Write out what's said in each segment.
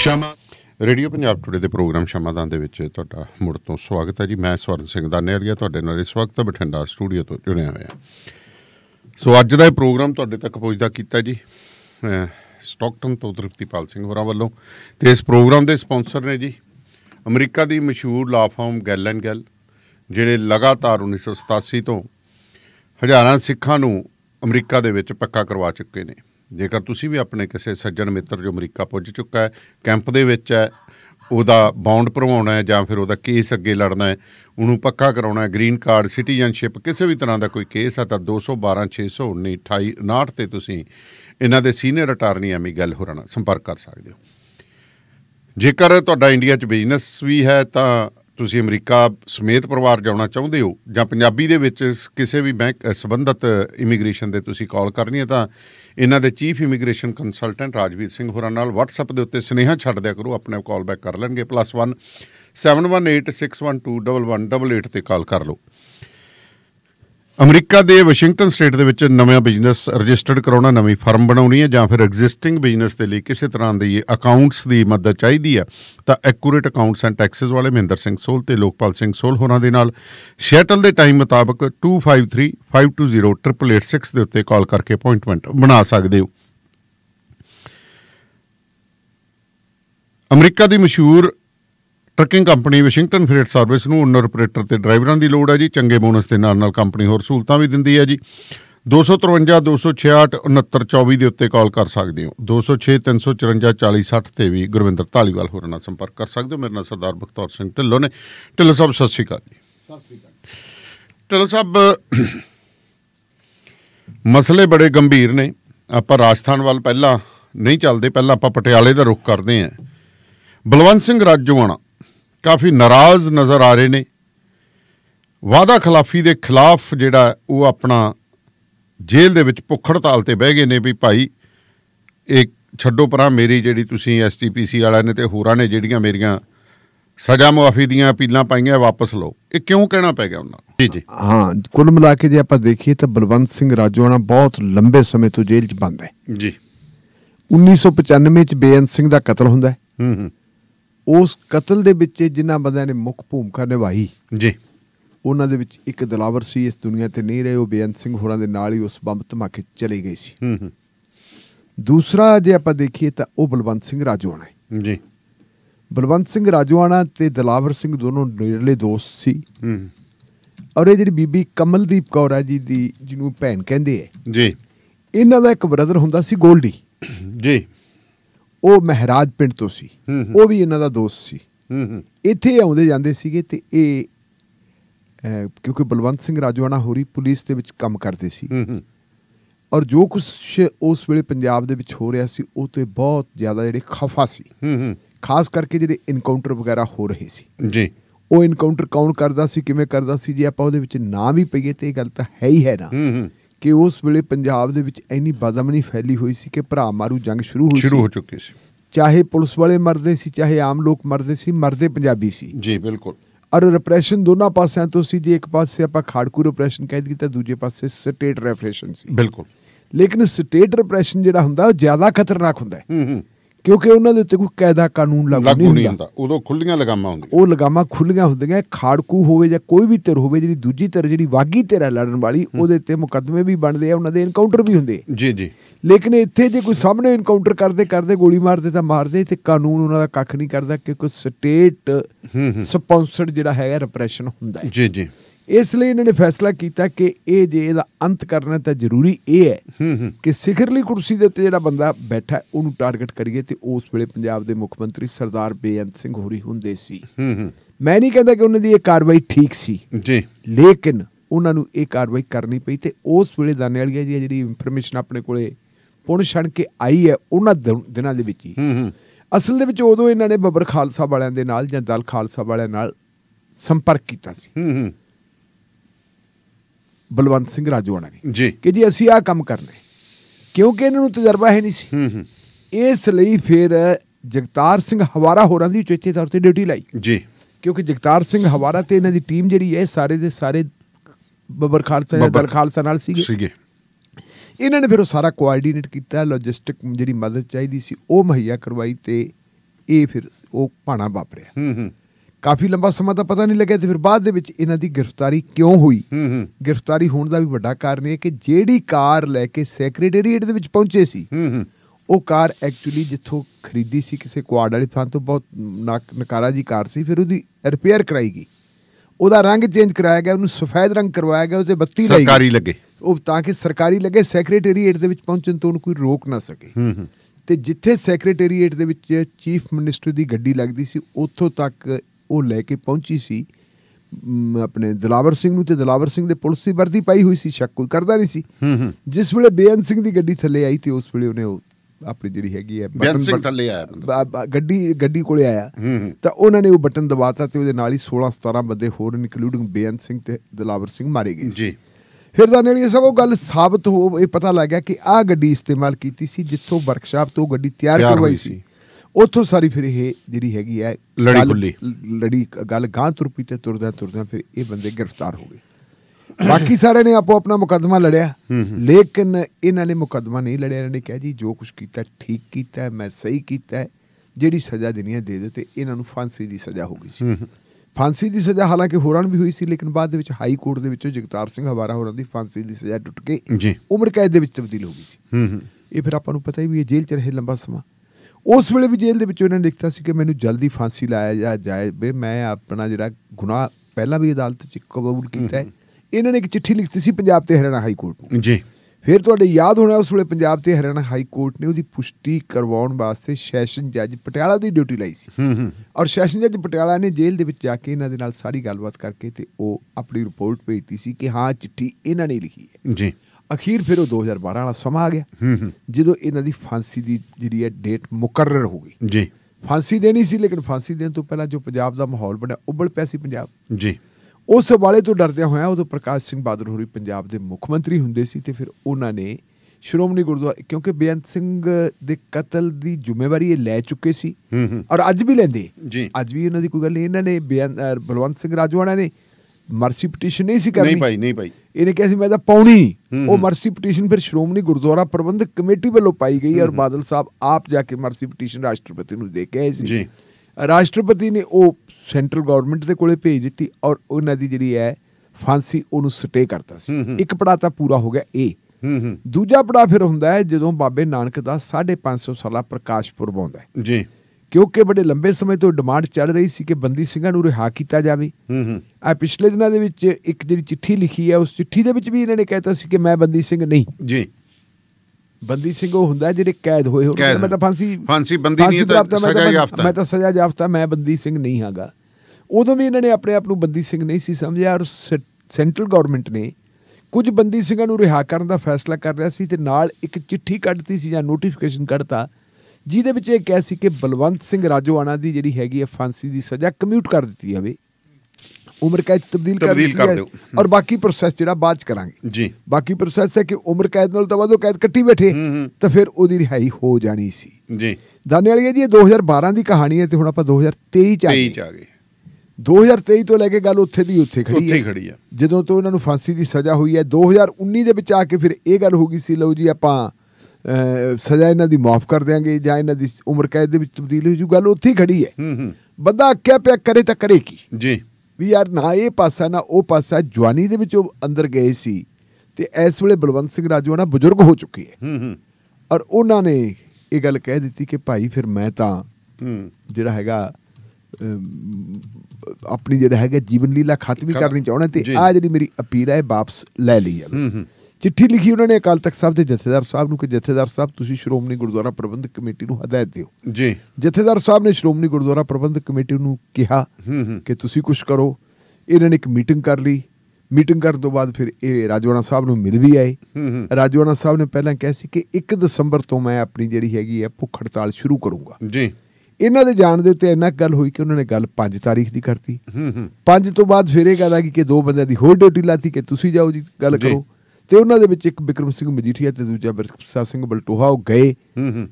ਸ਼ਮਾ radio Punjab today ਦੇ programme Shamadan ਦੇ ਵਿੱਚ ਤੁਹਾਡਾ ਮੁੜ ਤੋਂ ਸਵਾਗਤ ਹੈ ਜੀ। ਮੈਂ ਸਵਰਨ ਸਿੰਘ ਦਾਨੇਵਾਲੀਆ, ਤੁਹਾਡੇ ਨਾਲ ਇਸ ਵਕਤ ਬਠਿੰਡਾ ਸਟੂਡੀਓ ਤੋਂ ਜੁੜਿਆ ਹੋਇਆ। ਸੋ ਅੱਜ ਦਾ ਇਹ ਪ੍ਰੋਗਰਾਮ ਤੁਹਾਡੇ ਤੱਕ ਪਹੁੰਚਦਾ ਕੀਤਾ ਜੀ। ਸਟਾਕਟਨ ਤੋਂ ਤ੍ਰਿਪਤੀਪਾਲ ਸਿੰਘ ਹੋਰਾਂ ਵੱਲੋਂ। ਤੇ ਇਸ ਪ੍ਰੋਗਰਾਮ ਦੇ ਸਪਾਂਸਰ ਨੇ ਜੀ ਅਮਰੀਕਾ ਦੀ ਮਸ਼ਹੂਰ ਲਾ ਫਾਰਮ ਗੈਲ ਐਂਡ ਗੈਲ, ਜਿਹੜੇ ਲਗਾਤਾਰ 1987 ਤੋਂ ਹਜ਼ਾਰਾਂ ਸਿੱਖਾਂ ਨੂੰ ਅਮਰੀਕਾ ਦੇ ਵਿੱਚ ਪੱਕਾ ਕਰਵਾ ਚੁੱਕੇ ਨੇ। ਜੇਕਰ ਤੁਸੀਂ ਵੀ ਆਪਣੇ ਕਿਸੇ ਸੱਜਣ ਮਿੱਤਰ ਜੋ ਅਮਰੀਕਾ ਪੁੱਜ ਚੁੱਕਾ ਹੈ, ਕੈਂਪ ਦੇ ਵਿੱਚ ਹੈ, ਉਹਦਾ ਬੌਂਡ ਭਰਵਾਉਣਾ ਹੈ ਜਾਂ ਫਿਰ ਉਹਦਾ ਕੇਸ ਅੱਗੇ ਲੜਨਾ ਹੈ, ਉਹਨੂੰ ਪੱਕਾ ਕਰਾਉਣਾ ਹੈ, ਗ੍ਰੀਨ ਕਾਰਡ, ਸਿਟੀਜ਼ਨਸ਼ਿਪ, ਕਿਸੇ ਵੀ ਤਰ੍ਹਾਂ ਦਾ ਕੋਈ ਕੇਸ ਹੈ, ਤਾਂ 212 619 28 ਤੇ ਤੁਸੀਂ ਇਹਨਾਂ ਦੇ ਸੀਨੀਅਰ ਅਟਾਰਨੀ ਐਮੀ ਗੱਲ ਹੋਰਾਂ ਨਾਲ ਸੰਪਰਕ ਕਰ ਸਕਦੇ ਹੋ। ਜੇਕਰ ਤੁਹਾਡਾ ਇੰਡੀਆ 'ਚ ਬਿਜ਼ਨਸ ਵੀ ਹੈ, ਤਾਂ ਤੁਸੀਂ ਅਮਰੀਕਾ ਸਮੇਤ ਪਰਿਵਾਰ ਜਾਣਾ ਚਾਹੁੰਦੇ ਹੋ ਜਾਂ ਪੰਜਾਬੀ ਦੇ ਵਿੱਚ ਕਿਸੇ ਵੀ ਬੈਂਕ ਸੰਬੰਧਤ ਇਮੀਗ੍ਰੇਸ਼ਨ ਦੇ ਤੁਸੀਂ ਕਾਲ ਕਰਨੀ ਹੈ, ਤਾਂ ਇਹਨਾਂ ਦੇ chief immigration consultant Rajveer Singh ਹੋਰਾਂ ਨਾਲ WhatsApp ਦੇ ਉੱਤੇ ਸੁਨੇਹਾ ਛੱਡ ਦਿਆ ਕਰੋ, ਆਪਣੇ ਕਾਲ ਬੈਕ ਕਰ ਲੈਣਗੇ +1 7186121188 ਤੇ ਕਾਲ ਕਰ ਲਓ। ਅਮਰੀਕਾ ਦੇ ਵਾਸ਼ਿੰਗਟਨ ਸਟੇਟ ਦੇ ਵਿੱਚ ਨਵਾਂ ਬਿਜ਼ਨਸ ਰਜਿਸਟਰਡ ਕਰਾਉਣਾ, ਨਵੀਂ ਫਰਮ ਬਣਾਉਣੀ ਹੈ ਜਾਂ ਫਿਰ ਐਗਜ਼ਿਸਟਿੰਗ ਬਿਜ਼ਨਸ ਦੇ ਲਈ ਕਿਸੇ ਤਰ੍ਹਾਂ ਦੀ ਅਕਾਊਂਟਸ ਦੀ ਮਦਦ ਚਾਹੀਦੀ ਹੈ, ਤਾਂ ਐਕੂਰੇਟ ਅਕਾਊਂਟਸ ਐਂਡ ਟੈਕਸਸ ਵਾਲੇ ਮਹਿੰਦਰ ਸਿੰਘ ਸੋਲ ਤੇ ਲੋਕਪਾਲ ਸਿੰਘ ਸੋਲ ਹੋਰਾਂ ਦੇ ਨਾਲ। ਸ਼ੈਟਲ ਦੇ ਟਾਈਮ ਮੁਤਾਬਕ 2535208886 ਦੇ ਉੱਤੇ ਕਾਲ ਕਰਕੇ ਅਪਾਇੰਟਮੈਂਟ ਬਣਾ ਸਕਦੇ ਹੋ। ਅਮਰੀਕਾ ਦੀ ਮਸ਼ਹੂਰ trucking company Washington freight service ਨੂੰ ਓਨਰ ਆਪਰੇਟਰ ਤੇ ਡਰਾਈਵਰਾਂ ਦੀ ਲੋੜ ਹੈ ਜੀ। ਚੰਗੇ ਬੋਨਸ ਦੇ ਨਾਲ ਨਾਲ ਕੰਪਨੀ ਹੋਰ ਸਹੂਲਤਾਂ ਵੀ ਦਿੰਦੀ ਹੈ ਜੀ। 253 266 6924 ਦੇ ਉੱਤੇ ਕਾਲ ਕਰ ਸਕਦੇ ਹੋ। 206 354 4060 ਤੇ ਵੀ ਗੁਰਵਿੰਦਰ ਢਾਲੀਵਾਲ ਹੋਰਾਂ ਨਾਲ ਸੰਪਰਕ ਕਰ ਸਕਦੇ ਹੋ। ਮੇਰੇ ਨਾਲ ਸਰਦਾਰ ਬਖਤੌਰ ਸਿੰਘ ਢਿੱਲੋਂ ਨੇ। ਢਿੱਲੋਂ ਸਾਹਿਬ ਸਤਿ ਸ਼੍ਰੀ ਅਕਾਲ ਜੀ। ਸਤਿ ਸ਼੍ਰੀ ਅਕਾਲ। ਢਿੱਲੋਂ ਸਾਹਿਬ ਮਸਲੇ ਬੜੇ ਗੰਭੀਰ ਨੇ। ਆਪਾਂ ਰਾਜਸਥਾਨ ਵੱਲ ਪਹਿਲਾਂ ਨਹੀਂ ਚੱਲਦੇ। ਪਹਿਲਾਂ ਆਪਾਂ ਪਟਿਆਲੇ ਦਾ ਰੁਖ ਕਰਦੇ ਆਂ ਬਲਵੰਤ ਸਿੰਘ ਰਾਜੋਆਣਾ ਕਾਫੀ ਨਾਰਾਜ਼ ਨਜ਼ਰ ਆ ਰਹੇ ਨੇ। ਵਾਦਾ ਖਿਲਾਫੀ ਦੇ ਖਿਲਾਫ ਜਿਹੜਾ ਉਹ ਆਪਣਾ ਜੇਲ੍ਹ ਦੇ ਵਿੱਚ ਭੁੱਖ ਹੜਤਾਲ ਤੇ ਬਹਿ ਗਏ ਨੇ ਵੀ ਭਾਈ ਇਹ ਛੱਡੋ ਪਰਾਂ ਮੇਰੀ ਜਿਹੜੀ ਤੁਸੀਂ ਐਸਟੀਪੀਸੀ ਵਾਲਿਆਂ ਨੇ ਤੇ ਹੋਰਾਂ ਨੇ ਜਿਹੜੀਆਂ ਮੇਰੀਆਂ ਸਜ਼ਾ ਮੁਆਫੀ ਦੀਆਂ ਅਪੀਲਾਂ ਪਾਈਆਂ ਵਾਪਸ ਲਓ। ਇਹ ਕਿਉਂ ਕਹਿਣਾ ਪੈ ਗਿਆ ਉਹਨਾਂ ਜੀ ਜੀ। ਹਾਂ ਕੁੱਲ ਮਿਲਾ ਕੇ ਜੇ ਆਪਾਂ ਦੇਖੀਏ ਤਾਂ ਬਲਵੰਤ ਸਿੰਘ ਰਾਜੋਆਣਾ ਬਹੁਤ ਲੰਬੇ ਸਮੇਂ ਤੋਂ ਜੇਲ੍ਹ 'ਚ ਬੰਦ ਹੈ। ਜੀ। 1995 'ਚ ਬੇਅੰਤ ਸਿੰਘ ਦਾ ਕਤਲ ਹੁੰਦਾ ਹੈ। ਹੂੰ ਹੂੰ। ਉਸ ਕਤਲ ਦੇ ਵਿੱਚ ਜਿਨ੍ਹਾਂ ਬੰਦਿਆਂ ਨੇ ਮੁੱਖ ਭੂਮਿਕਾ ਨਿਭਾਈ ਜੀ। ਉਹਨਾਂ ਦੇ ਵਿੱਚ ਇੱਕ ਦਲਾਵਰ ਸੀ ਇਸ ਦੁਨੀਆ ਤੇ ਨਹੀਂ ਰਹੇ ਉਹ ਬੇਅੰਤ ਸਿੰਘ ਹੋਰਾਂ ਦੇ ਨਾਲ ਹੀ ਉਸ ਬੰਬ ਧਮਾਕੇ ਚਲੇ ਗਏ ਸੀ। ਹੂੰ ਹੂੰ। ਦੂਸਰਾ ਜੇ ਆਪਾਂ ਦੇਖੀਏ ਤਾਂ ਉਹ ਬਲਵੰਤ ਸਿੰਘ ਰਾਜੋਆਣਾ ਹੈ। ਜੀ। ਬਲਵੰਤ ਸਿੰਘ ਰਾਜੋਆਣਾ ਤੇ ਦਲਾਵਰ ਸਿੰਘ ਦੋਨੋਂ ਨੇੜਲੇ ਦੋਸਤ ਸੀ। ਹੂੰ। ਔਰ ਇਹ ਜਿਹੜੀ ਬੀਬੀ ਕਮਲਦੀਪ ਕੌਰ ਹੈ ਜੀ ਦੀ ਜਿਹਨੂੰ ਭੈਣ ਕਹਿੰਦੇ ਆ ਜੀ। ਇਹਨਾਂ ਦਾ ਇੱਕ ਬ੍ਰਦਰ ਹੁੰਦਾ ਸੀ ਗੋਲਡੀ। ਜੀ। ਉਹ ਮਹਿਰਾਜ ਪਿੰਡ ਤੋਂ ਸੀ। ਉਹ ਵੀ ਇਹਨਾਂ ਦਾ ਦੋਸਤ ਸੀ। ਇੱਥੇ ਆਉਂਦੇ ਜਾਂਦੇ ਸੀਗੇ ਤੇ ਇਹ ਕਿਉਂਕਿ ਬਲਵੰਤ ਸਿੰਘ ਰਾਜੋਆਣਾ ਹੋਰੀ ਪੁਲਿਸ ਦੇ ਵਿੱਚ ਕੰਮ ਕਰਦੇ ਸੀ। ਔਰ ਜੋ ਕੁਝ ਉਸ ਵੇਲੇ ਪੰਜਾਬ ਦੇ ਵਿੱਚ ਹੋ ਰਿਹਾ ਸੀ ਉਹ ਤੇ ਬਹੁਤ ਜ਼ਿਆਦਾ ਜਿਹੜੇ ਖਫਾ ਸੀ। ਖਾਸ ਕਰਕੇ ਜਿਹੜੇ ਇਨਕਾਊਂਟਰ ਵਗੈਰਾ ਹੋ ਰਹੇ ਸੀ। ਜੀ। ਉਹ ਇਨਕਾਊਂਟਰ ਕੌਣ ਕਰਦਾ ਸੀ ਕਿਵੇਂ ਕਰਦਾ ਸੀ ਜੇ ਆਪਾਂ ਉਹਦੇ ਵਿੱਚ ਨਾ ਵੀ ਪਈਏ ਤੇ ਇਹ ਗੱਲ ਤਾਂ ਹੈ ਹੀ ਹੈ ਨਾ। ਹੂੰ ਹੂੰ। ਕਿ ਉਸ ਵੇਲੇ ਪੰਜਾਬ ਦੇ ਵਿੱਚ ਇੰਨੀ ਬਦਮਨੀ ਫੈਲੀ ਹੋਈ ਸੀ ਕਿ ਭਰਾ ਮਾਰੂ ਜੰਗ ਸ਼ੁਰੂ ਹੋਈ ਸ਼ੁਰੂ ਹੋ ਸੀ ਚੁੱਕੇ ਸੀ। ਚਾਹੇ ਪੁਲਿਸ ਵਾਲੇ ਮਰਦੇ ਸੀ ਚਾਹੇ ਆਮ ਲੋਕ ਮਰਦੇ ਸੀ ਮਰਦੇ ਪੰਜਾਬੀ ਸੀ। ਜੀ ਬਿਲਕੁਲ। ਔਰ ਰਿਪਰੈਸ਼ਨ ਦੋਨਾਂ ਪਾਸਿਆਂ ਤੋਂ ਸੀ ਜੇ ਇੱਕ ਪਾਸੇ ਆਪਾਂ ਖਾੜਕੂ ਰਿਪਰੈਸ਼ਨ ਕਹਿ ਤਾਂ ਦੂਜੇ ਪਾਸੇ ਸਟੇਟ ਰਿਪਰੈਸ਼ਨ ਸੀ। ਬਿਲਕੁਲ। ਲੇਕਿਨ ਸਟੇਟ ਰਿਪਰੈਸ਼ਨ ਜਿਹੜਾ ਹੁੰਦਾ ਉਹ ਜ਼ਿਆਦਾ ਖਤਰਨਾਕ ਹੁੰਦਾ ਹੈ। ਹੂੰ ਹੂੰ। ਕਿਉਂਕਿ ਉਹਨਾਂ ਦੇ ਉੱਤੇ ਕੋਈ ਕਾਇਦਾ ਕਾਨੂੰਨ ਲਾਗੂ ਨਹੀਂ ਹੁੰਦਾ। ਉਦੋਂ ਖੁੱਲੀਆਂ ਲਗਾਮਾਂ ਹੁੰਦੀਆਂ। ਉਹ ਲਗਾਮਾਂ ਖੁੱਲੀਆਂ ਹੁੰਦੀਆਂ ਖਾੜਕੂ ਹੋਵੇ ਜਾਂ ਕੋਈ ਵੀ ਧਿਰ ਹੋਵੇ ਜਿਹੜੀ ਦੂਜੀ ਧਿਰ ਜਿਹੜੀ ਵਾਗੀ ਧਿਰ ਹੈ ਲੜਨ ਵਾਲੀ ਉਹਦੇ ਤੇ ਮੁਕੱਦਮੇ ਵੀ ਬਣਦੇ ਆ ਉਹਨਾਂ ਦੇ ਐਨਕਾਊਂਟਰ ਵੀ ਹੁੰਦੇ। ਜੀ ਜੀ। ਲੇਕਿਨ ਇੱਥੇ ਜੇ ਕੋਈ ਸਾਹਮਣੇ ਐਨਕਾਊਂਟਰ ਕਰਦੇ ਕਰਦੇ ਗੋਲੀ ਮਾਰਦੇ ਤਾਂ ਮਾਰਦੇ ਤੇ ਕਾਨੂੰਨ ਉਹਨਾਂ ਦਾ ਕੱਖ ਨਹੀਂ ਕਰਦਾ ਕਿਉਂਕਿ ਸਟੇਟ ਸਪਾਂਸਰਡ ਜਿਹੜਾ ਹੈਗਾ ਰਿਪਰੈਸ਼ਨ ਹੁੰਦਾ ਹੈ। ਜੀ ਜੀ। ਇਸ ਲਈ ਇਹਨਾਂ ਨੇ ਫੈਸਲਾ ਕੀਤਾ ਕਿ ਇਹ ਜੇ ਇਹਦਾ ਅੰਤ ਕਰਨਾ ਤਾਂ ਜ਼ਰੂਰੀ ਇਹ ਹੈ ਕਿ ਸਿਖਰਲੀ ਕੁਰਸੀ ਦੇ ਉੱਤੇ ਜਿਹੜਾ ਬੰਦਾ ਬੈਠਾ ਉਹਨੂੰ ਟਾਰਗੇਟ ਕਰੀਏ ਤੇ ਉਸ ਵੇਲੇ ਪੰਜਾਬ ਦੇ ਮੁੱਖ ਮੰਤਰੀ ਸਰਦਾਰ ਬੇਅੰਤ ਸਿੰਘ ਹੋਰੀ ਹੁੰਦੇ ਸੀ। ਮੈਂ ਨਹੀਂ ਕਹਿੰਦਾ ਕਿ ਉਹਨਾਂ ਦੀ ਇਹ ਕਾਰਵਾਈ ਠੀਕ ਸੀ। ਜੀ। ਲੇਕਿਨ ਉਹਨਾਂ ਨੂੰ ਇਹ ਕਾਰਵਾਈ ਕਰਨੀ ਪਈ ਤੇ ਉਸ ਵੇਲੇ ਦਾਨੇ ਵਾਲੀਆ ਜੀ ਜਿਹੜੀ ਇਨਫੋਰਮੇਸ਼ਨ ਆਪਣੇ ਕੋਲੇ ਪੁਣ ਛਣ ਕੇ ਆਈ ਹੈ ਉਹਨਾਂ ਦਿਨ- ਦੇ ਵਿੱਚ ਹੀ। ਅਸਲ ਦੇ ਵਿੱਚ ਉਦੋਂ ਇਹਨਾਂ ਨੇ ਬੱਬਰ ਖਾਲਸਾ ਵਾਲਿਆਂ ਦੇ ਨਾਲ ਜਾਂ ਦਲ ਖਾਲਸਾ ਵਾਲਿਆਂ ਨਾਲ ਸੰਪਰਕ ਕੀਤਾ ਸੀ। ਹੂੰ ਹੂੰ। ਬਲਵੰਤ ਸਿੰਘ ਰਾਜੋਆਣਾ ਨੇ ਜੀ। ਕਿ ਜੀ ਅਸੀਂ ਆਹ ਕੰਮ ਕਰਨਾ ਕਿਉਂਕਿ ਇਹਨਾਂ ਨੂੰ ਤਜਰਬਾ ਹੈ ਨਹੀਂ ਸੀ। ਹੂੰ ਹੂੰ। ਇਸ ਲਈ ਫਿਰ ਜਗਤਾਰ ਸਿੰਘ ਹਵਾਰਾ ਹੋਰਾਂ ਦੀ ਉਚੇਚੇ ਤੌਰ ਤੇ ਡਿਊਟੀ ਲਾਈ। ਜੀ। ਕਿਉਂਕਿ ਜਗਤਾਰ ਸਿੰਘ ਹਵਾਰਾ ਤੇ ਇਹਨਾਂ ਦੀ ਟੀਮ ਜਿਹੜੀ ਹੈ ਸਾਰੇ ਦੇ ਸਾਰੇ ਬੱਬਰ ਖਾਲਸਾ ਜਾਂ ਦਲ ਖਾਲਸਾ ਨਾਲ ਸੀਗੇ। ਸੀਗੇ। ਇਹਨਾਂ ਨੇ ਫਿਰ ਉਹ ਸਾਰਾ ਕੋਆਰਡੀਨੇਟ ਕੀਤਾ ਲੌਜਿਸਟਿਕ ਜਿਹੜੀ ਮਦਦ ਚਾਹੀਦੀ ਸੀ ਉਹ ਮੁਹੱਈਆ ਕਰਵਾਈ ਤੇ ਇਹ ਫਿਰ ਉਹ ਭਾਣਾ ਵਾਪਰਿਆ। ਹੂੰ ਹੂੰ। ਕਾਫੀ ਲੰਬਾ ਸਮਾਂ ਤਾਂ ਪਤਾ ਨਹੀਂ ਲੱਗਿਆ ਤੇ ਫਿਰ ਬਾਅਦ ਦੇ ਵਿੱਚ ਇਹਨਾਂ ਦੀ ਗ੍ਰਿਫਤਾਰੀ ਕਿਉਂ ਹੋਈ? ਗ੍ਰਿਫਤਾਰੀ ਹੋਣ ਦਾ ਵੀ ਵੱਡਾ ਕਾਰਨ ਇਹ ਕਿ ਜਿਹੜੀ ਕਾਰ ਲੈ ਕੇ ਸੈਕਟਰੀਏਟ ਦੇ ਵਿੱਚ ਪਹੁੰਚੇ ਸੀ ਉਹ ਕਾਰ ਐਕਚੁਅਲੀ ਜਿੱਥੋਂ ਖਰੀਦੀ ਸੀ ਕਿਸੇ ਕੁਆਡ ਵਾਲੀ ਥਾਂ ਤੋਂ ਬਹੁਤ ਨਕ- ਨਕਾਰਾ ਜੀ ਕਾਰ ਸੀ ਫਿਰ ਉਹਦੀ ਰਿਪੇਅਰ ਕਰਾਈ ਗਈ। ਉਹਦਾ ਰੰਗ ਚੇਂਜ ਕਰਾਇਆ ਗਿਆ ਉਹਨੂੰ ਸਫੈਦ ਰੰਗ ਕਰਵਾਇਆ ਗਿਆ ਉਹਤੇ ਬੱਤੀ ਲਾਈ ਗਈ। ਸਰਕਾਰੀ ਲੱਗੇ। ਉਹ ਤਾਂ ਕਿ ਸਰਕਾਰੀ ਲੱਗੇ ਸੈਕਟਰੀਏਟ ਦੇ ਵਿੱਚ ਪਹੁੰਚਣ ਤੋਂ ਉਹਨੂੰ ਕੋਈ ਰੋਕ ਨਾ ਸਕੇ। ਤੇ ਜਿੱਥੇ ਸੈਕਟਰੀਏਟ ਦੇ ਵਿੱਚ ਚੀਫ ਮਿਨਿਸਟਰ ਦੀ ਗੱਡੀ ਲੱਗਦੀ ਸੀ ਉੱਥੋਂ ਤੱਕ ਉਹ ਲੈ ਕੇ ਪਹੁੰਚੀ ਸੀ। ਆਪਣੇ ਦਲਾਵਰ ਸਿੰਘ ਨੂੰ ਤੇ ਦਲਾਵਰ ਸਿੰਘ ਦੇ ਪੁਲਿਸ ਦੀ ਵਰਦੀ ਪਾਈ ਹੋਈ ਸੀ ਸ਼ੱਕ ਕੋਈ ਕਰਦਾ ਨਹੀਂ ਸੀ। ਜਿਸ ਵੇਲੇ ਬੇਅੰਤ ਸਿੰਘ ਦੀ ਗੱਡੀ ਥੱਲੇ ਆਈ ਤੇ ਉਸ ਵੇਲੇ ਉਹਨੇ ਉਹ ਆਪਣੀ ਜਿਹੜੀ ਹੈਗੀ ਹੈ ਬਟਨ- ਸਿੰਘ ਥੱਲੇ ਆਇਆ ਗੱਡੀ ਗੱਡੀ ਕੋਲੇ ਆਇਆ। ਤਾਂ ਉਹਨਾਂ ਨੇ ਉਹ ਬਟਨ ਦਬਾਤਾ ਤੇ ਉਹਦੇ ਨਾਲ ਹੀ 16 17 ਬੰਦੇ ਹੋਰ ਇਨਕਲੂਡਿੰਗ ਬੇਅੰਤ ਸਿੰਘ ਤੇ ਦਲਾਵਰ ਸਿੰਘ ਮਾਰੇ ਗਏ ਜੀ। ਫਿਰ ਦਾਨੇਲੀ ਸਭ ਉਹ ਗੱਲ ਸਾਬਤ ਹੋ ਇਹ ਪਤਾ ਲੱਗ ਗਿਆ ਕਿ ਆਹ ਗੱਡੀ ਇਸਤੇਮਾਲ ਕੀਤੀ ਸੀ ਜਿੱਥੋਂ ਵਰਕਸ਼ਾਪ ਤੋਂ ਉਹ ਗੱਡੀ ਤਿਆਰ ਕਰਵਾਈ ਸੀ। ਉੱਥੋਂ ਸਾਰੀ ਫਿਰ ਇਹ ਜਿਹੜੀ ਹੈਗੀ ਹੈ ਲੜੀ ਖੁੱਲੀ। ਲੜੀ ਗੱਲ ਗਾਂ ਤੁਰ ਪਈ ਤੇ ਤੁਰਦਿਆਂ ਤੁਰਦਿਆਂ ਫਿਰ ਇਹ ਬੰਦੇ ਗ੍ਰਿਫਤਾਰ ਹੋ ਗਏ। ਬਾਕੀ ਸਾਰਿਆਂ ਨੇ ਆਪੋ ਆਪਣਾ ਮੁਕੱਦਮਾ ਲੜਿਆ। ਲੇਕਿਨ ਇਹਨਾਂ ਨੇ ਮੁਕੱਦਮਾ ਨਹੀਂ ਲੜਿਆ। ਇਹਨਾਂ ਨੇ ਕਿਹਾ ਜੀ ਜੋ ਕੁਝ ਕੀਤਾ ਠੀਕ ਕੀਤਾ ਮੈਂ ਸਹੀ ਕੀਤਾ ਜਿਹੜੀ ਸਜ਼ਾ ਦੇਣੀ ਹੈ ਦੇ ਦਿਓ ਤੇ ਇਹਨਾਂ ਨੂੰ ਫਾਂਸੀ ਦੀ ਸਜ਼ਾ ਹੋ ਗਈ ਸੀ। ਫਾਂਸੀ ਦੀ ਸਜ਼ਾ ਹਾਲਾਂਕਿ ਹੋਰਾਂ ਨੂੰ ਵੀ ਹੋਈ ਸੀ ਲੇਕਿਨ ਬਾਅਦ ਦੇ ਵਿੱਚ ਹਾਈ ਕੋਰਟ ਦੇ ਵਿੱਚੋਂ ਜਗਤਾਰ ਸਿੰਘ ਹਵਾਰਾ ਹੋਰਾਂ ਦੀ ਫਾਂਸੀ ਦੀ ਸਜ਼ਾ ਟੁੱਟ ਕੇ ਉਮਰ ਕੈਦ ਦੇ ਵਿੱਚ ਤਬਦੀਲ ਹੋ ਗਈ ਸੀ। ਇਹ ਫਿਰ ਆਪਾਂ ਨੂੰ ਪਤਾ ਹੀ ਵੀ ਇਹ ਜੇਲ੍ਹ 'ਚ ਰਹੇ ਲੰਬਾ ਸਮਾਂ। ਉਸ ਵੇਲੇ ਵੀ ਜੇਲ੍ਹ ਦੇ ਵਿੱਚ ਉਹਨਾਂ ਨੇ ਲਿਖਤਾ ਸੀ ਕਿ ਮੈਨੂੰ ਜਲਦੀ ਫਾਂਸੀ ਲਾਇਆ ਜਾ ਜਾਏ ਵੀ ਮੈਂ ਆਪਣਾ ਜਿਹੜਾ ਗੁਨਾਹ ਪਹਿਲਾਂ ਵੀ ਅਦਾਲਤ 'ਚ ਕਬੂਲ ਕੀਤਾ ਹੈ। ਇਹਨਾਂ ਨੇ ਇੱਕ ਚਿੱਠੀ ਲਿਖਤੀ ਸੀ ਪੰਜਾਬ ਤੇ ਹਰਿਆਣਾ ਹਾਈ ਕੋਰਟ ਨੂੰ। ਜੀ। ਫਿਰ ਤੁਹਾਡੇ ਯਾਦ ਹੋਣਾ ਉਸ ਵੇਲੇ ਪੰਜਾਬ ਤੇ ਹਰਿਆਣਾ ਹਾਈ ਕੋਰਟ ਨੇ ਉਹਦੀ ਪੁਸ਼ਟੀ ਕਰਵਾਉਣ ਵਾਸਤੇ ਸੈਸ਼ਨ ਜੱਜ ਪਟਿਆਲਾ ਦੀ ਡਿਊਟੀ ਲਈ ਸੀ। ਹੂੰ ਹੂੰ। ਔਰ ਸੈਸ਼ਨ ਜੱਜ ਪਟਿਆਲਾ ਨੇ ਜੇਲ੍ਹ ਦੇ ਵਿੱਚ ਜਾ ਕੇ ਇਹਨਾਂ ਦੇ ਨਾਲ ਸਾਰੀ ਗੱਲਬਾਤ ਕਰਕੇ ਤੇ ਉਹ ਆਪਣੀ ਰਿਪੋਰਟ ਭੇਜਤੀ ਸੀ ਕਿ ਹਾਂ ਚਿੱਠੀ ਇਹਨਾਂ ਨੇ ਲਿਖੀ ਹੈ। ਜੀ। ਅਖੀਰ ਫਿਰ ਉਹ 2012 ਵਾਲਾ ਸਮਾਂ ਆ ਗਿਆ। ਜਦੋਂ ਇਹਨਾਂ ਦੀ ਫਾਂਸੀ ਦੀ ਜਿਹੜੀ ਹੈ ਡੇਟ ਮੁਕਰਰ ਹੋ ਗਈ। ਜੀ। ਫਾਂਸੀ ਦੇਣੀ ਸੀ ਲੇਕਿਨ ਫਾਂਸੀ ਦੇਣ ਤੋਂ ਪਹਿਲਾਂ ਜੋ ਪੰਜਾਬ ਦਾ ਮਾਹੌਲ ਬਣਿਆ ਉਬਲ ਪਿਆ ਸੀ ਪੰਜਾਬ। ਜੀ। ਉਸ ਵਾਲੇ ਤੋਂ ਡਰਦਿਆਂ ਹੋਇਆ ਉਦੋਂ ਪ੍ਰਕਾਸ਼ ਸਿੰਘ ਬਾਦਲ ਹੋਰੀ ਪੰਜਾਬ ਦੇ ਮੁੱਖ ਮੰਤਰੀ ਹੁੰਦੇ ਸੀ ਤੇ ਫਿਰ ਉਹਨਾਂ ਨੇ ਸ਼੍ਰੋਮਣੀ ਗੁਰਦੁਆਰਾ ਕਿਉਂਕਿ ਬੇਅੰਤ ਸਿੰਘ ਦੇ ਕਤਲ ਦੀ ਜ਼ਿੰਮੇਵਾਰੀ ਇਹ ਲੈ ਚੁੱਕੇ ਸੀ ਹੂੰ ਹੂੰ। ਔਰ ਅੱਜ ਵੀ ਲੈਂਦੇ। ਜੀ। ਅੱਜ ਵੀ ਇਹਨਾਂ ਦੀ ਕੋਈ ਗੱਲ ਨਹੀਂ। ਇਹਨਾਂ ਨੇ ਬਲਵੰਤ ਸਿੰਘ ਰਾਜਵਾੜਾ ਨੇ ਮਰਸੀ ਪਟੀਸ਼ਨ ਨਹੀਂ ਸੀ ਕਰਨੀ। ਨਹੀਂ ਭਾਈ ਨਹੀਂ ਭਾਈ। ਇਹਨੇ ਕਿਹਾ ਸੀ ਮੈਂ ਤਾਂ ਪਾਉਣੀ। ਉਹ। ਮਰਸੀ ਪਟੀਸ਼ਨ ਫਿਰ ਸ਼੍ਰੋਮਣੀ ਗੁਰਦੁਆਰਾ ਪ੍ਰਬੰਧਕ ਕਮੇਟੀ ਵੱਲੋਂ ਪਾਈ ਗਈ ਔਰ ਬਾਦਲ ਸਾਹਿਬ ਆਪ ਜਾ ਕੇ ਮਰਸੀ ਪਟੀਸ਼ਨ ਰਾਸ਼ਟਰਪਤੀ ਨੂੰ ਦੇ ਕੇ ਆਏ ਸੀ। ਜੀ। ਰਾਸ਼ਟਰਪਤੀ ਨੇ ਉਹ ਸੈਂਟਰਲ ਗਵਰਨਮੈਂਟ ਦੇ ਕੋਲੇ ਭੇਜ ਦਿੱਤੀ ਔਰ ਉਹਨਾਂ ਦੀ ਜਿਹੜੀ ਹੈ ਫਾਂਸੀ ਉਹਨੂੰ ਸਟੇ ਕਰਤਾ ਸੀ। ਇੱਕ ਪੜਾ ਤਾਂ ਪੂਰਾ ਹੋ ਗਿਆ ਇਹ ਦੂਜਾ ਪੜਾ ਫਿਰ ਹੁੰਦਾ ਹੈ ਜਦੋਂ ਬਾਬੇ ਨਾਨਕ ਦਾ 550 ਸਾਲਾ ਪ੍ਰਕਾਸ਼ ਪੁਰਬ ਆਉਂਦਾ ਹੈ। ਜੀ। ਕਿਉਂਕਿ ਬੜੇ ਲੰਬੇ ਸਮੇਂ ਤੋਂ ਡਿਮਾਂਡ ਚੱਲ ਰਹੀ ਸੀ ਕਿ ਬੰਦੀ ਸਿੰਘਾਂ ਨੂੰ ਰਿਹਾ ਕੀਤਾ ਜਾਵੇ। ਹੂੰ ਹੂੰ। ਆ ਪਿਛਲੇ ਦਿਨਾਂ ਦੇ ਵਿੱਚ ਇੱਕ ਜਿਹੜੀ ਚਿੱਠੀ ਲਿਖੀ ਹੈ ਉਸ ਚਿੱਠੀ ਦੇ ਵਿੱਚ ਵੀ ਇਹਨਾਂ ਨੇ ਕਹਿਤਾ ਸੀ ਕਿ ਮੈਂ ਬੰਦੀ ਸਿੰਘ ਨਹੀਂ। ਜੀ। ਬੰਦੀ ਸਿੰਘ ਉਹ ਹੁੰਦਾ ਜਿਹੜੇ ਕੈਦ ਹੋਏ ਕੈਦ। ਮੈਂ ਤਾਂ ਫਾਂਸੀ ਫਾਂਸੀ ਬੰਦੀ ਨਹੀਂ ਹੈ ਤਾਂ ਹੈ, ਸਜ਼ਾ ਤਾਂ- ਯਾਫ਼ਤਾ। ਮੈਂ ਤਾਂ ਸਜ਼ਾ ਯਾਫਤਾ ਮੈਂ ਬੰਦੀ ਸਿੰਘ ਨਹੀਂ ਹਾਂਗਾ। ਉਦੋਂ ਵੀ ਇਹਨਾਂ ਨੇ ਆਪਣੇ ਆਪ ਨੂੰ ਬੰਦੀ ਸਿੰਘ ਨਹੀਂ ਸੀ ਸਮਝਿਆ ਔਰ ਸੈਂਟਰਲ ਗਵਰਨਮੈਂਟ ਨੇ ਕੁਝ ਬੰਦੀ ਸਿੰਘਾਂ ਨੂੰ ਰਿਹਾ ਕਰਨ ਦਾ ਫੈਸਲਾ ਕਰ ਰਿਹਾ ਸੀ ਤੇ ਨਾਲ ਇੱਕ ਚਿੱਠੀ ਕੱਢਤੀ ਸੀ ਜਾਂ ਨੋਟੀਫਿਕੇਸ਼ਨ ਕੱਢਤਾ ਜਿਹਦੇ ਵਿੱਚ ਇਹ ਕਿਹਾ ਸੀ ਕਿ ਬਲਵੰਤ ਸਿੰਘ ਰਾਜੋਆਣਾ ਦੀ ਜਿਹੜੀ ਹੈਗੀ ਹੈ ਫਾਂਸੀ ਦੀ ਸਜ਼ਾ ਕਮਿਊਟ ਕਰ ਦਿੱਤੀ ਜਾਵੇ। ਉਮਰ ਕੈਦ ਤਬਦੀਲ ਕਰ ਦਿੱਤੀ। ਔਰ ਬਾਕੀ ਪ੍ਰੋਸੈਸ ਜਿਹੜਾ ਬਾਅਦ ਚ ਕਰਾਂਗੇ। ਜੀ। ਬਾਕੀ ਪ੍ਰੋਸੈਸ ਹੈ ਕਿ ਉਮਰ ਕੈਦ ਨਾਲ ਤਾਂ ਉਹ ਕੈਦ ਕੱਟੀ ਬੈਠੇ ਹੂੰ, ਹੂੰ। ਤਾਂ ਫਿਰ ਉਹਦੀ ਰਿਹਾਈ ਹੋ ਜਾਣੀ ਸੀ। ਜੀ। ਦਾਨੇ ਵਾਲੀ ਹੈ ਜੀ ਇਹ 2012 ਦੀ ਕਹਾਣੀ ਹੈ ਤੇ ਹੁਣ ਆਪਾਂ 2023 ਚ ਆ 23 ਗਏ। ਚ ਆ ਗਏ। 2023 ਤੋਂ ਲੈ ਕੇ ਗੱਲ ਉੱਥੇ ਦੀ ਉੱਥੇ ਖੜੀ ਉੱਥੇ ਹੀ। ਹੈ ਖੜੀ ਆ। ਜਦੋਂ ਤੋਂ ਉਹਨਾਂ ਨੂੰ ਫਾਂਸੀ ਦੀ ਸਜ਼ਾ ਹੋਈ ਹੈ 2019 ਦੇ ਵਿੱਚ ਆ ਕੇ ਫਿਰ ਇਹ ਗੱਲ ਹੋ ਗਈ ਸੀ ਲਓ ਜੀ ਆਪਾਂ ਸਜ਼ਾ ਇਹਨਾਂ ਦੀ ਮਾਫ ਕਰ ਦਿਆਂਗੇ ਜਾਂ ਇਹਨਾਂ ਦੀ ਉਮਰ ਕੈਦ ਦੇ ਵਿੱਚ ਤਬਦੀਲ ਹੋ ਜੂ ਗੱਲ ਉੱਥੇ ਹੀ ਖੜੀ ਹੈ। ਬੰਦਾ ਅੱਕਿਆ ਪਿਆ ਕਰੇ ਤਾਂ ਕਰੇ ਕੀ? ਜੀ। ਵੀ ਯਾਰ ਨਾ ਇਹ ਪਾਸਾ ਨਾ ਉਹ ਪਾਸਾ ਜਵਾਨੀ ਦੇ ਵਿੱਚ ਉਹ ਅੰਦਰ ਗਏ ਸੀ ਤੇ ਇਸ ਵੇਲੇ ਬਲਵੰਤ ਸਿੰਘ ਰਾਜੋਆਣਾ ਬਜ਼ੁਰਗ ਹੋ ਚੁੱਕੇ ਹੈ। ਔਰ ਉਹਨਾਂ ਨੇ ਇਹ ਗੱਲ ਕਹਿ ਦਿੱਤੀ ਕਿ ਭਾਈ ਫਿਰ ਮੈਂ ਤਾਂ ਜਿਹੜਾ ਹੈਗਾ ਆਪਣੀ ਜਿਹੜਾ ਹੈਗਾ ਜੀਵਨ ਲੀਲਾ ਖਤਮ ਹੀ। ਕਰਨੀ ਚਾਹੁੰਦਾ ਤੇ। ਆ ਜਿਹੜੀ ਮੇਰੀ ਅਪੀਲ ਹੈ ਵਾਪਸ ਲੈ ਲਈ ਜਾਵੇ। ਹੂੰ। ਚਿੱਠੀ ਲਿਖੀ ਉਹਨਾਂ ਨੇ ਅਕਾਲ ਤਖਤ ਸਾਹਿਬ ਦੇ ਜਥੇਦਾਰ ਸਾਹਿਬ ਨੂੰ ਕਿ ਜਥੇਦਾਰ ਸਾਹਿਬ ਤੁਸੀਂ ਸ਼੍ਰੋਮਣੀ ਗੁਰਦੁਆਰਾ ਪ੍ਰਬੰਧਕ ਕਮੇਟੀ ਨੂੰ ਹਦਾਇਤ ਦਿਓ। ਜੀ। ਜਥੇਦਾਰ ਸਾਹਿਬ ਨੇ ਸ਼੍ਰੋਮਣੀ ਗੁਰਦੁਆਰਾ ਪ੍ਰਬੰਧਕ ਕਮੇਟੀ ਨੂੰ ਕਿਹਾ ਕਿ ਤੁਸੀਂ ਕੁਝ ਕਰੋ। ਇਹਨਾਂ ਨੇ ਇੱਕ ਮੀਟਿੰਗ ਕਰ ਲਈ। ਮੀਟਿੰਗ ਕਰਨ ਤੋਂ ਬਾਅਦ ਫਿਰ ਇਹ ਰਾਜਵਾਨਾ ਸਾਹਿਬ ਨੂੰ ਮਿਲ ਵੀ ਆਏ। ਰਾਜਵਾਨਾ ਸਾਹਿਬ ਨੇ ਪਹਿਲਾਂ ਕਿਹਾ ਸੀ ਕਿ 1 ਦਸੰਬਰ ਤੋਂ ਮੈਂ ਆਪਣੀ ਜਿਹੜੀ ਹੈਗੀ ਹੈ ਭੁੱਖ ਹੜਤਾਲ ਸ਼ੁਰੂ ਕਰੂੰਗਾ। ਜੀ। ਇਹਨਾਂ ਦੇ ਜਾਣ ਦੇ ਉੱਤੇ ਇੰਨਾ ਗੱਲ ਹੋਈ ਕਿ ਉਹਨਾਂ ਨੇ ਗੱਲ 5 ਤਾਰੀਖ ਦੀ ਕਰਤੀ। ਹੂੰ ਹੂੰ। 5 ਤੋਂ ਬਾਅਦ ਫਿਰ ਇਹ ਗੱਲ ਆ ਕਿ ਦੋ ਬੰਦਿਆਂ ਦੀ ਹੋਰ ਡਿਊਟੀ ਲਾਤੀ ਕਿ ਤੁਸੀਂ ਜਾਓ ਜੀ ਗੱਲ। ਕਰੋ। ਤੇ ਉਹਨਾਂ ਦੇ ਵਿੱਚ ਇੱਕ ਬਿਕਰਮ ਸਿੰਘ ਮਜੀਠੀਆ ਤੇ ਦੂਜਾ ਬਿਰਸਾ ਸਿੰਘ ਬਲਟੋਹਾ ਉਹ ਗਏ। ਹੂੰ ਹੂੰ।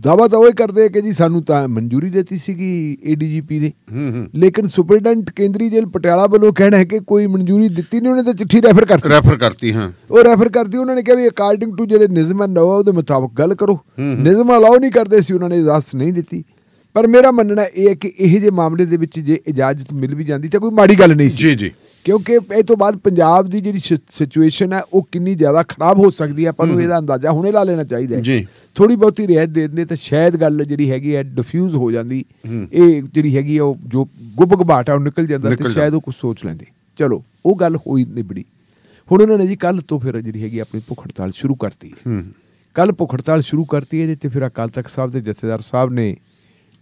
ਦਾਵਾ ਤਾਂ ਉਹ ਹੀ ਕਰਦੇ ਕਿ ਜੀ ਸਾਨੂੰ ਤਾਂ ਮਨਜ਼ੂਰੀ ਦਿੱਤੀ ਸੀਗੀ ਏਡੀਜੀਪੀ ਨੇ। ਹੂੰ ਹੂੰ। ਲੇਕਿਨ ਸੁਪਰਡੈਂਟ ਕੇਂਦਰੀ ਜੇਲ੍ਹ ਪਟਿਆਲਾ ਵੱਲੋਂ ਕਹਿਣਾ ਹੈ ਕਿ ਕੋਈ ਮਨਜ਼ੂਰੀ ਦਿੱਤੀ ਨਹੀਂ ਉਹਨੇ ਤਾਂ ਚਿੱਠੀ ਰੈਫਰ ਕਰਤੀ। ਰੈਫਰ ਕਰਤੀ ਹਾਂ। ਉਹ ਰੈਫਰ ਕਰਤੀ ਉਹਨਾਂ ਨੇ ਕਿਹਾ ਵੀ ਅਕਾਰਡਿੰਗ ਟੂ ਜਿਹੜੇ ਨਿਯਮ ਲਾਅ ਉਹਦੇ ਮੁਤਾਬਕ ਗੱਲ ਕਰੋ। ਨਿਯਮ ਅਲਾਉ ਨਹੀਂ ਕਰਦੇ ਸੀ ਉਹਨਾਂ ਨੇ ਇਜਾਜ਼ਤ ਨਹੀਂ ਦਿੱਤੀ। ਪਰ ਮੇਰਾ ਮੰਨਣਾ ਇਹ ਹੈ ਕਿ ਇਹ ਜੇ ਮਾਮਲੇ ਦੇ ਵਿੱਚ ਜੇ ਇਜਾਜ਼ਤ ਮਿਲ ਵੀ ਜਾਂਦੀ ਤਾਂ ਕੋਈ ਮਾੜੀ ਗੱਲ ਨਹੀਂ ਸੀ। ਜੀ ਜੀ। ਕਿਉਂਕਿ ਇਹ ਤੋਂ ਬਾਅਦ ਪੰਜਾਬ ਦੀ ਜਿਹੜੀ ਸਿਚੁਏਸ਼ਨ ਹੈ ਉਹ ਕਿੰਨੀ ਜ਼ਿਆਦਾ ਖਰਾਬ ਹੋ ਸਕਦੀ ਹੈ। ਆਪਾਂ ਨੂੰ ਇਹਦਾ ਅੰਦਾਜ਼ਾ ਹੁਣੇ ਲਾ ਲੈਣਾ ਚਾਹੀਦਾ ਹੈ। ਜੀ। ਥੋੜੀ ਬਹੁਤੀ ਰਿਆਇਤ ਦੇ ਦਿੰਦੇ ਤਾਂ ਸ਼ਾਇਦ ਗੱਲ ਜਿਹੜੀ ਹੈਗੀ ਹੈ ਡਿਫਿਊਜ਼ ਹੋ ਜਾਂਦੀ। ਇਹ ਜਿਹੜੀ ਹੈਗੀ ਉਹ ਜੋ ਗੁੱਬ ਘਬਾਟ ਆ ਉਹ ਨਿਕਲ ਜਾਂਦਾ ਤੇ ਸ਼ਾਇਦ ਉਹ ਕੁਝ ਸੋਚ ਲੈਂਦੇ। ਚਲੋ ਉਹ ਗੱਲ ਹੋਈ ਨਿਬੜੀ ਹੁਣ ਉਹਨਾਂ ਨੇ ਜੀ ਕੱਲ ਤੋਂ ਫਿਰ ਜਿਹੜੀ ਹੈਗੀ ਆਪਣੀ ਭੁੱਖ ਹੜਤਾਲ ਸ਼ੁਰੂ ਕਰਤੀ ਹੈ। ਕੱਲ ਭੁੱਖ ਹੜਤਾਲ ਸ਼ੁਰੂ ਕਰਤੀ ਹੈ ਤੇ ਫਿਰ ਅਕਾਲ ਤਖਤ ਸਾਹਿਬ ਦੇ ਜਥੇਦਾਰ ਸਾਹਿਬ ਨੇ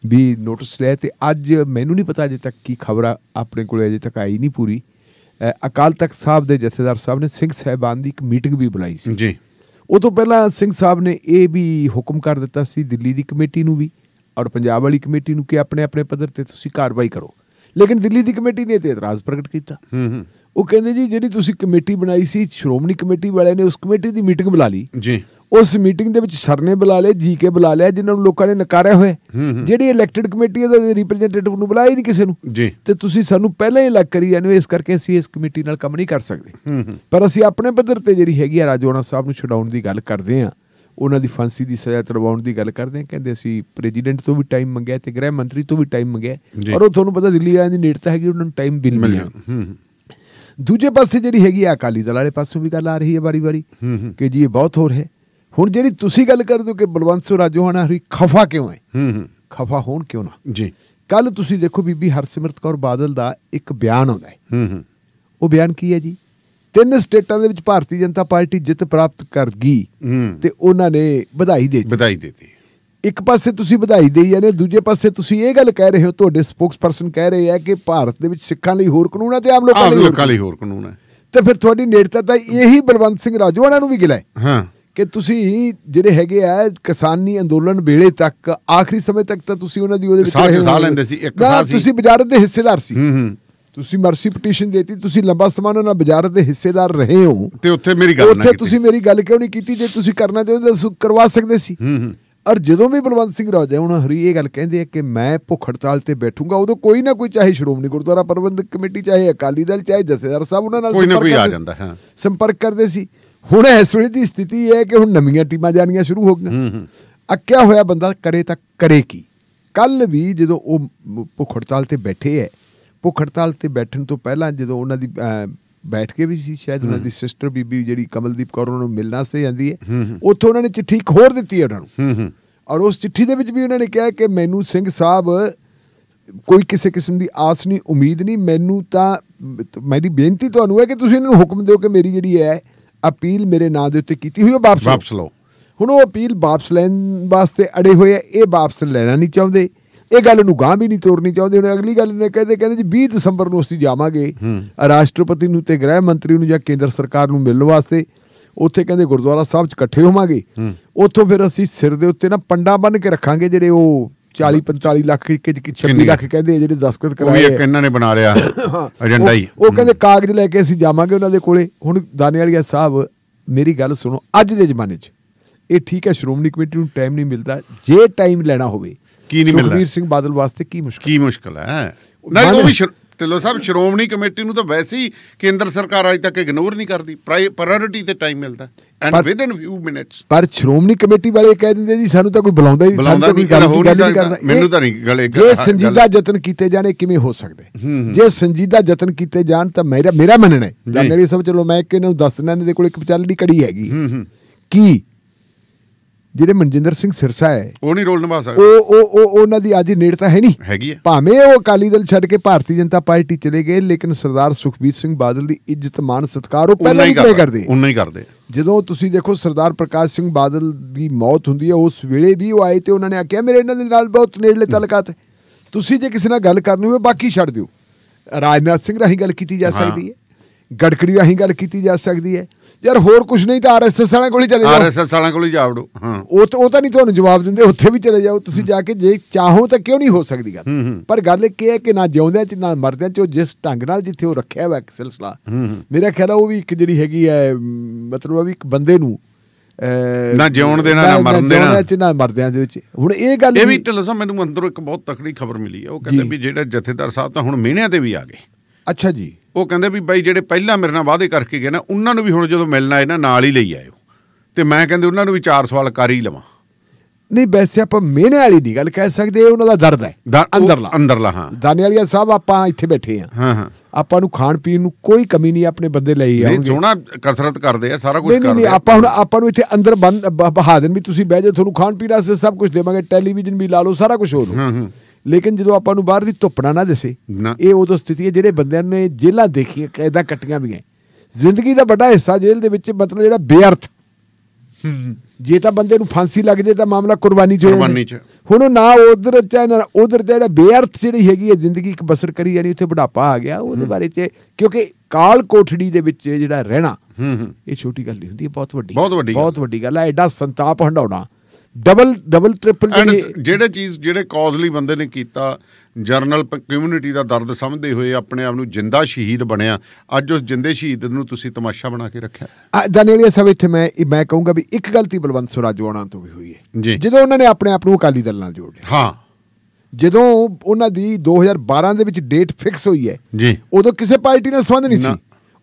ਵੀ ਨੋਟਿਸ ਲਿਆ ਤੇ ਅੱਜ ਮੈਨੂੰ ਨਹੀਂ ਪਤਾ ਅਜੇ ਤੱਕ ਕੀ ਖਬਰ ਆਪਣੇ ਕੋਲੇ ਅਜੇ ਤੱਕ ਆਈ ਨਹੀਂ ਪੂਰੀ। ਅਕਾਲ ਤਖਤ ਸਾਹਿਬ ਦੇ ਜਥੇਦਾਰ ਸਾਹਿਬ ਨੇ ਸਿੰਘ ਸਾਹਿਬਾਨ ਦੀ ਇੱਕ ਮੀਟਿੰਗ ਵੀ ਬੁਲਾਈ ਸੀ। ਜੀ। ਉਹ ਤੋਂ ਪਹਿਲਾਂ ਸਿੰਘ ਸਾਹਿਬ ਨੇ ਇਹ ਵੀ ਹੁਕਮ ਕਰ ਦਿੱਤਾ ਸੀ ਦਿੱਲੀ ਦੀ ਕਮੇਟੀ ਨੂੰ ਵੀ ਔਰ ਪੰਜਾਬ ਵਾਲੀ ਕਮੇਟੀ ਨੂੰ ਕਿ ਆਪਣੇ ਆਪਣੇ ਪੱਧਰ ਤੇ ਤੁਸੀਂ ਕਾਰਵਾਈ ਕਰੋ। ਲੇਕਿਨ ਦਿੱਲੀ ਦੀ ਕਮੇਟੀ ਨੇ ਤੇ ਇਤਰਾਜ਼ ਪ੍ਰਗਟ ਕੀਤਾ। ਹੂੰ ਹੂੰ। ਉਹ ਕਹਿੰਦੇ ਜੀ ਜਿਹੜੀ ਤੁਸੀਂ ਕਮੇਟੀ ਬਣਾਈ ਸੀ ਸ਼੍ਰੋਮਣੀ ਕਮੇਟੀ ਵਾਲਿਆਂ ਨੇ ਉਸ ਕਮੇਟੀ ਦੀ ਮੀਟਿੰਗ ਬੁਲਾ ਲਈ। ਜੀ। ਉਸ ਮੀਟਿੰਗ ਦੇ ਵਿੱਚ ਸਰ ਨੇ ਬੁਲਾ ਲਿਆ ਜੀ ਕੇ ਬੁਲਾ ਲਿਆ ਜਿਨ੍ਹਾਂ ਨੂੰ ਲੋਕਾਂ ਨੇ ਨਕਾਰਿਆ ਹੋਇਆ। ਜਿਹੜੀ ਇਲੈਕਟਿਡ ਕਮੇਟੀ ਉਹਦੇ ਰਿਪਰੈਜ਼ੈਂਟੇਟਿਵ ਨੂੰ ਬੁਲਾਇਆ ਹੀ ਨਹੀਂ ਕਿਸੇ ਨੂੰ। ਤੇ ਤੁਸੀਂ ਸਾਨੂੰ ਪਹਿਲਾਂ ਹੀ ਅਲੱਗ ਕਰੀ ਜਾਂਦੇ ਹੋ ਇਸ ਕਰਕੇ ਅਸੀਂ ਇਸ ਕਮੇਟੀ ਨਾਲ ਕੰਮ ਨਹੀਂ ਕਰ ਸਕਦੇ। ਪਰ ਅਸੀਂ ਆਪਣੇ ਪੱਧਰ ਤੇ ਜਿਹੜੀ ਹੈਗੀ ਆ ਰਾਜੋਣਾ ਸਾਹਿਬ ਨੂੰ ਛਡਾਉਣ ਦੀ ਗੱਲ ਕਰਦੇ ਆ ਉਹਨਾਂ ਦੀ ਫਾਂਸੀ ਦੀ ਸਜ਼ਾ ਤੁਰਵਾਉਣ ਦੀ ਗੱਲ ਕਰਦੇ ਆ ਕਹਿੰਦੇ ਅਸੀਂ ਪ੍ਰੈਜ਼ੀਡੈਂਟ ਤੋਂ ਵੀ ਟਾਈਮ ਮੰਗਿਆ ਤੇ ਗ੍ਰਹਿ ਮੰਤਰੀ ਤੋਂ ਵੀ ਟਾਈਮ ਮੰਗਿਆ। ਔਰ ਉਹ ਤੁਹਾਨੂੰ ਪਤਾ ਦਿੱਲੀ ਵਾਲਿਆਂ ਦੀ ਨੇੜਤਾ ਹੈਗੀ ਉਹਨਾਂ ਨੂੰ ਟਾਈਮ ਬਿਲ ਮਿਲ ਮਿਲਿਆ ਦੂਜੇ ਪਾਸੇ ਜਿਹੜੀ ਹੈਗੀ ਆ ਅਕਾਲੀ ਦਲ ਵਾਲੇ ਪਾਸੋਂ ਵੀ ਗੱਲ ਆ ਰਹੀ ਹੈ ਵਾਰੀ-ਵਾਰੀ। ਕਿ ਜੀ ਇਹ ਬਹੁਤ ਹੋਰ ਹੈ। ਹੁਣ ਜਿਹੜੀ ਤੁਸੀਂ ਗੱਲ ਕਰਦੇ ਹੋ ਕਿ ਬਲਵੰਤ ਸਿੰਘ ਰਾਜੋਹਾਣਾ ਹਰੀ ਖਫਾ ਕਿਉਂ ਹੈ? ਹੂੰ ਹੂੰ। ਖਫਾ ਹੋਣ ਕਿਉਂ ਨਾ? ਜੀ। ਕੱਲ ਤੁਸੀਂ ਦੇਖੋ ਬੀਬੀ ਹਰਸਿਮਰਤ ਕੌਰ ਬਾਦਲ ਦਾ ਇੱਕ ਬਿਆਨ ਆਉਂਦਾ ਹੈ। ਹੂੰ ਹੂੰ। ਉਹ ਬਿਆਨ ਕੀ ਹੈ ਜੀ? ਤਿੰਨ ਸਟੇਟਾਂ ਦੇ ਵਿੱਚ ਭਾਰਤੀ ਜਨਤਾ ਪਾਰਟੀ ਜਿੱਤ ਪ੍ਰਾਪਤ ਕਰ ਗਈ ਤੇ ਉਹਨਾਂ ਨੇ ਵਧਾਈ ਦੇ ਦਿੱਤੀ। ਵਧਾਈ ਦਿੱਤੀ। ਇੱਕ ਪਾਸੇ ਤੁਸੀਂ ਵਧਾਈ ਦੇਈ ਜਾਂਦੇ ਦੂਜੇ ਪਾਸੇ ਤੁਸੀਂ ਇਹ ਗੱਲ ਕਹਿ ਰਹੇ ਹੋ ਤੁਹਾਡੇ ਸਪੋਕਸਪਰਸਨ ਕਹਿ ਰਹੇ ਆ ਕਿ ਭਾਰਤ ਦੇ ਵਿੱਚ ਸਿੱਖਾਂ ਲਈ ਹੋਰ ਕਾਨੂੰਨ ਹੈ ਤੇ ਆਮ ਲੋਕਾਂ ਲਈ ਹੋਰ ਲੋਕਾਂ ਲਈ ਹੋਰ ਕਾਨੂੰਨ ਹੈ ਤੇ ਫਿਰ ਤੁਹਾਡੀ ਨੇੜਤਾ ਤਾਂ ਇਹੀ ਬਲਵੰਤ ਸਿੰਘ ਰਾਜੋਆਣਾ ਨੂੰ ਵੀ ਗਿਲਾ ਹੈ। ਹਾਂ। ਕਿ ਤੁਸੀਂ ਜਿਹੜੇ ਹੈਗੇ ਆ ਕਿਸਾਨੀ ਅੰਦੋਲਨ ਵੇਲੇ ਤੱਕ ਆਖਰੀ ਸਮੇਂ ਤੱਕ ਤਾਂ ਤੁਸੀਂ ਉਹਨਾਂ ਦੀ ਉਹਦੇ ਵਿੱਚ ਸਾਹ ਹੋਗੇ। ਲੈਂਦੇ ਸੀ, ਇੱਕ ਸਾਹ ਸੀ। ਤੁਸੀਂ ਵਜ਼ਾਰਤ ਦੇ ਹਿੱਸੇਦਾਰ ਸੀ। ਹੂੰ ਹੂੰ। ਤੁਸੀਂ ਮਰਸੀ ਪਟੀਸ਼ਨ ਦੇਤੀ ਤੁਸੀਂ ਲੰਬਾ ਸਮਾਂ ਉਹਨਾਂ ਨਾਲ ਵਜ਼ਾਰਤ ਦੇ ਹਿੱਸੇਦਾਰ ਰਹੇ ਹੋ। ਤੇ ਉੱਥੇ ਮੇਰੀ ਗੱਲ ਨਾ ਉੱਥੇ ਕੀਤੀ। ਤੁਸੀਂ ਮੇਰੀ ਗੱਲ ਕਿਉਂ ਨਹੀਂ ਕੀਤੀ? ਜੇ ਤੁਸੀਂ ਕਰਨਾ ਚਾਹੁੰਦੇ ਤਾਂ ਤੁਸੀਂ ਕਰਵਾ ਸਕਦੇ ਸੀ। ਹੂੰ ਹੂੰ। ਔਰ ਜਦੋਂ ਵੀ ਬਲਵੰਤ ਸਿੰਘ ਰਾਜਾ ਹੁਣ ਹਰੀ ਇਹ ਗੱਲ ਕਹਿੰਦੇ ਆ ਕਿ ਮੈਂ ਭੁੱਖ ਹੜਤਾਲ ਤੇ ਬੈਠੂੰਗਾ ਉਦੋਂ ਕੋਈ ਨਾ ਕੋਈ ਚਾਹੇ ਸ਼੍ਰੋਮਣੀ ਗੁਰਦੁਆਰਾ ਪ੍ਰਬੰਧਕ ਕਮੇਟੀ ਚਾਹੇ ਅਕਾਲੀ ਦਲ ਚਾਹੇ ਜਥੇਦਾਰ ਸਾਹਿਬ ਉਹਨਾਂ ਨਾਲ। ਸੰਪਰਕ ਕਰਦੇ ਸੀ। ਹੁਣ ਇਸ ਵੇਲੇ ਦੀ ਸਥਿਤੀ ਇਹ ਹੈ ਕਿ ਹੁਣ ਨਵੀਆਂ ਟੀਮਾਂ ਜਾਣੀਆਂ ਸ਼ੁਰੂ ਹੋ ਗਈਆਂ। ਅੱਕਿਆ ਹੋਇਆ ਬੰਦਾ ਕਰੇ ਤਾਂ ਕਰੇ ਕੀ? ਕੱਲ ਵੀ ਜਦੋਂ ਉਹ ਭੁੱਖ ਹੜਤਾਲ ਤੇ ਬੈਠੇ ਹੈ ਭੁੱਖ ਹੜਤਾਲ ਤੇ ਬੈਠਣ ਤੋਂ ਪਹਿਲਾਂ ਜਦੋਂ ਉਹਨਾਂ ਦੀ ਬੈਠ ਕੇ ਵੀ ਸੀ ਸ਼ਾਇਦ ਉਹਨਾਂ ਦੀ ਸਿਸਟਰ ਬੀਬੀ ਜਿਹੜੀ ਕਮਲਦੀਪ ਕੌਰ ਉਹਨਾਂ ਨੂੰ ਮਿਲਣ ਵਾਸਤੇ ਜਾਂਦੀ ਹੈ ਉੱਥੋਂ ਉਹਨਾਂ ਨੇ ਚਿੱਠੀ ਹੋਰ ਦਿੱਤੀ ਹੈ ਉਹਨਾਂ ਨੂੰ। ਔਰ ਉਸ ਚਿੱਠੀ ਦੇ ਵਿੱਚ ਵੀ ਉਹਨਾਂ ਨੇ ਕਿਹਾ ਕਿ ਮੈਨੂੰ ਸਿੰਘ ਸਾਹਿਬ ਕੋਈ ਕਿਸੇ ਕਿਸਮ ਦੀ ਆਸ ਨਹੀਂ ਉਮੀਦ ਨਹੀਂ ਮੈਨੂੰ ਤਾਂ ਮੇਰੀ ਬੇਨਤੀ ਤੁਹਾਨੂੰ ਹੈ ਕਿ ਤੁਸੀਂ ਇਹਨਾਂ ਨੂੰ ਹੁਕਮ ਦਿਓ ਕਿ ਮੇਰੀ ਜਿਹੜੀ ਹੈ ਅਪੀਲ ਮੇਰੇ ਨਾਂ ਦੇ ਉੱਤੇ ਕੀਤੀ ਹੋਈ ਉਹ ਵਾਪਸ। ਵਾਪਸ ਲਓ। ਹੁਣ ਉਹ ਅਪੀਲ ਵਾਪਸ ਲੈਣ ਵਾਸਤੇ ਅੜੇ ਹੋਏ ਆ ਇਹ ਵਾਪਸ ਲੈਣਾ ਨਹੀਂ ਚਾਹੁੰਦੇ। ਇਹ ਗੱਲ ਨੂੰ ਗਾਂ ਵੀ ਨਹੀਂ ਤੋੜਨੀ ਚਾਹੁੰਦੇ। ਹੁਣ ਅਗਲੀ ਗੱਲ ਨੇ ਕਹਿੰਦੇ ਕਹਿੰਦੇ ਜੀ 20 ਦਸੰਬਰ ਨੂੰ ਅਸੀਂ ਜਾਵਾਂਗੇ। ਰਾਸ਼ਟਰਪਤੀ ਨੂੰ ਤੇ ਗ੍ਰਹਿ ਮੰਤਰੀ ਨੂੰ ਜਾਂ ਕੇਂਦਰ ਸਰਕਾਰ ਨੂੰ ਮਿਲਣ ਵਾਸਤੇ ਉੱਥੇ ਕਹਿੰਦੇ ਗੁਰਦੁਆਰਾ ਸਾਹਿਬ 'ਚ ਇਕੱਠੇ ਹੋਵਾਂਗੇ। ਉੱਥੋਂ ਫਿਰ ਅਸੀਂ ਸਿਰ ਦੇ ਉੱਤੇ ਨਾ ਪੰਡਾ ਬੰਨ ਕੇ ਰੱਖਾਂਗੇ ਜਿਹੜੇ ਉਹ 40 45 ਲੱਖ ਕਿ 26 ਲੱਖ ਕਹਿੰਦੇ ਜਿਹੜੇ ਦਸਤਖਤ ਉਹ ਵੀ ਕਰਾਏ ਇੱਕ ਆ। ਇਹਨਾਂ ਨੇ ਬਣਾ ਲਿਆ ਏਜੰਡਾ ਹੀ। ਉਹ ਉਹ ਕਹਿੰਦੇ ਕਾਗਜ਼ ਲੈ ਕੇ ਅਸੀਂ ਜਾਵਾਂਗੇ ਉਹਨਾਂ ਦੇ ਕੋਲੇ। ਹੁਣ ਦਾਨੇਵਾਲੀਆ ਸਾਹਿਬ ਮੇਰੀ ਗੱਲ ਸੁਣੋ ਅੱਜ ਦੇ ਜ਼ਮਾਨੇ 'ਚ ਇਹ ਠੀਕ ਹੈ ਸ਼੍ਰੋਮਣੀ ਕਮੇਟੀ ਨੂੰ ਟਾਈਮ ਨਹੀਂ ਮਿਲਦਾ। ਜੇ ਟਾਈਮ ਲੈਣਾ ਹੋਵੇ ਕੀ ਨਹੀਂ ਮਿਲਦਾ? ਸੁਖਬੀਰ ਸਿੰਘ ਬਾਦਲ ਵਾਸਤੇ ਕੀ ਮੁਸ਼ਕਲ? ਕੀ ਮੁਸ਼ਕਲ ਹੈ? ਨਹੀਂ ਉਹ ਵੀ ਢਿੱਲੋਂ ਸਾਹਿਬ ਸ਼੍ਰੋਮਣੀ ਕਮੇਟੀ ਨੂੰ ਤਾਂ ਵੈਸੇ ਹੀ ਕੇਂਦਰ ਸਰਕਾਰ ਅਜੇ ਤੱਕ ਇਗਨੋਰ ਨਹੀਂ ਕਰਦੀ। ਪ੍ਰਾਇੋਰਟੀ ਤੇ ਟਾਈਮ ਮਿਲਦਾ। And with in few minutes ਪਰ ਸ਼੍ਰੋਮਣੀ ਕਮੇਟੀ ਵਾਲੇ ਕਹਿ ਦਿੰਦੇ ਜੀ ਸਾਨੂੰ ਤਾਂ ਕੋਈ ਬੁਲਾਉਂਦਾ ਹੀ ਨਹੀਂ, ਸਾਨੂੰ ਤਾਂ ਕੋਈ ਗੱਲ ਨਹੀਂ। ਕਰਦਾ। ਮੈਨੂੰ ਤਾਂ ਨਹੀਂ ਗੱਲ- ਜੇ ਸੰਜੀਦਾ ਯਤਨ ਕੀਤੇ ਜਾਣੇ ਕਿਵੇਂ ਹੋ ਸਕਦੇ? ਜੇ ਸੰਜੀਦਾ ਯਤਨ ਕੀਤੇ ਜਾਣ ਤਾਂ ਮੇਰਾ ਮੇਰਾ ਮੰਨਣਾ ਹੈ। ਜੀ। ਜਾਨੇੜੀ ਸਭ ਚਲੋ ਮੈਂ ਕਿ ਇਹਨਾਂ ਨੂੰ ਦੱਸ ਦਿੰਦਾ ਇਹਨਾਂ ਦੇ ਕੋਲ ਇੱਕ ਵਿਚਾਲੜੀ ਕੜੀ ਹੈਗੀ। ਕੀ ਜਿਹੜੇ ਮਨਜਿੰਦਰ ਸਿੰਘ ਸਿਰਸਾ ਹੈ ਉਹ ਨਹੀਂ ਰੋਲ ਨਿਭਾ ਸਕਦਾ। ਉਹ ਉਹ ਉਹ ਉਹਨਾਂ ਦੀ ਅੱਜ ਨੇੜਤਾ ਹੈ ਨਹੀਂ। ਹੈਗੀ ਹੈ ਭਾਵੇਂ ਉਹ ਅਕਾਲੀ ਦਲ ਛੱਡ ਕੇ ਭਾਰਤੀ ਜਨਤਾ ਪਾਰਟੀ ਚਲੇ ਗਏ ਲੇਕਿਨ ਸਰਦਾਰ ਸੁਖਬੀਰ ਸਿੰਘ ਬਾਦਲ ਦੀ ਇੱਜ਼ਤ ਮਾਨ ਸਤਕਾਰ ਉਹ ਪਹਿਲਾਂ ਹੀ ਕਰਦੇ ਉਨਾ ਹੀ ਕਰਦੇ ਜਦੋਂ ਤੁਸੀਂ ਦੇਖੋ ਸਰਦਾਰ ਪ੍ਰਕਾਸ਼ ਸਿੰਘ ਬਾਦਲ ਦੀ ਮੌਤ ਹੁੰਦੀ ਹੈ ਉਸ ਵੇਲੇ ਵੀ ਉਹ ਆਏ ਤੇ ਉਹਨਾਂ ਨੇ ਆਖਿਆ ਮੇਰੇ ਇਹਨਾਂ ਦੇ ਨਾਲ ਬਹੁਤ ਨੇੜਲੇ ਤਾਲੁਕਾਤ ਤੁਸੀਂ ਜੇ ਕਿਸੇ ਨਾਲ ਗੱਲ ਕਰਨੀ ਹੋਵੇ ਬਾਕੀ ਛੱਡ ਦਿਓ। ਰਾਜਨਾਥ ਸਿੰਘ ਰਾਹੀਂ ਗੱਲ ਕੀਤੀ ਜਾ। ਸਕਦੀ ਹੈ। ਗੜਕਰੀ ਰਾਹੀਂ ਗੱਲ ਕੀਤੀ ਜਾ ਸਕਦੀ ਹੈ। ਯਾਰ ਹੋਰ ਕੁਝ ਨਹੀਂ ਤਾਂ ਆਰਐਸਐਸ ਵਾਲਿਆਂ ਕੋਲ ਹੀ ਚਲੇ ਜਾਓ ਆਰਐਸਐਸ ਵਾਲਿਆਂ ਕੋਲ ਹੀ ਜਾ ਵੜੋ ਹਾਂ ਉਹ ਤਾਂ ਉਹ ਤਾਂ ਨਹੀਂ ਤੁਹਾਨੂੰ ਜਵਾਬ ਦਿੰਦੇ ਉੱਥੇ ਵੀ ਚਲੇ ਜਾਓ ਤੁਸੀਂ ਜਾ ਕੇ ਜੇ ਚਾਹੋ ਤਾਂ ਕਿਉਂ ਨਹੀਂ ਹੋ ਸਕਦੀ ਗੱਲ। ਪਰ ਗੱਲ ਇਹ ਹੈ ਕਿ ਨਾ ਜਿਉਂਦਿਆਂ ਚ ਨਾ ਮਰਦਿਆਂ ਚ ਉਹ ਜਿਸ ਢੰਗ ਨਾਲ ਜਿੱਥੇ ਉਹ ਰੱਖਿਆ ਹੋਇਆ ਇੱਕ ਸਿਲਸਿਲਾ। ਮੇਰਾ ਖਿਆਲ ਉਹ ਵੀ ਇੱਕ ਜਿਹੜੀ ਹੈਗੀ ਹੈ ਮਤਲਬ ਉਹ ਵੀ ਇੱਕ ਬੰਦੇ ਨੂੰ ਨਾ ਜਿਉਣ ਦੇਣਾ, ਨਾ ਮਰਨ ਦੇਣਾ। ਜਿਉਂਦਿਆਂ ਚ ਨਾ ਮਰਦਿਆਂ ਦੇ ਵਿੱਚ ਹੁਣ ਇਹ ਗੱਲ ਇਹ ਵੀ ਢਿੱਲੋਂ ਸਾਹਿਬ ਮੈਨੂੰ ਅੰਦਰੋਂ ਇੱਕ ਬਹੁਤ ਤਕੜੀ ਖਬਰ ਮਿਲੀ ਹੈ ਉਹ ਕਹਿੰਦੇ। ਵੀ ਜਿਹੜੇ ਜਥੇਦਾਰ ਸਾਹਿਬ ਤਾਂ ਹੁਣ ਮਿਹਣਿਆਂ ਤੇ ਵੀ ਆ ਗਏ ਅੱਛਾ ਜੀ ਉਹ ਕਹਿੰਦੇ ਵੀ ਬਾਈ ਜਿਹੜੇ ਪਹਿਲਾਂ ਮੇਰੇ ਨਾਲ ਵਾਅਦੇ ਕਰਕੇ ਗਏ ਨਾ ਉਹਨਾਂ ਨੂੰ ਵੀ ਹੁਣ ਜਦੋਂ ਮਿਲਣਾ ਹੈ ਨਾ ਨਾਲ ਹੀ ਲਈ ਆਇਓ। ਤੇ ਮੈਂ ਕਹਿੰਦੇ ਉਹਨਾਂ ਨੂੰ ਵੀ ਚਾਰ ਸਵਾਲ ਕਰ ਹੀ ਲਵਾਂ। ਨਹੀਂ ਵੈਸੇ ਆਪਾਂ ਮਿਹਨੇ ਵਾਲੀ ਨਹੀਂ ਗੱਲ ਕਹਿ ਸਕਦੇ ਇਹ ਉਹਨਾਂ ਦਾ ਦਰਦ ਹੈ। ਦਾ- ਅੰਦਰਲਾ। ਅੰਦਰਲਾ ਹਾਂ। ਦਾਨੇਵਾਲੀਆ ਸਾਹਿਬ ਆਪਾਂ ਇੱਥੇ ਬੈਠੇ ਆ ਹਾਂ ਹਾਂ। ਆਪਾਂ ਨੂੰ ਖਾਣ ਪੀਣ ਨੂੰ ਕੋਈ ਕਮੀ ਨਹੀਂ ਆਪਣੇ ਬੰਦੇ ਲਈ ਨਹੀਂ ਆਉਣਗੇ। ਸੋਹਣਾ ਕਸਰਤ ਕਰਦੇ ਆ ਸਾਰਾ ਕੁਝ ਨਹੀਂ ਨਹੀਂ ਕਰਦੇ ਨਹੀਂ ਆ। ਆਪਾਂ ਹੁਣ ਆਪਾਂ ਨੂੰ ਇੱਥੇ ਅੰਦਰ ਬਹਾ ਦੇਣ ਵੀ ਤੁਸੀਂ ਬਹਿ ਜਾਓ ਤੁਹਾਨੂੰ ਖਾਣ ਪੀਣ ਵਾਸਤੇ ਸਭ ਕੁਝ ਦੇਵਾਂਗੇ ਟੈਲੀਵਿਜ਼ਨ ਵੀ ਲਾ ਲਓ ਸਾਰਾ ਕੁਝ ਹੋ ਲਓ ਹੂੰ ਹੂੰ। ਲੇਕਿਨ ਜਦੋਂ ਆਪਾਂ ਨੂੰ ਬਾਹਰ ਦੀ ਧੁੱਪਣਾ ਨਾ ਦਿਸੇ। ਇਹ ਉਦੋਂ ਸਥਿਤੀ ਹੈ ਜਿਹੜੇ ਬੰਦਿਆਂ ਨੇ ਜੇਲ੍ਹਾਂ ਦੇਖੀਆਂ ਕੈਦਾਂ ਕੱਟੀਆਂ ਵੀ ਹੈ ਜ਼ਿੰਦਗੀ ਦਾ ਵੱਡਾ ਹਿੱਸਾ ਜੇਲ੍ਹ ਦੇ ਵਿੱਚ ਮਤਲਬ ਜਿਹੜਾ ਬੇਅਰਥ ਜੇ ਤਾਂ ਬੰਦੇ ਨੂੰ ਫਾਂਸੀ ਲੱਗ ਜੇ ਤਾਂ ਮਾਮਲਾ ਕੁਰਬਾਨੀ ਚ। ਕੁਰਬਾਨੀ ਚ। ਹੁਣ ਉਹ ਨਾ ਉਧਰ ਚਾਹੇ ਨਾ ਉਧਰ ਜਿਹੜਾ ਬੇਅਰਥ ਜਿਹੜੀ ਹੈਗੀ ਹੈ ਜ਼ਿੰਦਗੀ ਇੱਕ ਬਸਰ ਕਰੀ ਜਾਨੀ ਉੱਥੇ ਬੁਢਾਪਾ ਆ ਗਿਆ ਉਹਦੇ ਬਾਰੇ ਚ ਕਿਉਂਕਿ ਕਾਲ ਕੋਠੜੀ ਦੇ ਵਿੱਚ ਜਿਹੜਾ ਰਹਿਣਾ ਇਹ ਛੋਟੀ ਗੱਲ ਨਹੀਂ ਹੁੰਦੀ ਬਹੁਤ ਵੱਡੀ। ਬਹੁਤ ਵੱਡੀ ਗੱਲ ਹੈ ਐਡਾ ਸੰਤਾਪ ਹੰਡਾਉਣਾ ਡਬਲ ਡਬਲ ਟ੍ਰਿਪਲ ਜਿਹੜੀ ਚੀਜ਼ ਜਿਹੜੇ ਕਾਜ਼ਲੀ ਬੰਦੇ ਨੇ ਕੀਤਾ ਜਰਨਲ ਕਮਿਊਨਿਟੀ ਦਾ ਦਰਦ ਸਮਝਦੇ ਹੋਏ ਆਪਣੇ ਆਪ ਨੂੰ ਜਿੰਦਾ ਸ਼ਹੀਦ ਬਣਿਆ ਅੱਜ ਉਸ ਜਿੰਦੇ ਸ਼ਹੀਦ ਨੂੰ ਤੁਸੀਂ ਤਮਾਸ਼ਾ ਬਣਾ ਕੇ ਰੱਖਿਆ। ਦਾਨੇਲੀਆ ਸਾਹਿਬ ਇੱਥੇ ਮੈਂ ਮੈਂ ਕਹੂੰਗਾ ਵੀ ਇੱਕ ਗਲਤੀ ਬਲਵੰਤ ਸੁਰਾਜਵਾਣਾ ਤੋਂ ਵੀ ਹੋਈ ਹੈ। ਜਦੋਂ ਉਹਨਾਂ ਨੇ ਆਪਣੇ ਆਪ ਨੂੰ ਅਕਾਲੀ ਦਲ ਨਾਲ ਜੋੜ ਲਿਆ ਹਾਂ। ਜਦੋਂ ਉਹਨਾਂ ਦੀ 2012 ਦੇ ਵਿੱਚ ਡੇਟ ਫਿਕਸ ਹੋਈ ਹੈ ਜੀ। ਉਦੋਂ ਕਿਸੇ ਪਾਰਟੀ ਨਾਲ ਸੰਬੰਧ ਨਹੀਂ ਸੀ।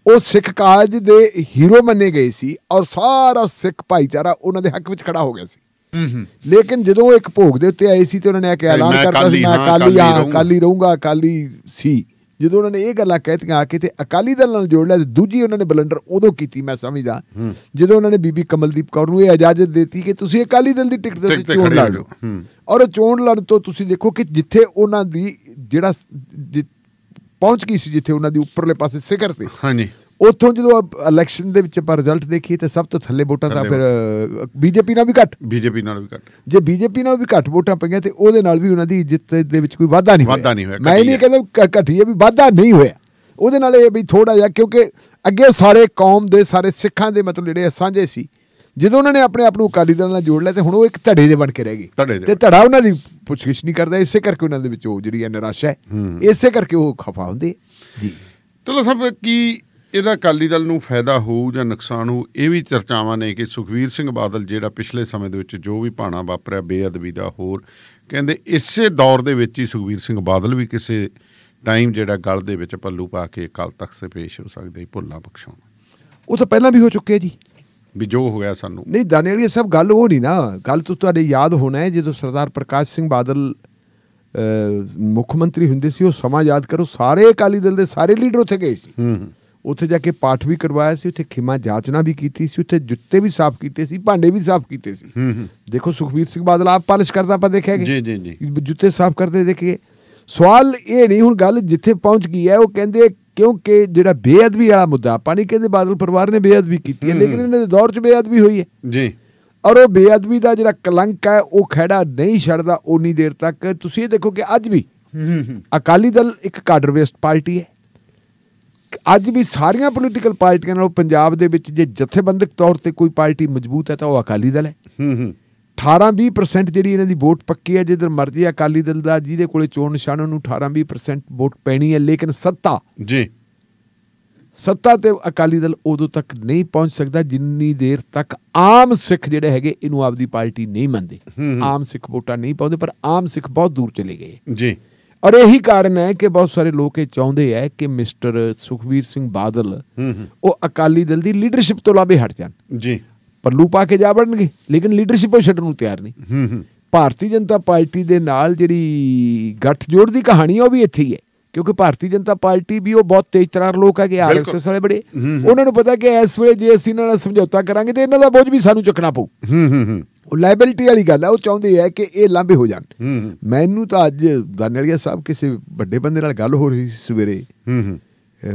ਉਹ ਸਿੱਖ ਕਾਜ ਦੇ ਹੀਰੋ ਮੰਨੇ ਗਏ ਸੀ ਔਰ ਸਾਰਾ ਸਿੱਖ ਭਾਈਚਾਰਾ ਉਹਨਾਂ ਦੇ ਹੱਕ ਵਿੱਚ ਖੜਾ ਹੋ ਗਿਆ ਸੀ। ਲੇਕਿਨ ਜਦੋਂ ਇੱਕ ਭੋਗ ਦੇ ਉੱਤੇ ਆਏ ਸੀ ਤੇ ਉਹਨਾਂ ਨੇ ਆ ਕੇ ਐਲਾਨ ਕਰਤਾ ਸੀ ਮੈਂ ਅਕਾਲੀ ਰਹੂੰਗਾ। ਅਕਾਲੀ ਰਹੂੰਗਾ ਅਕਾਲੀ ਸੀ। ਜਦੋਂ ਉਹਨਾਂ ਨੇ ਇਹ ਗੱਲਾਂ ਕਹਿਤੀਆਂ ਆ ਕੇ ਤੇ ਅਕਾਲੀ ਦਲ ਨਾਲ ਜੋੜ ਲਿਆ ਤੇ ਦੂਜੀ ਉਹਨਾਂ ਨੇ ਬਲੰਡਰ ਉਦੋਂ ਕੀਤੀ ਮੈਂ ਸਮਝਦਾ। ਜਦੋਂ ਉਹਨਾਂ ਨੇ ਬੀਬੀ ਕਮਲਦੀਪ ਕੌਰ ਨੂੰ ਇਹ ਇਜਾਜ਼ਤ ਦਿੱਤੀ ਕਿ ਤੁਸੀਂ ਅਕਾਲੀ ਦਲ ਦੀ ਟਿਕਟ ਤੇ ਚੋਣ ਲੜ ਲਓ। ਔਰ ਚੋਣ ਲੜਨ ਤੋਂ ਤੁਸੀਂ ਦੇਖੋ ਕਿ ਜਿੱਥੇ ਉਹਨਾਂ ਦੀ ਜਿਹੜਾ ਪਹੁੰਚ ਗਈ ਸੀ ਜਿੱਥੇ ਉਹਨਾਂ ਦੀ ਉੱਪਰਲੇ ਪਾਸੇ ਸਿਖਰ ਤੇ। ਹਾਂਜੀ। ਉੱਥੋਂ ਜਦੋਂ ਇਲੈਕਸ਼ਨ ਦੇ ਵਿੱਚ ਆਪਾਂ ਰਿਜ਼ਲਟ ਦੇਖੀਏ ਤੇ ਸਭ ਤੋਂ ਥੱਲੇ ਵੋਟਾਂ ਤਾਂ ਫਿਰ ਬੀਜੇਪੀ ਨਾਲ ਵੀ ਘੱਟ। ਬੀਜੇਪੀ ਨਾਲ ਵੀ ਘੱਟ। ਜੇ ਬੀਜੇਪੀ ਨਾਲ ਵੀ ਘੱਟ ਵੋਟਾਂ ਪਈਆਂ ਤੇ ਉਹਦੇ ਨਾਲ ਵੀ ਉਹਨਾਂ ਦੀ ਇੱਜ਼ਤ ਦੇ ਵਿੱਚ ਕੋਈ ਵਾਧਾ ਨਹੀਂ ਵਾਧਾ ਨਹੀਂ ਹੋਇਆ, ਮੈਂ ਇਹ ਨਹੀਂ। ਕਹਿੰਦਾ ਘਟੀ ਹੈ ਵੀ ਵਾਧਾ ਨਹੀਂ ਹੋਇਆ। ਉਹਦੇ ਨਾਲ ਇਹ ਵੀ ਥੋੜਾ ਜਿਹਾ ਕਿਉਂਕਿ ਅੱਗੇ ਸਾਰੇ ਕੌਮ ਦੇ ਸਾਰੇ ਸਿੱਖਾਂ ਦੇ ਮਤਲਬ ਜਿਹੜੇ ਸਾਂਝੇ ਸੀ। ਜਦੋਂ ਉਹਨਾਂ ਨੇ ਆਪਣੇ ਆਪ ਨੂੰ ਅਕਾਲੀ ਦਲ ਨਾਲ ਜੋੜ ਲਿਆ ਤੇ ਹੁਣ ਉਹ ਇੱਕ ਧੜੇ ਦੇ ਬਣ ਕੇ ਰਹਿ ਗਏ। ਤੇ ਧੜਾ ਉਹਨਾਂ ਦੀ ਪੁੱਛਗਿਛ ਨਹੀਂ ਕਰਦਾ ਇਸੇ ਕਰਕੇ ਉਹਨਾਂ ਦੇ ਵਿੱਚ ਉਹ ਜਿਹੜੀ ਹੈ ਨਿਰਾਸ਼ਾ ਹੈ। ਇਸੇ ਕਰਕੇ ਉਹ ਖਫਾ ਹੁੰਦੇ ਜੀ। ਚਲੋ ਸਭ ਕੀ ਇਹਦਾ ਅਕਾਲੀ ਦਲ ਨੂੰ ਫਾਇਦਾ ਹੋਊ ਜਾਂ ਨੁਕਸਾਨ ਹੋਊ ਇਹ ਵੀ ਚਰਚਾਵਾਂ ਨੇ ਕਿ ਸੁਖਵੀਰ ਸਿੰਘ ਬਾਦਲ ਜਿਹੜਾ ਪਿਛਲੇ ਸਮੇਂ ਦੇ ਵਿੱਚ ਜੋ ਵੀ ਭਾਣਾ ਵਾਪਰਿਆ ਬੇਅਦਬੀ ਦਾ ਹੋਰ ਕਹਿੰਦੇ ਇਸੇ ਦੌਰ ਦੇ ਵਿੱਚ ਹੀ ਸੁਖਵੀਰ ਸਿੰਘ ਬਾਦਲ ਵੀ ਕਿਸੇ ਟਾਈਮ ਜਿਹੜਾ ਗਲ ਦੇ ਵਿੱਚ ਪੱਲੂ ਪਾ ਕੇ ਅਕਾਲ ਤਖਤ ਸੇ ਪੇਸ਼ ਹੋ ਸਕਦੇ ਭੁੱਲਾ ਬਖਸ਼ਾਉਣ। ਉਹ ਤਾਂ ਪਹਿਲਾਂ ਵੀ ਹੋ ਚੁੱਕੇ ਜੀ। ਵੀ ਜੋ ਹੋ ਗਿਆ ਸਾਨੂੰ। ਨਹੀਂ ਦਾਨੇ ਵਾਲੀ ਸਭ ਗੱਲ ਉਹ ਨਹੀਂ ਨਾ। ਗੱਲ ਤੋਂ ਤੁਹਾਡੇ ਯਾਦ ਹੋਣਾ ਹੈ ਜਦੋਂ ਸਰਦਾਰ ਪ੍ਰਕਾਸ਼ ਸਿੰਘ ਬਾਦਲ ਮੁੱਖ ਮੰਤਰੀ ਹੁੰਦੇ ਸੀ ਉਹ ਸਮਾਂ ਯਾਦ ਕਰੋ ਸਾਰੇ ਅਕਾਲੀ ਦਲ ਦੇ ਸਾਰੇ ਲੀਡਰ ਉੱਥੇ ਗਏ ਸੀ। ਹੂੰ। ਉੱਥੇ ਜਾ ਕੇ ਪਾਠ ਵੀ ਕਰਵਾਇਆ ਸੀ ਉੱਥੇ ਖਿਮਾ ਜਾਚਨਾ ਵੀ ਕੀਤੀ ਸੀ ਉੱਥੇ ਜੁੱਤੇ ਵੀ ਸਾਫ਼ ਕੀਤੇ ਸੀ ਭਾਂਡੇ ਵੀ ਸਾਫ਼ ਕੀਤੇ ਸੀ। ਹੂੰ ਹੂੰ। ਦੇਖੋ ਸੁਖਬੀਰ ਸਿੰਘ ਬਾਦਲ ਆਪ ਪਾਲਿਸ਼ ਕਰਦਾ ਆਪਾਂ ਦੇਖਿਆ ਜੀ ਜੀ ਜੀ। ਜੁੱਤੇ ਸਾਫ਼ ਕਰਦੇ ਦੇਖੀਏ। ਸਵਾਲ ਇਹ ਨਹੀਂ ਹੁਣ ਗੱਲ ਜਿੱਥੇ ਪਹੁੰਚ ਗਈ ਹੈ ਉਹ ਕਹਿੰਦੇ ਕਿਉਂਕਿ ਜਿਹੜਾ ਬੇਅਦਬੀ ਵਾਲਾ ਮੁੱਦਾ ਆਪਾਂ ਨਹੀਂ ਕਹਿੰਦੇ ਬਾਦਲ ਪਰਿਵਾਰ ਨੇ ਬੇਅਦਬੀ ਕੀਤੀ ਹੈ ਲੇਕਿਨ ਇਹਨਾਂ ਦੇ ਦੌਰ 'ਚ ਬੇਅਦਬੀ ਹੋਈ ਹੈ। ਜੀ। ਔਰ ਉਹ ਬੇਅਦਬੀ ਦਾ ਜਿਹੜਾ ਕਲੰਕ ਹੈ ਉਹ ਖੜਾ ਨਹੀਂ ਛੱਡਦਾ ਉਨੀ ਦੇਰ ਤੱਕ। ਤੁਸੀਂ ਇਹ ਦੇਖੋ ਕਿ ਅੱਜ ਵੀ ਹੂੰ ਹੂੰ ਅਕਾਲੀ ਦਲ ਇੱਕ ਕਾਡਰ ਬੇਸਡ ਪਾਰਟੀ ਹੈ। ਅੱਜ ਵੀ ਸਾਰੀਆਂ ਪੋਲੀਟੀਕਲ ਪਾਰਟੀਆਂ ਨਾਲੋਂ ਪੰਜਾਬ ਦੇ ਵਿੱਚ ਜੇ ਜਥੇਬੰਦਕ ਤੌਰ ਤੇ ਕੋਈ ਪਾਰਟੀ ਮਜ਼ਬੂਤ ਹੈ ਤਾਂ ਉਹ ਅਕਾਲੀ ਦਲ ਹੈ। ਹੂੰ ਹੂੰ। 18-20% ਜਿਹੜੀ ਇਹਨਾਂ ਦੀ ਵੋਟ ਪੱਕੀ ਹੈ ਜਿੱਧਰ ਮਰਜ਼ੀ ਅਕਾਲੀ ਦਲ ਦਾ ਜਿਹਦੇ ਕੋਲੇ ਚੋਣ ਨਿਸ਼ਾਨ ਉਹਨੂੰ 18-20% ਵੋਟ ਪੈਣੀ ਹੈ ਲੇਕਿਨ ਸੱਤਾ ਜੀ। ਸੱਤਾ ਤੇ ਅਕਾਲੀ ਦਲ ਉਦੋਂ ਤੱਕ ਨਹੀਂ ਪਹੁੰਚ ਸਕਦਾ ਜਿੰਨੀ ਦੇਰ ਤੱਕ ਆਮ ਸਿੱਖ ਜਿਹੜੇ ਹੈਗੇ ਇਹਨੂੰ ਆਪਦੀ ਪਾਰਟੀ ਨਹੀਂ ਮੰਨਦੇ। ਆਮ ਸਿੱਖ ਵੋਟਾਂ ਨਹੀਂ ਪਾਉਂਦੇ ਪਰ ਆਮ ਸਿੱਖ ਬਹੁਤ ਦੂਰ ਚਲੇ ਗਏ। ਜੀ। ਔਰ ਇਹੀ ਕਾਰਨ ਹੈ ਕਿ ਬਹੁਤ ਸਾਰੇ ਲੋਕ ਇਹ ਚਾਹੁੰਦੇ ਹੈ ਕਿ ਮਿਸਟਰ ਸੁਖਵੀਰ ਸਿੰਘ ਬਾਦਲ ਉਹ ਅਕਾਲੀ ਦਲ ਦੀ ਲੀਡਰਸ਼ਿਪ ਤੋਂ ਲਾਭੇ ਹਟ ਜਾਣ। ਜੀ। ਪੱਲੂ ਪਾ ਕੇ ਜਾ ਵੜਨਗੇ ਲੇਕਿਨ ਲੀਡਰਸ਼ਿਪ ਉਹ ਛੱਡਣ ਨੂੰ ਤਿਆਰ ਨਹੀਂ। ਹੂੰ ਹੂੰ। ਭਾਰਤੀ ਜਨਤਾ ਪਾਰਟੀ ਦੇ ਨਾਲ ਜਿਹੜੀ ਗੱਠਜੋੜ ਦੀ ਕਹਾਣੀ ਉਹ ਵੀ ਇੱਥੇ ਹੀ ਹੈ। ਕਿਉਂਕਿ ਭਾਰਤੀ ਜਨਤਾ ਪਾਰਟੀ ਵੀ ਉਹ ਬਹੁਤ ਤੇਜ਼ ਤਰਾਰ ਲੋਕ ਹੈਗੇ ਆਰਐਸਐਸ ਵਾਲੇ ਬੜੇ। ਉਹਨਾਂ ਨੂੰ ਪਤਾ ਕਿ ਇਸ ਵੇਲੇ ਜੇ ਅਸੀਂ ਇਹਨਾਂ ਨਾਲ ਸਮਝੌਤਾ ਕਰਾਂਗੇ ਤੇ ਇਹਨਾਂ ਦਾ ਬੋਝ ਵੀ ਸਾਨੂੰ ਚੱਕਣਾ ਪਊ। ਹੂੰ ਹੂੰ ਹੂੰ। ਉਹ ਲਾਇਬਿਲਿਟੀ ਵਾਲੀ ਗੱਲ ਹੈ ਉਹ ਚਾਹੁੰਦੇ ਹੈ ਕਿ ਇਹ ਲਾਂਭੇ ਹੋ ਜਾਣ। ਮੈਨੂੰ ਤਾਂ ਅੱਜ ਦਾਨੇਲੀਆ ਸਾਹਿਬ ਕਿਸੇ ਵੱਡੇ ਬੰਦੇ ਨਾਲ ਗੱਲ ਹੋ ਰਹੀ ਸੀ ਸਵੇਰੇ। ਹੂੰ ਹੂੰ।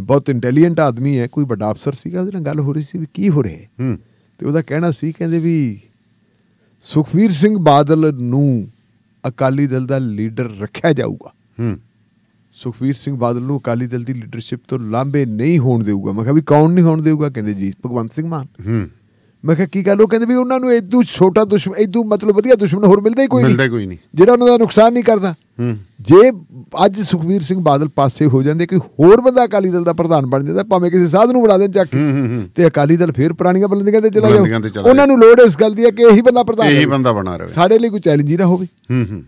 ਬਹੁਤ ਇੰਟੈਲੀਜੈਂਟ ਆਦਮੀ ਹੈ ਕੋਈ ਵੱਡਾ ਅਫਸਰ ਸੀਗਾ ਉਹਦੇ ਨਾਲ ਗੱਲ ਹੋ ਰਹੀ ਸੀ ਵੀ ਕੀ ਹੋ ਰਿਹਾ ਹੈ। ਹੂੰ। ਤੇ ਉਹਦਾ ਕਹਿਣਾ ਸੀ ਕਹਿੰਦੇ ਵੀ ਸੁਖਵੀਰ ਸਿੰਘ ਬਾਦਲ ਨੂੰ ਅਕਾਲੀ ਦਲ ਦਾ ਲੀਡਰ ਰੱਖਿਆ ਜਾਊਗਾ। ਹੂੰ। ਸੁਖਵੀਰ ਸਿੰਘ ਬਾਦਲ ਨੂੰ ਅਕਾਲੀ ਦਲ ਦੀ ਲੀਡਰਸ਼ਿਪ ਤੋਂ ਲਾਂਭੇ ਨਹੀਂ ਹੋਣ ਦੇਊਗਾ। ਮੈਂ ਕਿਹਾ ਵੀ ਕੌਣ ਨਹੀਂ ਹੋਣ ਦੇਊਗਾ? ਕਹਿੰਦੇ ਜੀ ਭਗਵੰਤ ਸਿੰਘ ਮਾਨ। ਹੂੰ। ਮੈਂ ਕਿਹਾ ਕੀ ਗੱਲ? ਉਹ ਕਹਿੰਦੇ ਵੀ ਉਹਨਾਂ ਨੂੰ ਇਦੋਂ ਛੋਟਾ ਦੁਸ਼ਮਣ ਇਦੋਂ ਮਤਲਬ ਵਧੀਆ ਦੁਸ਼ਮਣ ਹੋਰ ਮਿਲਦਾ ਹੀ ਕੋਈ ਮਿਲਦਾ ਨਹੀਂ। ਕੋਈ ਨਹੀਂ। ਜਿਹੜਾ ਉਹਨਾਂ ਦਾ ਨੁਕਸਾਨ ਨਹੀਂ ਕਰਦਾ। ਜੇ ਅੱਜ ਸੁਖਵੀਰ ਸਿੰਘ ਬਾਦਲ ਪਾਸੇ ਹੋ ਜਾਂਦੇ ਕੋਈ ਹੋਰ ਬੰਦਾ ਅਕਾਲੀ ਦਲ ਦਾ ਪ੍ਰਧਾਨ ਬਣ ਜਾਂਦਾ ਭਾਵੇਂ ਕਿਸੇ ਸਾਧ ਨੂੰ ਬਣਾ ਦੇਣ ਚੱਕ ਤੇ ਅਕਾਲੀ ਦਲ ਫੇਰ ਪੁਰਾਣੀਆਂ ਬੁਲੰਦੀਆਂ ਤੇ ਚਲਾ ਜਾਓ ਉਹਨਾਂ ਨੂੰ ਲੋੜ ਇਸ ਗੱਲ ਦੀ ਹੈ ਕਿ ਇਹੀ ਬੰਦਾ ਪ੍ਰਧਾਨ ਇਹੀ। ਬੰਦਾ ਬਣਾ ਰਹੇ। ਸਾਡੇ ਲਈ ਕੋਈ ਚੈਲੰਜ ਹੀ ਨਾ ਹੋਵੇ। ਹੂੰ ਹੂੰ।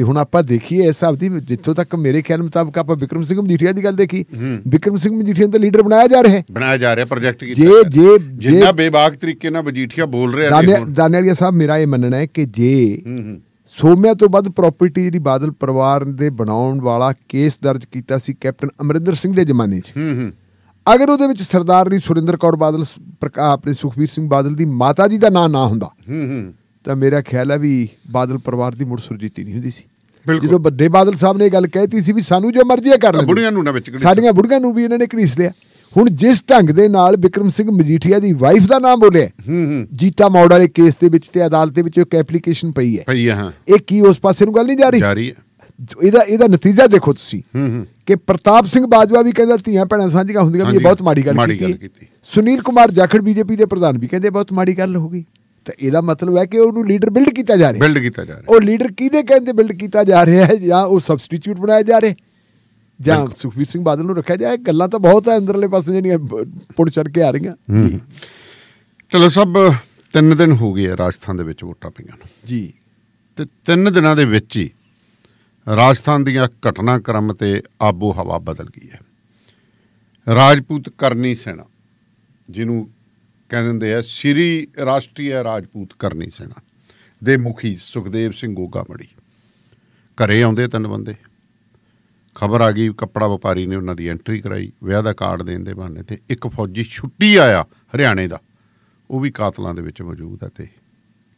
ਤੇ ਹੁਣ ਆਪਾਂ ਦੇਖੀਏ ਇਸ ਹਿਸਾਬ ਦੀ ਜਿੱਥੋਂ ਤੱਕ ਮੇਰੇ ਖਿਆਲ ਮੁਤਾਬਕ ਆਪਾਂ ਵਿਕਰਮ ਸਿੰਘ ਮਜੀਠੀਆ ਦੀ ਗੱਲ ਦੇਖੀ ਵਿਕਰਮ ਸਿੰਘ ਮਜੀਠੀਆ ਨੂੰ ਤਾਂ ਲੀਡਰ ਬਣਾਇਆ ਜਾ ਰਿਹਾ ਹੈ। ਬਣਾਇਆ ਜਾ ਰਿਹਾ ਪ੍ਰੋਜੈਕਟ ਕੀਤਾ ਜੇ ਜਾ ਜਿੰਨਾ ਬੇਬਾਕ ਤਰੀਕੇ ਨਾਲ ਮਜੀਠੀਆ ਬੋਲ ਰਿਹਾ ਹੁਣ। ਦਾਨੇਲੀਆ ਸਾਹਿਬ ਮੇਰਾ ਇਹ ਮੰਨਣਾ ਹੈ ਕਿ ਜੇ ਹੂੰ ਹੂੰ। ਸੋਮਿਆਂ ਤੋਂ ਵੱਧ ਪ੍ਰਾਪਰਟੀ ਜਿਹੜੀ ਬਾਦਲ ਪਰਿਵਾਰ ਦੇ ਬਣਾਉਣ ਵਾਲਾ ਕੇਸ ਦਰਜ ਕੀਤਾ ਸੀ ਕੈਪਟਨ ਅਮਰਿੰਦਰ ਸਿੰਘ ਦੇ ਜ਼ਮਾਨੇ 'ਚ। ਹੂੰ ਹੂੰ। ਅਗਰ ਉਹਦੇ ਵਿੱਚ ਸਰਦਾਰਨੀ ਸੁਰਿੰਦਰ ਕੌਰ ਬਾਦਲ ਆਪਣੇ ਸੁਖਬੀਰ ਸਿੰਘ ਬਾਦਲ ਦੀ ਮਾਤਾ ਜੀ ਦਾ ਨਾਂ ਨਾ ਹੁੰਦਾ ਹੂੰ ਹੂੰ। ਤਾਂ ਮੇਰਾ ਖਿਆਲ ਹੈ ਵੀ ਬਾਦਲ ਪਰਿਵਾਰ ਦੀ ਮੁੜ ਸੁਰਜੀਤੀ ਨਹੀਂ ਹੁੰਦੀ ਸੀ। ਜਦੋਂ ਵੱਡੇ ਬਾਦਲ ਸਾਹਿਬ ਨੇ ਇਹ ਗੱਲ ਕਹਿਤੀ ਸੀ ਵੀ ਸਾਨੂੰ ਜੋ ਮਰਜ਼ੀ ਹੈ ਕਰ ਲੈਣ ਬੁੜੀਆਂ ਨੂੰ ਨਾ ਵਿੱਚ। ਸਾਡੀਆਂ ਬੁੜੀਆਂ ਨੂੰ ਵੀ ਇਹਨਾਂ ਨੇ ਘੜੀਸ ਲਿਆ। ਹੁਣ ਜਿਸ ਢੰਗ ਦੇ ਨਾਲ ਵਿਕਰਮ ਸਿੰਘ ਮਜੀਠੀਆ ਦੀ ਵਾਈਫ ਦਾ ਨਾਮ ਬੋਲਿਆ ਹੂੰ ਹੂੰ ਜੀਤਾ ਮੌੜ ਵਾਲੇ ਕੇਸ ਦੇ ਵਿੱਚ ਤੇ ਅਦਾਲਤ ਦੇ ਵਿੱਚ ਇੱਕ ਐਪਲੀਕੇਸ਼ਨ ਪਈ ਹੈ। ਪਈ ਆ ਹਾਂ। ਇਹ ਕੀ ਉਸ ਪਾਸੇ ਨੂੰ ਗੱਲ ਨਹੀਂ ਜਾ ਰਹੀ? ਜਾਰੀ ਹੈ। ਇਹਦਾ ਇਹਦਾ ਨਤੀਜਾ ਦੇਖੋ ਤੁਸੀਂ। ਹੂੰ ਹੂੰ। ਕਿ ਪ੍ਰਤਾਪ ਸਿੰਘ ਬਾਜਵਾ ਵੀ ਕਹਿੰਦਾ ਧੀਆਂ ਭੈਣਾਂ ਸਾਂਝੀਆਂ ਹੁੰਦੀਆਂ ਵੀ ਇਹ ਬਹੁਤ ਮਾੜੀ ਗੱਲ ਹੈ। ਕੀਤੀ। ਸੁਨੀਲ ਕੁਮਾਰ ਜਾਖੜ ਬੀਜੇਪੀ ਦੇ ਪ੍ਰਧਾਨ ਵੀ ਕਹਿੰਦੇ ਬਹੁਤ ਮਾੜੀ ਗੱਲ ਹੋ ਗਈ। ਤਾਂ ਇਹਦਾ ਮਤਲਬ ਹੈ ਕਿ ਉਹਨੂੰ ਲੀਡਰ ਬਿਲਡ ਕੀਤਾ ਜਾ ਰਿਹਾ। ਬਿਲਡ ਕੀਤਾ ਜਾ ਰਿਹਾ। ਉਹ ਲੀਡਰ ਕਿਹਦੇ ਕਹਿੰਦੇ ਬਿਲਡ ਕੀਤਾ ਜਾ ਰਿਹਾ ਹੈ ਜਾਂ ਉਹ ਸਬਸਟੀਟਿਊਟ ਬਣਾਇਆ ਜਾ ਰਿਹਾ ਜਾਂ। ਸੁਖਬੀਰ ਸਿੰਘ ਬਾਦਲ ਨੂੰ ਰੱਖਿਆ ਜਾਏ? ਗੱਲਾਂ ਤਾਂ ਬਹੁਤ ਹੈ ਅੰਦਰਲੇ ਪਾਸੇ ਜਿਹੜੀਆਂ ਪੁੜ ਚੜ ਕੇ ਆ ਰਹੀਆਂ। ਹੂੰ। ਚਲੋ ਸਭ ਤਿੰਨ ਦਿਨ ਹੋ ਗਏ ਰਾਜਸਥਾਨ ਦੇ ਵਿੱਚ ਵੋਟਾਂ ਪਈਆਂ ਨੂੰ। ਜੀ। ਤੇ ਤਿੰਨ ਦਿਨਾਂ ਦੇ ਵਿੱਚ ਹੀ ਰਾਜਸਥਾਨ ਦੀਆਂ ਘਟਨਾਕ੍ਰਮ ਤੇ ਆਬੋ ਹਵਾ ਬਦਲ ਗਈ ਹੈ। ਰਾਜਪੂਤ ਕਰਨੀ ਸੈਨਾ ਜਿਹਨੂੰ ਕਹਿ ਦਿੰਦੇ ਆ, ਸ਼੍ਰੀ ਰਾਸ਼ਟਰੀ ਰਾਜਪੂਤ ਕਰਨੀ ਸੈਨਾ ਦੇ ਮੁਖੀ ਸੁਖਦੇਵ ਸਿੰਘ ਗੋਗਾ ਮੜੀ ਘਰੇ ਆਉਂਦੇ ਤਿੰਨ ਬੰਦੇ। ਖਬਰ ਆ ਗਈ, ਕੱਪੜਾ ਵਪਾਰੀ ਨੇ ਉਹਨਾਂ ਦੀ ਐਂਟਰੀ ਕਰਾਈ, ਵਿਆਹ ਦਾ ਕਾਰਡ ਦੇਣ ਦੇ ਬਹਾਨੇ ਤੇ ਇੱਕ ਫੌਜੀ ਛੁੱਟੀ ਆਇਆ ਹਰਿਆਣੇ ਦਾ। ਉਹ ਵੀ ਕਾਤਲਾਂ ਦੇ ਵਿੱਚ ਮੌਜੂਦ ਹੈ ਤੇ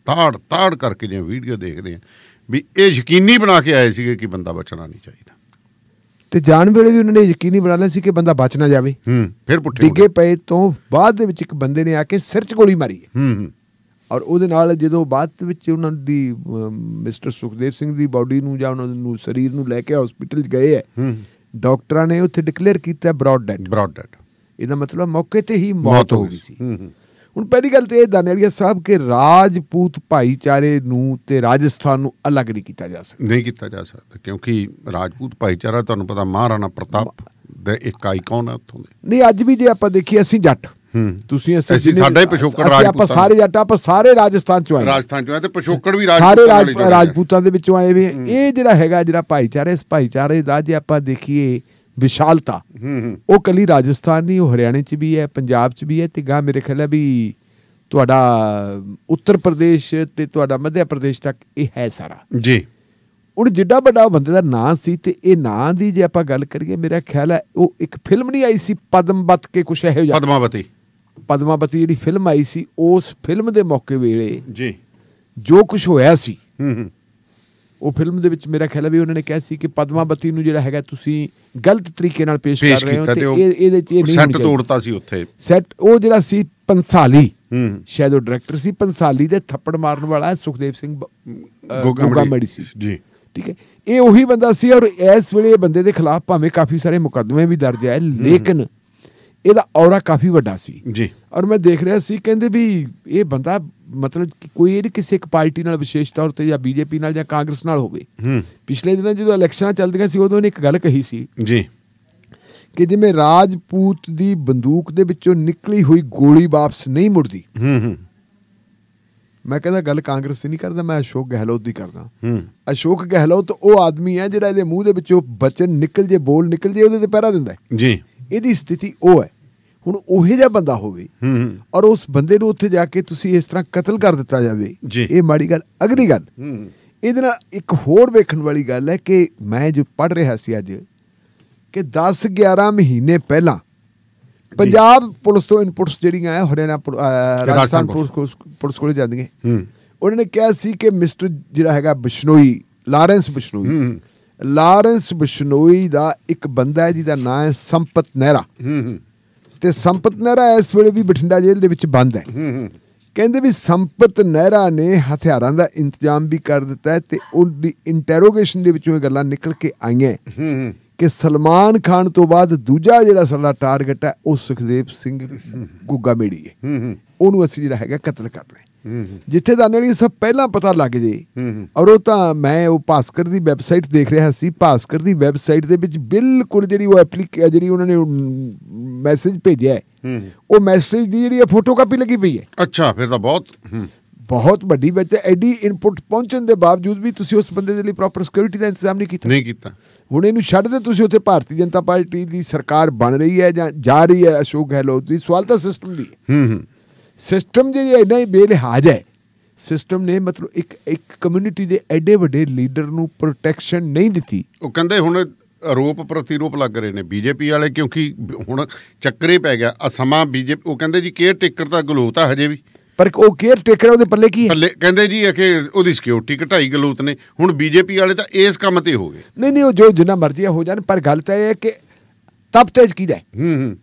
ਤਾੜ ਤਾੜ ਕਰਕੇ ਜਿਵੇਂ ਵੀਡੀਓ ਦੇਖਦੇ ਆ ਵੀ ਇਹ ਯਕੀਨੀ ਬਣਾ ਕੇ ਆਏ ਸੀਗੇ ਕਿ ਬੰਦਾ ਬਚਣਾ ਨਹੀਂ ਚਾਹੀਦਾ। ਤੇ ਜਾਣ ਵੇਲੇ ਵੀ ਉਹਨਾਂ ਨੇ ਯਕੀਨੀ ਬਣਾ ਲਿਆ ਸੀ ਕਿ ਬੰਦਾ ਬਚ ਨਾ ਜਾਵੇ। ਹੂੰ ਫਿਰ ਪੁੱਠੇ ਡਿੱਗੇ ਪਏ ਤੋਂ ਬਾਅਦ ਦੇ ਵਿੱਚ ਇੱਕ ਬੰਦੇ ਨੇ ਆ ਕੇ ਸਿਰ 'ਚ ਗੋਲੀ ਮਾਰੀ। ਹੈ ਔਰ ਉਹਦੇ ਨਾਲ ਜਦੋਂ ਬਾਅਦ ਵਿੱਚ ਉਹਨਾਂ ਦੀ ਮਿਸਟਰ ਸੁਖਦੇਵ ਸਿੰਘ ਦੀ ਬਾਡੀ ਨੂੰ ਜਾਂ ਉਹਨਾਂ ਨੂੰ ਸਰੀਰ ਨੂੰ ਲੈ ਕੇ ਹਸਪੀਟਲ 'ਚ ਗਏ ਹੈ ਹੂੰ ਡਾਕਟਰਾਂ ਨੇ ਉੱਥੇ ਡਿਕਲੇਅਰ ਕੀਤਾ ਬ੍ਰੌਡ ਡੈਡ ਬ੍ਰੌਡ ਡੈਡ ਇਹਦਾ ਮਤਲਬ ਮੌਕੇ ਤੇ ਹੀ ਮੌਤ ਹੋ ਗਈ ਸੀ। ਹੂੰ ਹੂੰ। ਹੁਣ ਪਹਿਲੀ ਗੱਲ ਤੇ ਇਹ ਦਾਨੇਲੀਆ ਸਾਹਿਬ ਕਿ ਰਾਜਪੂਤ ਭਾਈਚਾਰੇ ਨੂੰ ਤੇ ਰਾਜਸਥਾਨ ਨੂੰ ਅਲੱਗ ਨਹੀਂ ਕੀਤਾ ਜਾ ਸਕਦਾ। ਨਹੀਂ ਕੀਤਾ ਜਾ ਸਕਦਾ ਕਿਉਂਕਿ ਰਾਜਪੂਤ ਭਾਈਚਾਰਾ ਤੁਹਾਨੂੰ ਪਤਾ ਮਹਾਰਾਣਾ ਪ੍ਰਤਾਪ ਦਾ ਇੱਕ ਆਈਕਨ ਹੈ ਉੱਥੋਂ ਦੇ। ਨਹੀਂ ਅੱਜ ਵੀ ਜੇ ਆਪਾਂ ਦੇਖੀਏ ਅਸੀਂ ਜੱਟ। ਹੂੰ। ਤੁਸੀਂ ਅਸੀਂ ਸਾਡਾ ਹੀ ਪਿਛੋਕੜ ਅਸੀਂ ਆਪਾਂ ਰਾਜਪੂਤਾਂ ਸਾਰੇ ਜੱਟ ਆਪਾਂ ਸਾਰੇ ਰਾਜਸਥਾਨ ਚੋਂ ਆਏ। ਰਾਜਸਥਾਨ ਚੋਂ ਹੈ ਤੇ ਪਿਛੋਕੜ ਵੀ ਸਾਰੇ ਰਾਜਪੂਤਾਂ ਹੈ। ਰਾਜਪੂਤਾਂ ਦੇ ਵਿੱਚੋਂ ਆਏ ਵੇ। ਇਹ ਜਿਹੜਾ ਹੈਗਾ ਜਿਹੜਾ ਭਾਈਚਾਰਾ ਇਸ ਭਾਈਚਾਰੇ ਦਾ ਜੇ ਆਪਾਂ ਦੇਖੀਏ ਵਿਸ਼ਾਲਤਾ। ਉਹ ਕੱਲੀ ਰਾਜਸਥਾਨ ਨਹੀਂ ਉਹ ਹਰਿਆਣੇ 'ਚ ਵੀ ਹੈ ਪੰਜਾਬ 'ਚ ਵੀ ਹੈ ਤੇ ਗਾਂ ਮੇਰੇ ਖਿਆਲ ਹੈ ਵੀ ਤੁਹਾਡਾ ਉੱਤਰ ਪ੍ਰਦੇਸ਼ ਤੇ ਤੁਹਾਡਾ ਮੱਧ ਪ੍ਰਦੇਸ਼ ਤੱਕ ਇਹ ਹੈ ਸਾਰਾ। ਜੀ। ਹੁਣ ਜਿੱਡਾ ਵੱਡਾ ਬੰਦੇ ਦਾ ਨਾਂ ਸੀ ਤੇ ਇਹ ਨਾਂ ਦੀ ਜੇ ਆਪਾਂ ਗੱਲ ਕਰੀਏ ਮੇਰਾ ਖਿਆਲ ਹੈ ਉਹ ਇੱਕ ਫਿਲਮ ਨਹੀਂ ਆਈ ਸੀ ਪਦਮਬਤ ਕੇ ਕੁਛ ਇਹੋ ਜਿਹਾ। ਪਦਮਾਵਤੀ। ਪਦਮਾਵਤੀ ਜਿਹੜੀ ਫਿਲਮ ਆਈ ਸੀ ਉਸ ਫਿਲਮ ਦੇ ਮੌਕੇ ਵੇਲੇ ਜੀ। ਜੋ ਕੁਝ ਹੋਇਆ ਸੀ ਹੂੰ ਹੂੰ। ਉਹ ਫਿਲਮ ਦੇ ਵਿੱਚ ਮੇਰਾ ਖਿਆਲ ਹੈ ਵੀ ਉਹਨਾਂ ਨੇ ਕਿਹਾ ਸੀ ਕਿ ਪਦਮਾਵਤੀ ਨੂੰ ਜਿਹੜਾ ਹੈਗਾ ਤੁਸੀਂ ਗਲਤ ਤਰੀਕੇ ਨਾਲ ਪੇਸ਼ ਕਰ ਰਹੇ ਹੋ ਤੇ ਇਹ- ਇਹਦੇ ਚ ਇਹ ਨਹੀਂ ਸੈੱਟ ਤੋੜਤਾ ਸੀ ਉੱਥੇ। ਸੈੱਟ ਉਹ ਜਿਹੜਾ ਸੀ ਪੰਸਾਲੀ। ਹੂੰ। ਸ਼ਾਇਦ ਉਹ ਡਾਇਰੈਕਟਰ ਸੀ ਪੰਸਾਲੀ ਦੇ ਥੱਪੜ ਮਾਰਨ ਵਾਲਾ ਸੁਖਦੇਵ ਸਿੰਘ ਗੋਗਾ ਮੜੀ। ਸੀ। ਜੀ। ਠੀਕ ਹੈ। ਇਹ ਉਹੀ ਬੰਦਾ ਸੀ ਔਰ ਇਸ ਵੇਲੇ ਇਹ ਬੰਦੇ ਦੇ ਖਿਲਾਫ ਭਾਵੇਂ ਕਾਫੀ ਸਾਰੇ ਮੁਕੱਦਮੇ ਵੀ ਦਰਜ ਹੈ ਲੇਕਿਨ ਇਹਦਾ ਔਰਾ ਕਾਫੀ ਵੱਡਾ ਸੀ। ਜੀ। ਔਰ ਮੈਂ ਦੇਖ ਰਿਹਾ ਸੀ ਕਹਿੰਦੇ ਵੀ ਇਹ ਬੰਦਾ ਮਤਲਬ ਕੋਈ ਇਹ ਕਿਸੇ ਇੱਕ ਪਾਰਟੀ ਨਾਲ ਵਿਸ਼ੇਸ਼ ਤੌਰ ਤੇ ਜਾਂ ਬੀਜੇਪੀ ਨਾਲ ਜਾਂ ਕਾਂਗਰਸ ਨਾਲ ਹੋਵੇ। ਹੂੰ। ਪਿਛਲੇ ਦਿਨਾਂ ਜਦੋਂ ਇਲੈਕਸ਼ਨਾਂ ਚੱਲਦੀਆਂ ਸੀ ਉਦੋਂ ਇਹਨੇ ਇੱਕ ਗੱਲ ਕਹੀ ਸੀ ਜੀ। ਕਿ ਜਿਵੇਂ ਰਾਜਪੂਤ ਦੀ ਬੰਦੂਕ ਦੇ ਵਿੱਚੋਂ ਨਿਕਲੀ ਹੋਈ ਗੋਲੀ ਵਾਪਸ ਨਹੀਂ ਮੁੜਦੀ। ਹੂੰ ਹੂੰ। ਮੈਂ ਕਹਿੰਦਾ ਗੱਲ ਕਾਂਗਰਸ ਦੀ ਨਹੀਂ ਕਰਦਾ ਮੈਂ ਅਸ਼ੋਕ ਗਹਿਲੋਤ ਦੀ ਕਰਦਾ। ਹੂੰ। ਅਸ਼ੋਕ ਗਹਿਲੋਤ ਉਹ ਆਦਮੀ ਹੈ ਜਿਹੜਾ ਇਹਦੇ ਮੂੰਹ ਦੇ ਵਿੱਚੋਂ ਬਚਨ ਨਿਕਲ ਜੇ ਬੋਲ ਨਿਕਲ ਜੇ ਉਹਦੇ ਤੇ ਪਹਿਰਾ ਦਿੰਦਾ। ਜੀ। ਇਹਦੀ ਸਥਿਤੀ ਉਹ ਹੈ। ਹੁਣ ਉਹੇ ਜਿਹਾ ਬੰਦਾ ਹੋਵੇ ਔਰ ਉਸ ਬੰਦੇ ਨੂੰ ਉੱਥੇ ਜਾ ਕੇ ਤੁਸੀਂ ਇਸ ਤਰ੍ਹਾਂ ਕਤਲ ਕਰ ਦਿੱਤਾ ਜਾਵੇ। ਇਹ ਮਾੜੀ ਗੱਲ ਅਗਲੀ ਗੱਲ। ਹੂੰ। ਇਹਦੇ ਨਾਲ ਇੱਕ ਹੋਰ ਵੇਖਣ ਵਾਲੀ ਗੱਲ ਹੈ ਕਿ ਮੈਂ ਜੋ ਪੜ ਰਿਹਾ ਸੀ ਅੱਜ ਕਿ 10 11 ਮਹੀਨੇ ਪਹਿਲਾਂ ਪੰਜਾਬ ਪੁਲਿਸ ਤੋਂ ਇਨਪੁਟਸ ਜਿਹੜੀਆਂ ਆ ਹਰਿਆਣਾ ਰਾਜਸਥਾਨ ਪੁਲਿਸ। ਕੋਲੇ ਜਾਂਦੀਆਂ। ਹੂੰ। ਉਹਨਾਂ ਨੇ ਕਿਹਾ ਸੀ ਕਿ ਮਿਸਟਰ ਜਿਹੜਾ ਹੈਗਾ ਬਿਸ਼ਨੋਈ ਲਾਰੈਂਸ ਬਿਸ਼ਨੋਈ। ਹੂੰ ਲਾਰੈਂਸ ਬਿਸ਼ਨੋਈ ਦਾ ਇੱਕ ਬੰਦਾ ਹੈ ਜਿਹਦਾ ਨਾਮ ਹੈ ਸੰਪਤ ਨਹਿਰਾ। ਹੂੰ ਹੂੰ। ਤੇ ਸੰਪਤ ਨਹਿਰਾ ਇਸ ਵੇਲੇ ਵੀ ਬਠਿੰਡਾ ਜੇਲ੍ਹ ਦੇ ਵਿੱਚ ਬੰਦ ਹੈ। ਕਹਿੰਦੇ ਵੀ ਸੰਪਤ ਨਹਿਰਾ ਨੇ ਹਥਿਆਰਾਂ ਦਾ ਇੰਤਜ਼ਾਮ ਵੀ ਕਰ ਦਿੱਤਾ ਤੇ ਉਹਦੀ ਇੰਟਰੋਗੇਸ਼ਨ ਦੇ ਵਿੱਚੋਂ ਇਹ ਗੱਲਾਂ ਨਿਕਲ ਕੇ ਆਈਆਂ ਕਿ ਸਲਮਾਨ ਖਾਨ ਤੋਂ ਬਾਅਦ ਦੂਜਾ ਜਿਹੜਾ ਸਾਡਾ ਟਾਰਗੇਟ ਹੈ ਉਹ ਸੁਖਦੇਵ ਸਿੰਘ ਗੁੱਗਾ ਮੇੜੀ ਹੈ। ਉਹਨੂੰ ਅਸੀਂ ਜਿਹੜਾ ਹੈਗਾ ਕਤਲ ਕਰਨਾ ਹੈ ਹੂੰ ਹੂੰ ਜਿੱਥੇ ਦਾਨੇ ਵਾਲੀ ਸਭ ਪਹਿਲਾਂ ਪਤਾ ਲੱਗ ਜੇ। ਔਰ ਉਹ ਤਾਂ ਮੈਂ ਉਹ ਭਾਸਕਰ ਦੀ ਵੈਬਸਾਈਟ ਦੇਖ ਰਿਹਾ ਸੀ। ਭਾਸਕਰ ਦੀ ਵੈਬਸਾਈਟ ਦੇ ਵਿੱਚ ਬਿਲਕੁਲ ਜਿਹੜੀ ਉਹ ਐਪਲੀਕ ਜਿਹੜੀ ਉਹਨਾਂ ਨੇ ਮੈਸੇਜ ਭੇਜਿਆ ਉਹ ਮੈਸੇਜ ਦੀ ਜਿਹੜੀ ਫੋਟੋ ਕਾਪੀ ਲੱਗੀ ਪਈ ਹੈ। ਅੱਛਾ ਫਿਰ ਤਾਂ ਬਹੁਤ ਬਹੁਤ ਵੱਡੀ ਵਿੱਚ ਐਡੀ ਇਨਪੁਟ ਪਹੁੰਚਣ ਦੇ ਬਾਵਜੂਦ ਵੀ ਤੁਸੀਂ ਉਸ ਬੰਦੇ ਦੇ ਲਈ ਪ੍ਰੋਪਰ ਸਿਕਿਉਰਿਟੀ ਦਾ ਇੰਤਜ਼ਾਮ ਨਹੀਂ ਕੀਤਾ। ਨਹੀਂ ਕੀਤਾ। ਹੁਣ ਇਹਨੂੰ ਛੱਡ ਦੇ ਤੁਸੀਂ ਉੱਥੇ ਭਾਰਤੀ ਜਨਤਾ ਪਾਰਟੀ ਦੀ ਸਰਕਾਰ ਬਣ ਰਹੀ ਹੈ ਜਾਂ ਜਾ ਰਹੀ ਹੈ ਅਸ਼ੋਕ ਗਹਿਲੋਤ ਦੀ ਸਵਾਲ ਤਾਂ ਸਿਸਟਮ ਦੀ। ਹੂੰ ਹੂੰ। ਸਿਸਟਮ ਜੇ ਇੰਨਾ ਹੀ ਬੇਲਿਹਾਜ਼ ਹੈ ਸਿਸਟਮ ਨੇ ਮਤਲਬ ਇੱਕ ਇੱਕ ਕਮਿਊਨਿਟੀ ਦੇ ਐਡੇ ਵੱਡੇ ਲੀਡਰ ਨੂੰ ਪ੍ਰੋਟੈਕਸ਼ਨ ਨਹੀਂ ਦਿੱਤੀ। ਉਹ ਕਹਿੰਦੇ ਹੁਣ ਆਰੋਪ ਪ੍ਰਤੀਰੋਪ ਲੱਗ ਰਹੇ ਨੇ ਬੀਜੇਪੀ ਵਾਲੇ ਕਿਉਂਕਿ ਹੁਣ ਚੱਕਰੇ ਪੈ ਗਿਆ ਆ ਸਮਾਂ ਬੀਜੇਪੀ ਉਹ ਕਹਿੰਦੇ ਜੀ ਕੇਅਰ ਟੇਕਰ ਤਾਂ ਗਲੋਤ ਆ ਹਜੇ ਵੀ। ਪਰ ਉਹ ਕੇਅਰ ਟੇਕਰ ਉਹਦੇ ਪੱਲੇ ਕੀ ਹੈ? ਥੱਲੇ ਕਹਿੰਦੇ ਜੀ ਕਿ ਉਹਦੀ ਸਿਕਿਉਰਿਟੀ ਘਟਾਈ ਗਲੋਤ ਨੇ ਹੁਣ ਬੀਜੇਪੀ ਵਾਲੇ ਤਾਂ ਇਸ ਕੰਮ ਤੇ ਹੋ ਗਏ। ਨਹੀਂ ਨਹੀਂ ਉਹ ਜੋ ਜਿੰਨਾ ਮਰਜ਼ੀ ਹੋ ਜਾਣ ਪਰ ਗੱਲ ਤਾਂ ਇਹ ਹੈ ਕਿ ਤਬ ਤੇਜ ਕਿਹਦਾ ਹੈ। ਹੂੰ ਹੂੰ।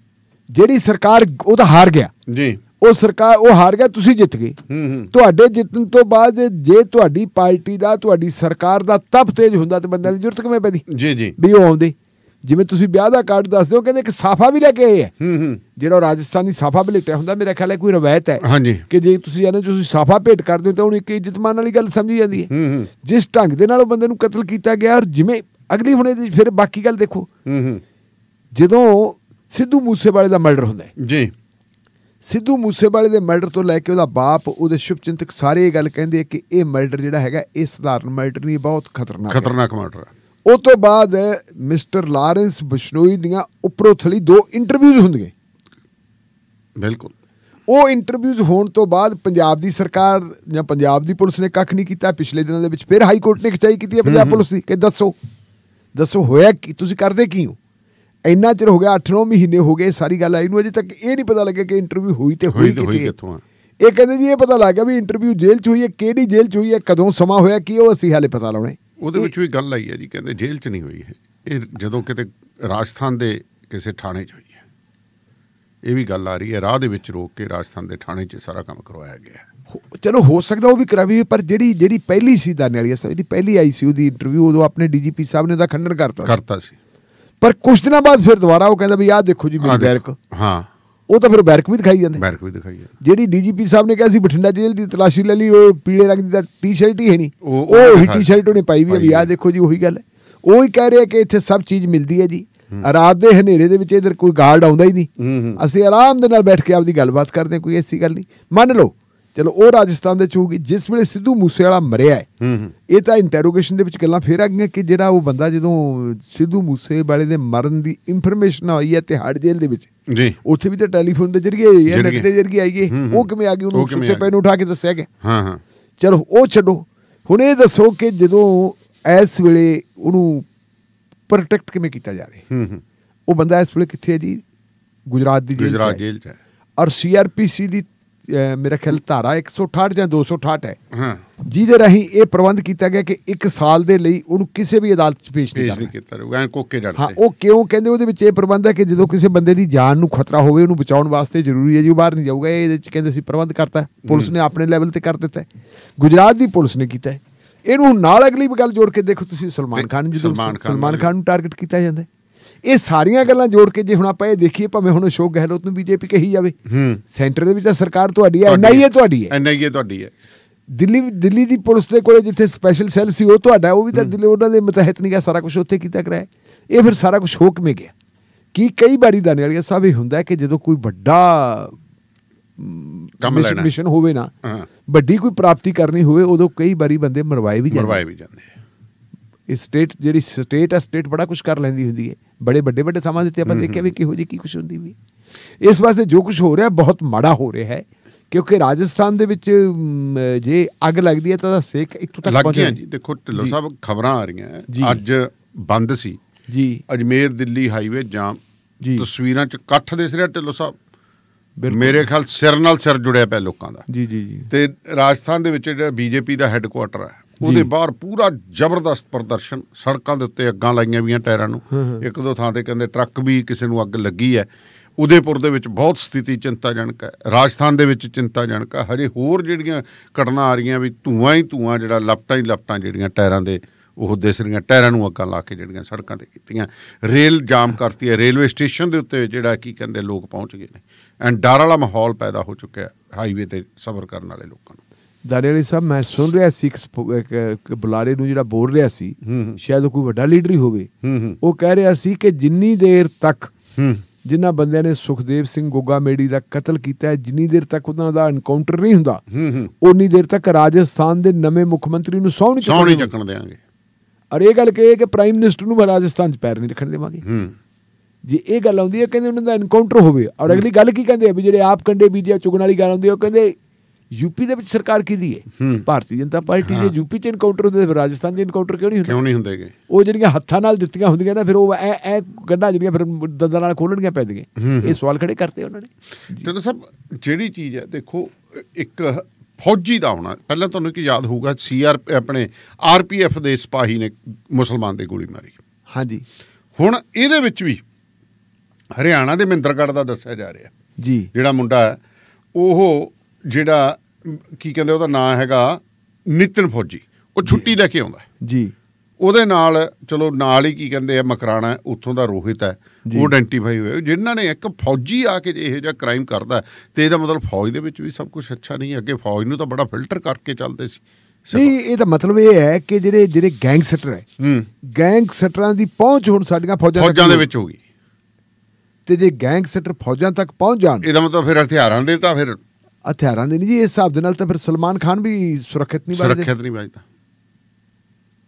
ਜਿਹੜੀ ਸਰਕਾਰ ਉਹ ਤਾਂ ਹਾਰ ਗਿਆ। ਜੀ। ਉਹ ਸਰਕਾਰ ਉਹ ਹਾਰ ਗਿਆ ਤੁਸੀਂ ਜਿੱਤ ਗਏ। ਤੁਹਾਡੇ ਜਿੱਤਣ ਤੋਂ ਬਾਅਦ ਜੇ ਤੁਹਾਡੀ ਪਾਰਟੀ ਦਾ ਤੁਹਾਡੀ ਸਰਕਾਰ ਦਾ ਤਪ ਤੇਜ ਹੁੰਦਾ ਤੇ ਬੰਦਿਆਂ ਦੀ ਜ਼ਰੂਰਤ ਕਿਵੇਂ ਪੈਦੀ? ਜੀ ਜੀ। ਵੀ ਉਹ ਆਉਂਦੇ। ਜਿਵੇਂ ਤੁਸੀਂ ਵਿਆਹ ਦਾ ਕਾਰਡ ਦੱਸਦੇ ਹੋ ਕਹਿੰਦੇ ਇੱਕ ਸਾਫਾ ਵੀ ਲੈ ਕੇ ਆਏ ਹੈ ਹੂੰ ਹੂੰ। ਜਿਹੜਾ ਰਾਜਸਥਾਨੀ ਸਾਫਾ ਵੀ ਲਿਟਿਆ ਹੁੰਦਾ ਮੇਰੇ ਖਿਆਲ ਹੈ ਕੋਈ ਰਵਾਇਤ ਹੈ। ਹਾਂਜੀ। ਕਿ ਜੇ ਤੁਸੀਂ ਇਹਨਾਂ ਤੁਸੀਂ ਸਾਫਾ ਭੇਟ ਕਰਦੇ ਹੋ ਤਾਂ ਉਹਨੂੰ ਇੱਕ ਇੱਜ਼ਤ ਮਾਨ ਵਾਲੀ ਗੱਲ ਸਮਝੀ ਜਾਂਦੀ ਹੈ। ਹੂੰ ਹੂੰ। ਜਿਸ ਢੰਗ ਦੇ ਨਾਲ ਉਹ ਬੰਦੇ ਨੂੰ ਕਤਲ ਕੀਤਾ ਗਿਆ ਔਰ ਜਿਵੇਂ ਅਗਲੀ ਹੁਣ ਇਹਦੀ ਫਿਰ ਬਾਕੀ ਗੱਲ ਦੇਖੋ। ਹੂੰ ਹੂੰ। ਜਦੋਂ ਸਿੱਧੂ ਮੂਸੇਵਾਲੇ ਦਾ ਮਰਡਰ ਹੁੰਦਾ ਹੈ ਜੀ। ਸਿੱਧੂ ਮੂਸੇਵਾਲੇ ਦੇ ਮਰਡਰ ਤੋਂ ਲੈ ਕੇ ਉਹਦਾ ਬਾਪ ਉਹਦੇ ਸ਼ੁਭਚਿੰਤਕ ਸਾਰੇ ਇਹ ਗੱਲ ਕਹਿੰਦੇ ਕਿ ਇਹ ਮਰਡਰ ਜਿਹੜਾ ਹੈਗਾ ਇਹ ਸਧਾਰਨ ਮਰਡਰ ਨਹੀਂ ਬਹੁਤ ਖਤਰਨਾਕ ਹੈ। ਖਤਰਨਾਕ ਮਰਡਰ ਆ ਉਹ ਤੋਂ ਬਾਅਦ ਮਿਸਟਰ ਲਾਰੈਂਸ ਬਿਸ਼ਨੋਈ ਦੀਆਂ ਉੱਪਰੋਂ ਥਲੀ ਦੋ ਇੰਟਰਵਿਊਜ਼ ਹੁੰਦੀਆਂ। ਬਿਲਕੁਲ। ਉਹ ਇੰਟਰਵਿਊਜ਼ ਹੋਣ ਤੋਂ ਬਾਅਦ ਪੰਜਾਬ ਦੀ ਸਰਕਾਰ ਜਾਂ ਪੰਜਾਬ ਦੀ ਪੁਲਿਸ ਨੇ ਕੱਖ ਨਹੀਂ ਕੀਤਾ। ਪਿਛਲੇ ਦਿਨਾਂ ਦੇ ਵਿੱਚ ਫਿਰ ਹਾਈ ਕੋਰਟ ਨੇ ਖਿਚਾਈ ਕੀਤੀ ਹੈ ਪੰਜਾਬ ਪੁਲਿਸ ਦੀ ਕਿ ਦੱਸੋ ਦੱਸੋ ਹੋਇਆ ਕੀ ਤੁਸੀਂ ਕਰਦੇ ਕੀ ਹੋ? ਇੰਨਾ ਚਿਰ ਹੋ ਗਿਆ 8-9 ਮਹੀਨੇ ਹੋ ਗਏ ਸਾਰੀ ਗੱਲ ਆਈ ਨੂੰ ਅਜੇ ਤੱਕ ਇਹ ਨਹੀਂ ਪਤਾ ਲੱਗਿਆ ਕਿ ਇੰਟਰਵਿਊ ਹੋਈ ਤੇ ਹੋਈ ਕਿੱਥੇ ਇਹ ਕਹਿੰਦੇ ਜੀ ਇਹ ਪਤਾ ਲੱਗ ਗਿਆ ਵੀ ਇੰਟਰਵਿਊ ਜੇਲ੍ਹ 'ਚ ਹੋਈ ਹੈ ਕਿਹੜੀ ਜੇਲ੍ਹ 'ਚ ਹੋਈ ਹੈ ਕਦੋਂ ਸਮਾਂ ਹੋਇਆ ਕੀ ਉਹ ਅਸੀਂ ਹਾਲੇ ਪਤਾ ਲਾਉਣਾ। ਉਹਦੇ ਵਿੱਚ ਵੀ ਗੱਲ ਆਈ ਹੈ ਜੀ ਕਹਿੰਦੇ ਜੇਲ੍ਹ 'ਚ ਨਹੀਂ ਹੋਈ ਹੈ। ਇਹ ਜਦੋਂ ਕਿਤੇ ਰਾਜਸਥਾਨ ਦੇ ਕਿਸੇ ਥਾਣੇ 'ਚ ਹੋਈ ਹੈ। ਇਹ ਵੀ ਗੱਲ ਆ ਰਹੀ ਹੈ ਰਾਹ ਦੇ ਵਿੱਚ ਰੋਕ ਕੇ ਰਾਜਸਥਾਨ ਦੇ ਥਾਣੇ 'ਚ ਸਾਰਾ ਕੰਮ ਕਰਵਾਇਆ ਗਿਆ ਚਲੋ ਹੋ ਸਕਦਾ ਉਹ ਵੀ ਕਰਾਵੀ ਪਰ ਜਿਹੜੀ ਜਿਹੜੀ ਪਹਿਲੀ ਸੀ ਦਾਨੇ ਵਾਲੀ ਜਿਹੜੀ ਪਹਿਲੀ ਆਈ ਸੀ ਉਹਦੀ ਇੰਟਰਵਿਊ ਉਦੋਂ ਆਪਣੇ ਡੀਜੀਪੀ ਸਾਹਿਬ ਨੇ ਉਹਦਾ ਖੰਡਨ ਕਰਤਾ। ਕਰਤਾ ਸੀ। ਪਰ ਕੁਝ ਦਿਨਾਂ ਬਾਅਦ ਫਿਰ ਦੁਬਾਰਾ ਉਹ ਕਹਿੰਦਾ ਵੀ ਆਹ ਦੇਖੋ ਜੀ ਮੇਰੀ। ਬੈਰਕ। ਹਾਂ। ਉਹ ਤਾਂ ਫਿਰ ਬੈਰਕ ਵੀ ਦਿਖਾਈ ਜਾਂਦੇ। ਬੈਰਕ ਵੀ ਦਿਖਾਈ ਹੈ ਜਿਹੜੀ ਡੀਜੀਪੀ ਸਾਹਿਬ ਨੇ ਕਿਹਾ ਸੀ ਬਠਿੰਡਾ ਜੇਲ੍ਹ ਦੀ ਤਲਾਸ਼ੀ ਲੈ ਲਈ ਉਹ ਪੀਲੇ ਰੰਗ ਦੀ ਤਾਂ ਟੀ-ਸ਼ਰਟ ਹੀ ਹੈ ਨਹੀਂ। ਉਹ- ਉਹ ਹੀ ਟੀ-ਸ਼ਰਟ ਉਹਨੇ ਪਾਈ ਵੀ ਹੈ ਵੀ ਆਹ ਦੇਖੋ ਜੀ ਉਹੀ ਗੱਲ ਹੈ। ਉਹ ਹੀ ਕਹਿ ਰਿਹਾ ਕਿ ਇੱਥੇ ਸਭ ਚੀਜ਼ ਮਿਲਦੀ ਹੈ ਜੀ। ਰਾਤ ਦੇ ਹਨੇਰੇ ਦੇ ਵਿੱਚ ਇਧਰ ਕੋਈ ਗਾਰਡ ਆਉਂਦਾ ਹੀ ਨਹੀਂ। ਅਸੀਂ ਆਰਾਮ ਦੇ ਨਾਲ ਬੈਠ ਕੇ ਆਪਦੀ ਗੱਲਬਾਤ ਕਰਦੇ ਕੋਈ ਐਸੀ ਗੱਲ ਨਹੀਂ। ਮੰਨ ਲਓ ਚਲੋ ਉਹ ਰਾਜਸਥਾਨ ਦੇ ਚ ਹੋਊਗੀ ਜਿਸ ਵੇਲੇ ਸਿੱਧੂ ਮੂਸੇਵਾਲਾ ਮਰਿਆ ਹੈ ਹੂੰ ਹੂੰ। ਇਹ ਤਾਂ ਇੰਟਰੋਗੇਸ਼ਨ ਦੇ ਵਿੱਚ ਗੱਲਾਂ ਫੇਰ ਆ ਗਈਆਂ ਕਿ ਜਿਹੜਾ ਉਹ ਬੰਦਾ ਜਦੋਂ ਸਿੱਧੂ ਮੂਸੇਵਾਲੇ ਦੇ ਮਰਨ ਦੀ ਇਨਫੋਰਮੇਸ਼ਨ ਆਈ ਹੈ ਤਿਹਾੜ ਜੇਲ੍ਹ ਦੇ ਵਿੱਚ ਜੀ। ਉੱਥੇ ਵੀ ਤਾਂ ਟੈਲੀਫੋਨ ਦੇ ਜਰੀਏ ਜਾਂ ਜ਼ਰੀਏ। ਨੈਟ ਦੇ ਜਰੀਏ ਆਈ ਹੂੰ, ਹੂੰ। ਉਹ ਕਿਵੇਂ ਆ ਗਈ? ਉਹ ਉਹਨੂੰ ਕਿਵੇਂ ਸੁੱਤੇ ਆ ਪੈ ਨੂੰ ਉਠਾ ਕੇ ਦੱਸਿਆ ਗਿਆ। ਹਾਂ ਹਾਂ। ਚਲੋ ਉਹ ਛੱਡੋ। ਹੁਣ ਇਹ ਦੱਸੋ ਕਿ ਜਦੋਂ ਇਸ ਵੇਲੇ ਉਹਨੂੰ ਪ੍ਰੋਟੈਕਟ ਕਿਵੇਂ ਕੀਤਾ ਜਾ ਰਿਹਾ ਹੂੰ? ਹੂੰ ਉਹ ਬੰਦਾ ਇਸ ਵੇਲੇ ਕਿੱਥੇ ਹੈ ਜੀ? ਗੁਜਰਾਤ ਦੀ ਜੇਲ੍ਹ ਗੁਜਰਾਤ ਹੈ। ਜੇਲ੍ਹ 'ਚ ਹੈ। ਔਰ ਸੀਆਰਪੀਸੀ ਦੀ ਮੇਰਾ ਖਿਆਲ ਧਾਰਾ 168 ਜਾਂ 268 ਹੈ ਹਾਂ ਜਿਹਦੇ ਰਾਹੀਂ ਇਹ ਪ੍ਰਬੰਧ ਕੀਤਾ ਗਿਆ ਕਿ ਇੱਕ ਸਾਲ ਦੇ ਲਈ ਉਹਨੂੰ ਕਿਸੇ ਵੀ ਅਦਾਲਤ 'ਚ ਪੇਸ਼ ਨਹੀਂ ਕੀਤਾ ਐ ਕੋਕੇ ਹਾਂ ਜੜਦੇ ਉਹ ਕਿਉਂ ਕਹਿੰਦੇ ਉਹਦੇ ਵਿੱਚ ਇਹ ਪ੍ਰਬੰਧ ਹੈ ਕਿ ਜਦੋਂ ਕਿਸੇ ਬੰਦੇ ਦੀ ਜਾਨ ਨੂੰ ਖਤਰਾ ਹੋਵੇ ਉਹਨੂੰ ਬਚਾਉਣ ਵਾਸਤੇ ਜ਼ਰੂਰੀ ਹੈ ਜੀ ਉਹ ਬਾਹਰ ਨਹੀਂ ਜਾਊਗਾ ਇਹ ਇਹਦੇ ਵਿੱਚ ਕਹਿੰਦੇ ਸੀ ਪ੍ਰਬੰਧ ਕਰਤਾ ਹੈ। ਪੁਲਿਸ ਨੇ ਆਪਣੇ ਲੈਵਲ ਤੇ ਕਰ ਦਿੱਤਾ ਹੈ। ਗੁਜਰਾਤ ਦੀ ਪੁਲਿਸ ਨੇ ਕੀਤਾ ਹੈ। ਇਹਨੂੰ ਨਾਲ ਅਗਲੀ ਵੀ ਗੱਲ ਜੋੜ ਕੇ ਦੇਖੋ ਤੁਸੀਂ ਸਲਮਾਨ ਖਾਨ ਜਦੋਂ ਸਲਮਾਨ ਖਾਨ ਨੂੰ ਟਾਰਗੇਟ ਕੀਤਾ ਜਾਂਦਾ ਹੈ। ਇਹ ਸਾਰੀਆਂ ਗੱਲਾਂ ਜੋੜ ਕੇ ਜੇ ਹੁਣ ਆਪਾਂ ਇਹ ਦੇਖੀਏ ਭਾਵੇਂ ਹੁਣ ਅਸ਼ੋਕ ਗਹਿਲੋਤ ਨੂੰ ਬੀਜੇਪੀ ਕਹੀ ਜਾਵੇ ਹੂੰ। ਸੈਂਟਰ ਦੇ ਵਿੱਚ ਤਾਂ ਸਰਕਾਰ ਤੁਹਾਡੀ ਹੈ ਐਨਆਈਏ ਤੁਹਾਡੀ ਹੈ। ਐਨਆਈਏ ਤੁਹਾਡੀ ਹੈ। ਦਿੱਲੀ ਦਿੱਲੀ ਦੀ ਪੁਲਿਸ ਦੇ ਕੋਲੇ ਜਿੱਥੇ ਸਪੈਸ਼ਲ ਸੈੱਲ ਸੀ ਉਹ ਤੁਹਾਡਾ ਉਹ ਵੀ ਤਾਂ ਦਿੱਲੀ ਉਹਨਾਂ ਦੇ ਮਤਹਿਤ ਨਹੀਂ ਗਿਆ ਸਾਰਾ ਕੁਝ ਉੱਥੇ ਕੀਤਾ ਕਰਾਇਆ। ਇਹ ਫਿਰ ਸਾਰਾ ਕੁਝ ਹੋ ਕਿਵੇਂ ਗਿਆ? ਕੀ ਕਈ ਵਾਰੀ ਦਾਨੇ ਵਾਲੀਆ ਸਾਹਿਬ ਇਹ ਹੁੰਦਾ ਕਿ ਜਦੋਂ ਕੋਈ ਵੱਡਾ ਕੰਮ ਲੈਣਾ। ਮਿਸ਼ਨ ਹੋਵੇ ਨਾ ਵੱਡੀ ਕੋਈ ਪ੍ਰਾਪਤੀ ਕਰਨੀ ਹੋਵੇ ਉਦੋਂ ਕਈ ਵਾਰੀ ਬੰਦੇ ਮਰਵਾਏ ਵੀ ਜਾਂਦੇ ਮਰਵਾਏ ਵੀ ਜਾਂਦੇ। ਇਹ ਸਟੇਟ ਜਿਹੜੀ ਸਟੇਟ ਹੈ ਸਟੇਟ ਬੜਾ ਕੁਝ ਕਰ ਲੈਂਦੀ ਹੁੰਦੀ ਹੈ। ਬੜੇ ਵੱਡੇ ਵੱਡੇ ਥਾਵਾਂ ਦੇ ਉੱਤੇ ਆਪਾਂ ਦੇਖਿਆ ਵੀ ਕਿਹੋ ਜਿਹੀ ਕੀ ਕੁਝ ਹੁੰਦੀ ਵੀ ਇਸ ਵਾਸਤੇ ਜੋ ਕੁਝ ਹੋ ਰਿਹਾ ਬਹੁਤ ਮਾੜਾ ਹੋ ਰਿਹਾ ਹੈ ਕਿਉਂਕਿ ਰਾਜਸਥਾਨ ਦੇ ਵਿੱਚ ਜੇ ਅੱਗ ਲੱਗਦੀ ਹੈ ਤਾਂ ਸੇਕ ਇੱਥੋਂ ਤੱਕ ਪਹੁੰਚ ਗਿਆ ਜੀ ਦੇਖੋ ਢਿੱਲੋਂ। ਸਾਹਿਬ ਖਬਰਾਂ ਆ ਰਹੀਆਂ। ਅੱਜ ਬੰਦ ਸੀ। ਜੀ। Ajmer Delhi highway jam. ਜੀ। ਤਸਵੀਰਾਂ ਚ ਇਕੱਠ ਦਿਸ ਰਿਹਾ ਢਿੱਲੋਂ ਸਾਹਿਬ। ਮੇਰੇ ਖਿਆਲ ਸਿਰ ਨਾਲ ਸਿਰ ਜੁੜਿਆ ਪਿਆ ਲੋਕਾਂ ਦਾ। ਜੀ ਜੀ ਜੀ। ਤੇ ਰਾਜਸਥਾਨ ਦੇ ਵਿੱਚ ਜਿਹੜਾ ਬੀਜੇਪੀ ਦਾ ਹੈੱਡਕੁਆਟਰ ਹੈ ਉਹਦੇ ਬਾਹਰ ਪੂਰਾ ਜ਼ਬਰਦਸਤ ਪ੍ਰਦਰਸ਼ਨ ਸੜਕਾਂ ਦੇ ਉੱਤੇ ਅੱਗਾਂ ਲਾਈਆਂ ਵੀਆਂ ਟਾਇਰਾਂ ਨੂੰ। ਇੱਕ ਦੋ ਥਾਂ ਤੇ ਕਹਿੰਦੇ ਟਰੱਕ ਵੀ ਕਿਸੇ ਨੂੰ ਅੱਗ ਲੱਗੀ ਹੈ। ਉਦੇਪੁਰ ਦੇ ਵਿੱਚ ਬਹੁਤ ਸਥਿਤੀ ਚਿੰਤਾਜਨਕ ਹੈ। ਰਾਜਸਥਾਨ ਦੇ ਵਿੱਚ ਚਿੰਤਾਜਨਕ ਹੈ। ਹਜੇ ਹੋਰ ਜਿਹੜੀਆਂ ਘਟਨਾ ਆ ਰਹੀਆਂ ਵੀ ਧੂਆਂ ਹੀ ਧੂਆਂ ਜਿਹੜਾ ਲਪਟਾਂ ਹੀ ਲਪਟਾਂ ਜਿਹੜੀਆਂ ਟਾਇਰਾਂ ਦੇ ਉਹ ਦਿਸ ਰਹੀਆਂ। ਟਾਇਰਾਂ ਨੂੰ ਅੱਗਾਂ ਲਾ ਕੇ ਜਿਹੜੀਆਂ ਸੜਕਾਂ ਤੇ ਕੀਤੀਆਂ। ਰੇਲ ਜਾਮ ਕਰਤੀ ਹੈ। ਰੇਲਵੇ ਸਟੇਸ਼ਨ ਦੇ ਉੱਤੇ ਜਿਹੜਾ ਕੀ ਕਹਿੰਦੇ ਲੋਕ ਪਹੁੰਚ ਗਏ ਨੇ। ਐਂਡ ਡਰ ਵਾਲਾ ਮਾਹੌਲ ਪੈਦਾ ਹੋ ਚੁੱਕਿਆ ਹਾਈਵੇ ਤੇ ਸਫ਼ਰ ਕਰਨ ਵਾਲੇ ਲੋਕਾਂ ਨੂੰ। ਦਾਰੇ ਵਾਲੀ ਸਾਹਿਬ ਮੈਂ ਸੁਣ ਰਿਹਾ ਸੀ ਇੱਕ ਬੁਲਾਰੇ ਨੂੰ ਜਿਹੜਾ ਬੋਲ ਰਿਹਾ ਸੀ ਸ਼ਾਇਦ ਕੋਈ ਵੱਡਾ ਲੀਡਰ ਹੀ ਹੋਵੇ। ਉਹ ਕਹਿ ਰਿਹਾ ਸੀ ਕਿ ਜਿੰਨੀ ਦੇਰ ਤੱਕ ਜਿਨ੍ਹਾਂ ਬੰਦਿਆਂ ਨੇ ਸੁਖਦੇਵ ਸਿੰਘ ਗੋਗਾ ਮੇੜੀ ਦਾ ਕਤਲ ਕੀਤਾ ਹੈ ਜਿੰਨੀ ਦੇਰ ਤੱਕ ਉਹਨਾਂ ਦਾ ਐਨਕਾਊਂਟਰ ਨਹੀਂ ਹੁੰਦਾ ਉਨੀ ਦੇਰ ਤੱਕ ਰਾਜਸਥਾਨ ਦੇ ਨਵੇਂ ਮੁੱਖ ਮੰਤਰੀ ਨੂੰ ਸੌ ਨਹੀਂ ਚੁੱਕਣ ਦੇਾਂਗੇ ਔਰ ਇਹ ਗੱਲ ਕਹੇ ਕਿ ਪ੍ਰਾਈਮ ਮਿਨਿਸਟਰ ਨੂੰ ਰਾਜਸਥਾਨ 'ਚ ਪੈਰ ਨਹੀਂ ਰੱਖਣ ਦੇਵਾਂਗੇ। ਜੇ ਇਹ ਗੱਲ ਆਉਂਦੀ ਹੈ ਕਹਿੰਦੇ ਉਹਨਾਂ ਦਾ ਐਨਕਾਊਂਟਰ ਹੋਵੇ ਔਰ ਅਗਲੀ ਗੱਲ ਕੀ ਕਹਿੰਦੇ ਆ? ਵੀ ਜਿਹੜੇ ਆਪ ਕੰਡੇ ਬੀਜਿਆ ਚੁਗਣ ਵਾਲੀ ਗੱਲ ਆਉਂਦੀ ਹੈ ਉਹ ਕਹਿੰਦੇ ਯੂਪੀ ਦੇ ਵਿੱਚ ਸਰਕਾਰ ਕਿਹਦੀ ਹੈ ਹੂੰ। ਭਾਰਤੀ ਜਨਤਾ ਪਾਰਟੀ। ਦੇ ਯੂਪੀ 'ਚ ਐਨਕਾਊਂਟਰ ਹੁੰਦੇ ਫਿਰ ਰਾਜਸਥਾਨ 'ਚ ਐਨਕਾਊਂਟਰ ਕਿਉਂ ਨਹੀਂ ਹੁੰਦਾ? ਕਿਉਂ ਨਹੀਂ ਹੁੰਦੇਗੇ? ਉਹ ਜਿਹੜੀਆਂ ਹੱਥਾਂ ਨਾਲ ਦਿੱਤੀਆਂ ਹੁੰਦੀਆਂ ਨਾ ਫਿਰ ਉਹ ਐ ਐ ਗੰਢਾਂ ਜਿਹੜੀਆਂ ਫਿਰ ਦੰਦਾਂ ਨਾਲ ਖੋਲਣੀਆਂ ਪੈਂਦੀਆਂ। ਇਹ ਸਵਾਲ ਖੜੇ ਕਰਤੇ ਉਹਨਾਂ ਨੇ। ਜਦੋਂ ਸਭ ਜਿਹੜੀ ਚੀਜ਼ ਹੈ ਦੇਖੋ ਇੱਕ ਫੌਜੀ ਦਾ ਹੋਣਾ ਪਹਿਲਾਂ ਤੁਹਾਨੂੰ ਕੀ ਯਾਦ ਹੋਊਗਾ ਸੀਆਰ ਆਪਣੇ ਆਰਪੀਐਫ ਦੇ ਸਿਪਾਹੀ ਨੇ ਮੁਸਲਮਾਨ ਦੇ ਗੋਲੀ ਮਾਰੀ। ਹਾਂਜੀ। ਹੁਣ ਇਹਦੇ ਵਿੱਚ ਵੀ ਹਰਿਆਣਾ ਦੇ ਮਿੰਦਰਗੜ੍ਹ ਦਾ ਦੱਸਿਆ ਜਾ ਰਿਹਾ। ਜੀ। ਜਿਹੜਾ ਮੁੰਡਾ ਉਹ ਜਿਹੜਾ ਕੀ ਕਹਿੰਦੇ ਉਹਦਾ ਨਾਂ ਹੈਗਾ ਨਿਤਨ ਫੌਜੀ। ਉਹ ਛੁੱਟੀ ਲੈ ਕੇ ਆਉਂਦਾ। ਜੀ। ਉਹਦੇ ਨਾਲ ਚਲੋ ਨਾਲ ਹੀ ਕੀ ਕਹਿੰਦੇ ਆ ਮਕਰਾਣਾ ਉੱਥੋਂ ਦਾ ਰੋਹਿਤ ਹੈ। ਉਹ ਆਇਡੈਂਟੀਫਾਈ ਹੋਏ ਜਿਨ੍ਹਾਂ ਨੇ ਇੱਕ ਫੌਜੀ ਆ ਕੇ ਇਹੋ ਜਿਹਾ ਕ੍ਰਾਈਮ ਕਰਦਾ ਤੇ ਇਹਦਾ ਮਤਲਬ ਫੌਜ ਦੇ ਵਿੱਚ ਵੀ ਸਭ ਕੁਝ ਅੱਛਾ ਨਹੀਂ ਅੱਗੇ ਫੌਜ ਨੂੰ ਤਾਂ ਬੜਾ ਫਿਲਟਰ ਕਰਕੇ ਚੱਲਦੇ ਸੀ। ਨਹੀਂ ਇਹ ਤਾਂ ਮਤਲਬ ਇਹ ਹੈ ਕਿ ਜਿਹੜੇ ਜਿਹੜੇ ਗੈਂਗਸਟਰ ਹੈ ਗੈਂਗਸਟਰਾਂ ਦੀ ਪਹੁੰਚ ਹੁਣ ਸਾਡੀਆਂ ਫੌਜਾਂ ਤੱਕ ਫੌਜਾਂ ਦੇ ਵਿੱਚ ਹੋ ਗਈ। ਤੇ ਜੇ ਗੈਂਗਸਟਰ ਫੌਜਾਂ ਤੱਕ ਪਹੁੰਚ ਜਾਣ ਇਹਦਾ ਮਤਲਬ ਫਿਰ ਹਥਿਆਰਾਂ ਦੇ ਤਾਂ ਫਿਰ ਹਥਿਆਰਾਂ ਦੇ ਨਹੀਂ ਜੀ ਇਸ ਹਿਸਾਬ ਦੇ ਨਾਲ ਤਾਂ ਫਿਰ ਸਲਮਾਨ ਖਾਨ ਵੀ ਸੁਰੱਖਿਅਤ ਨਹੀਂ ਬਚਦੇ ਸੁਰੱਖਿਅਤ ਨਹੀਂ ਵੱਜਦਾ।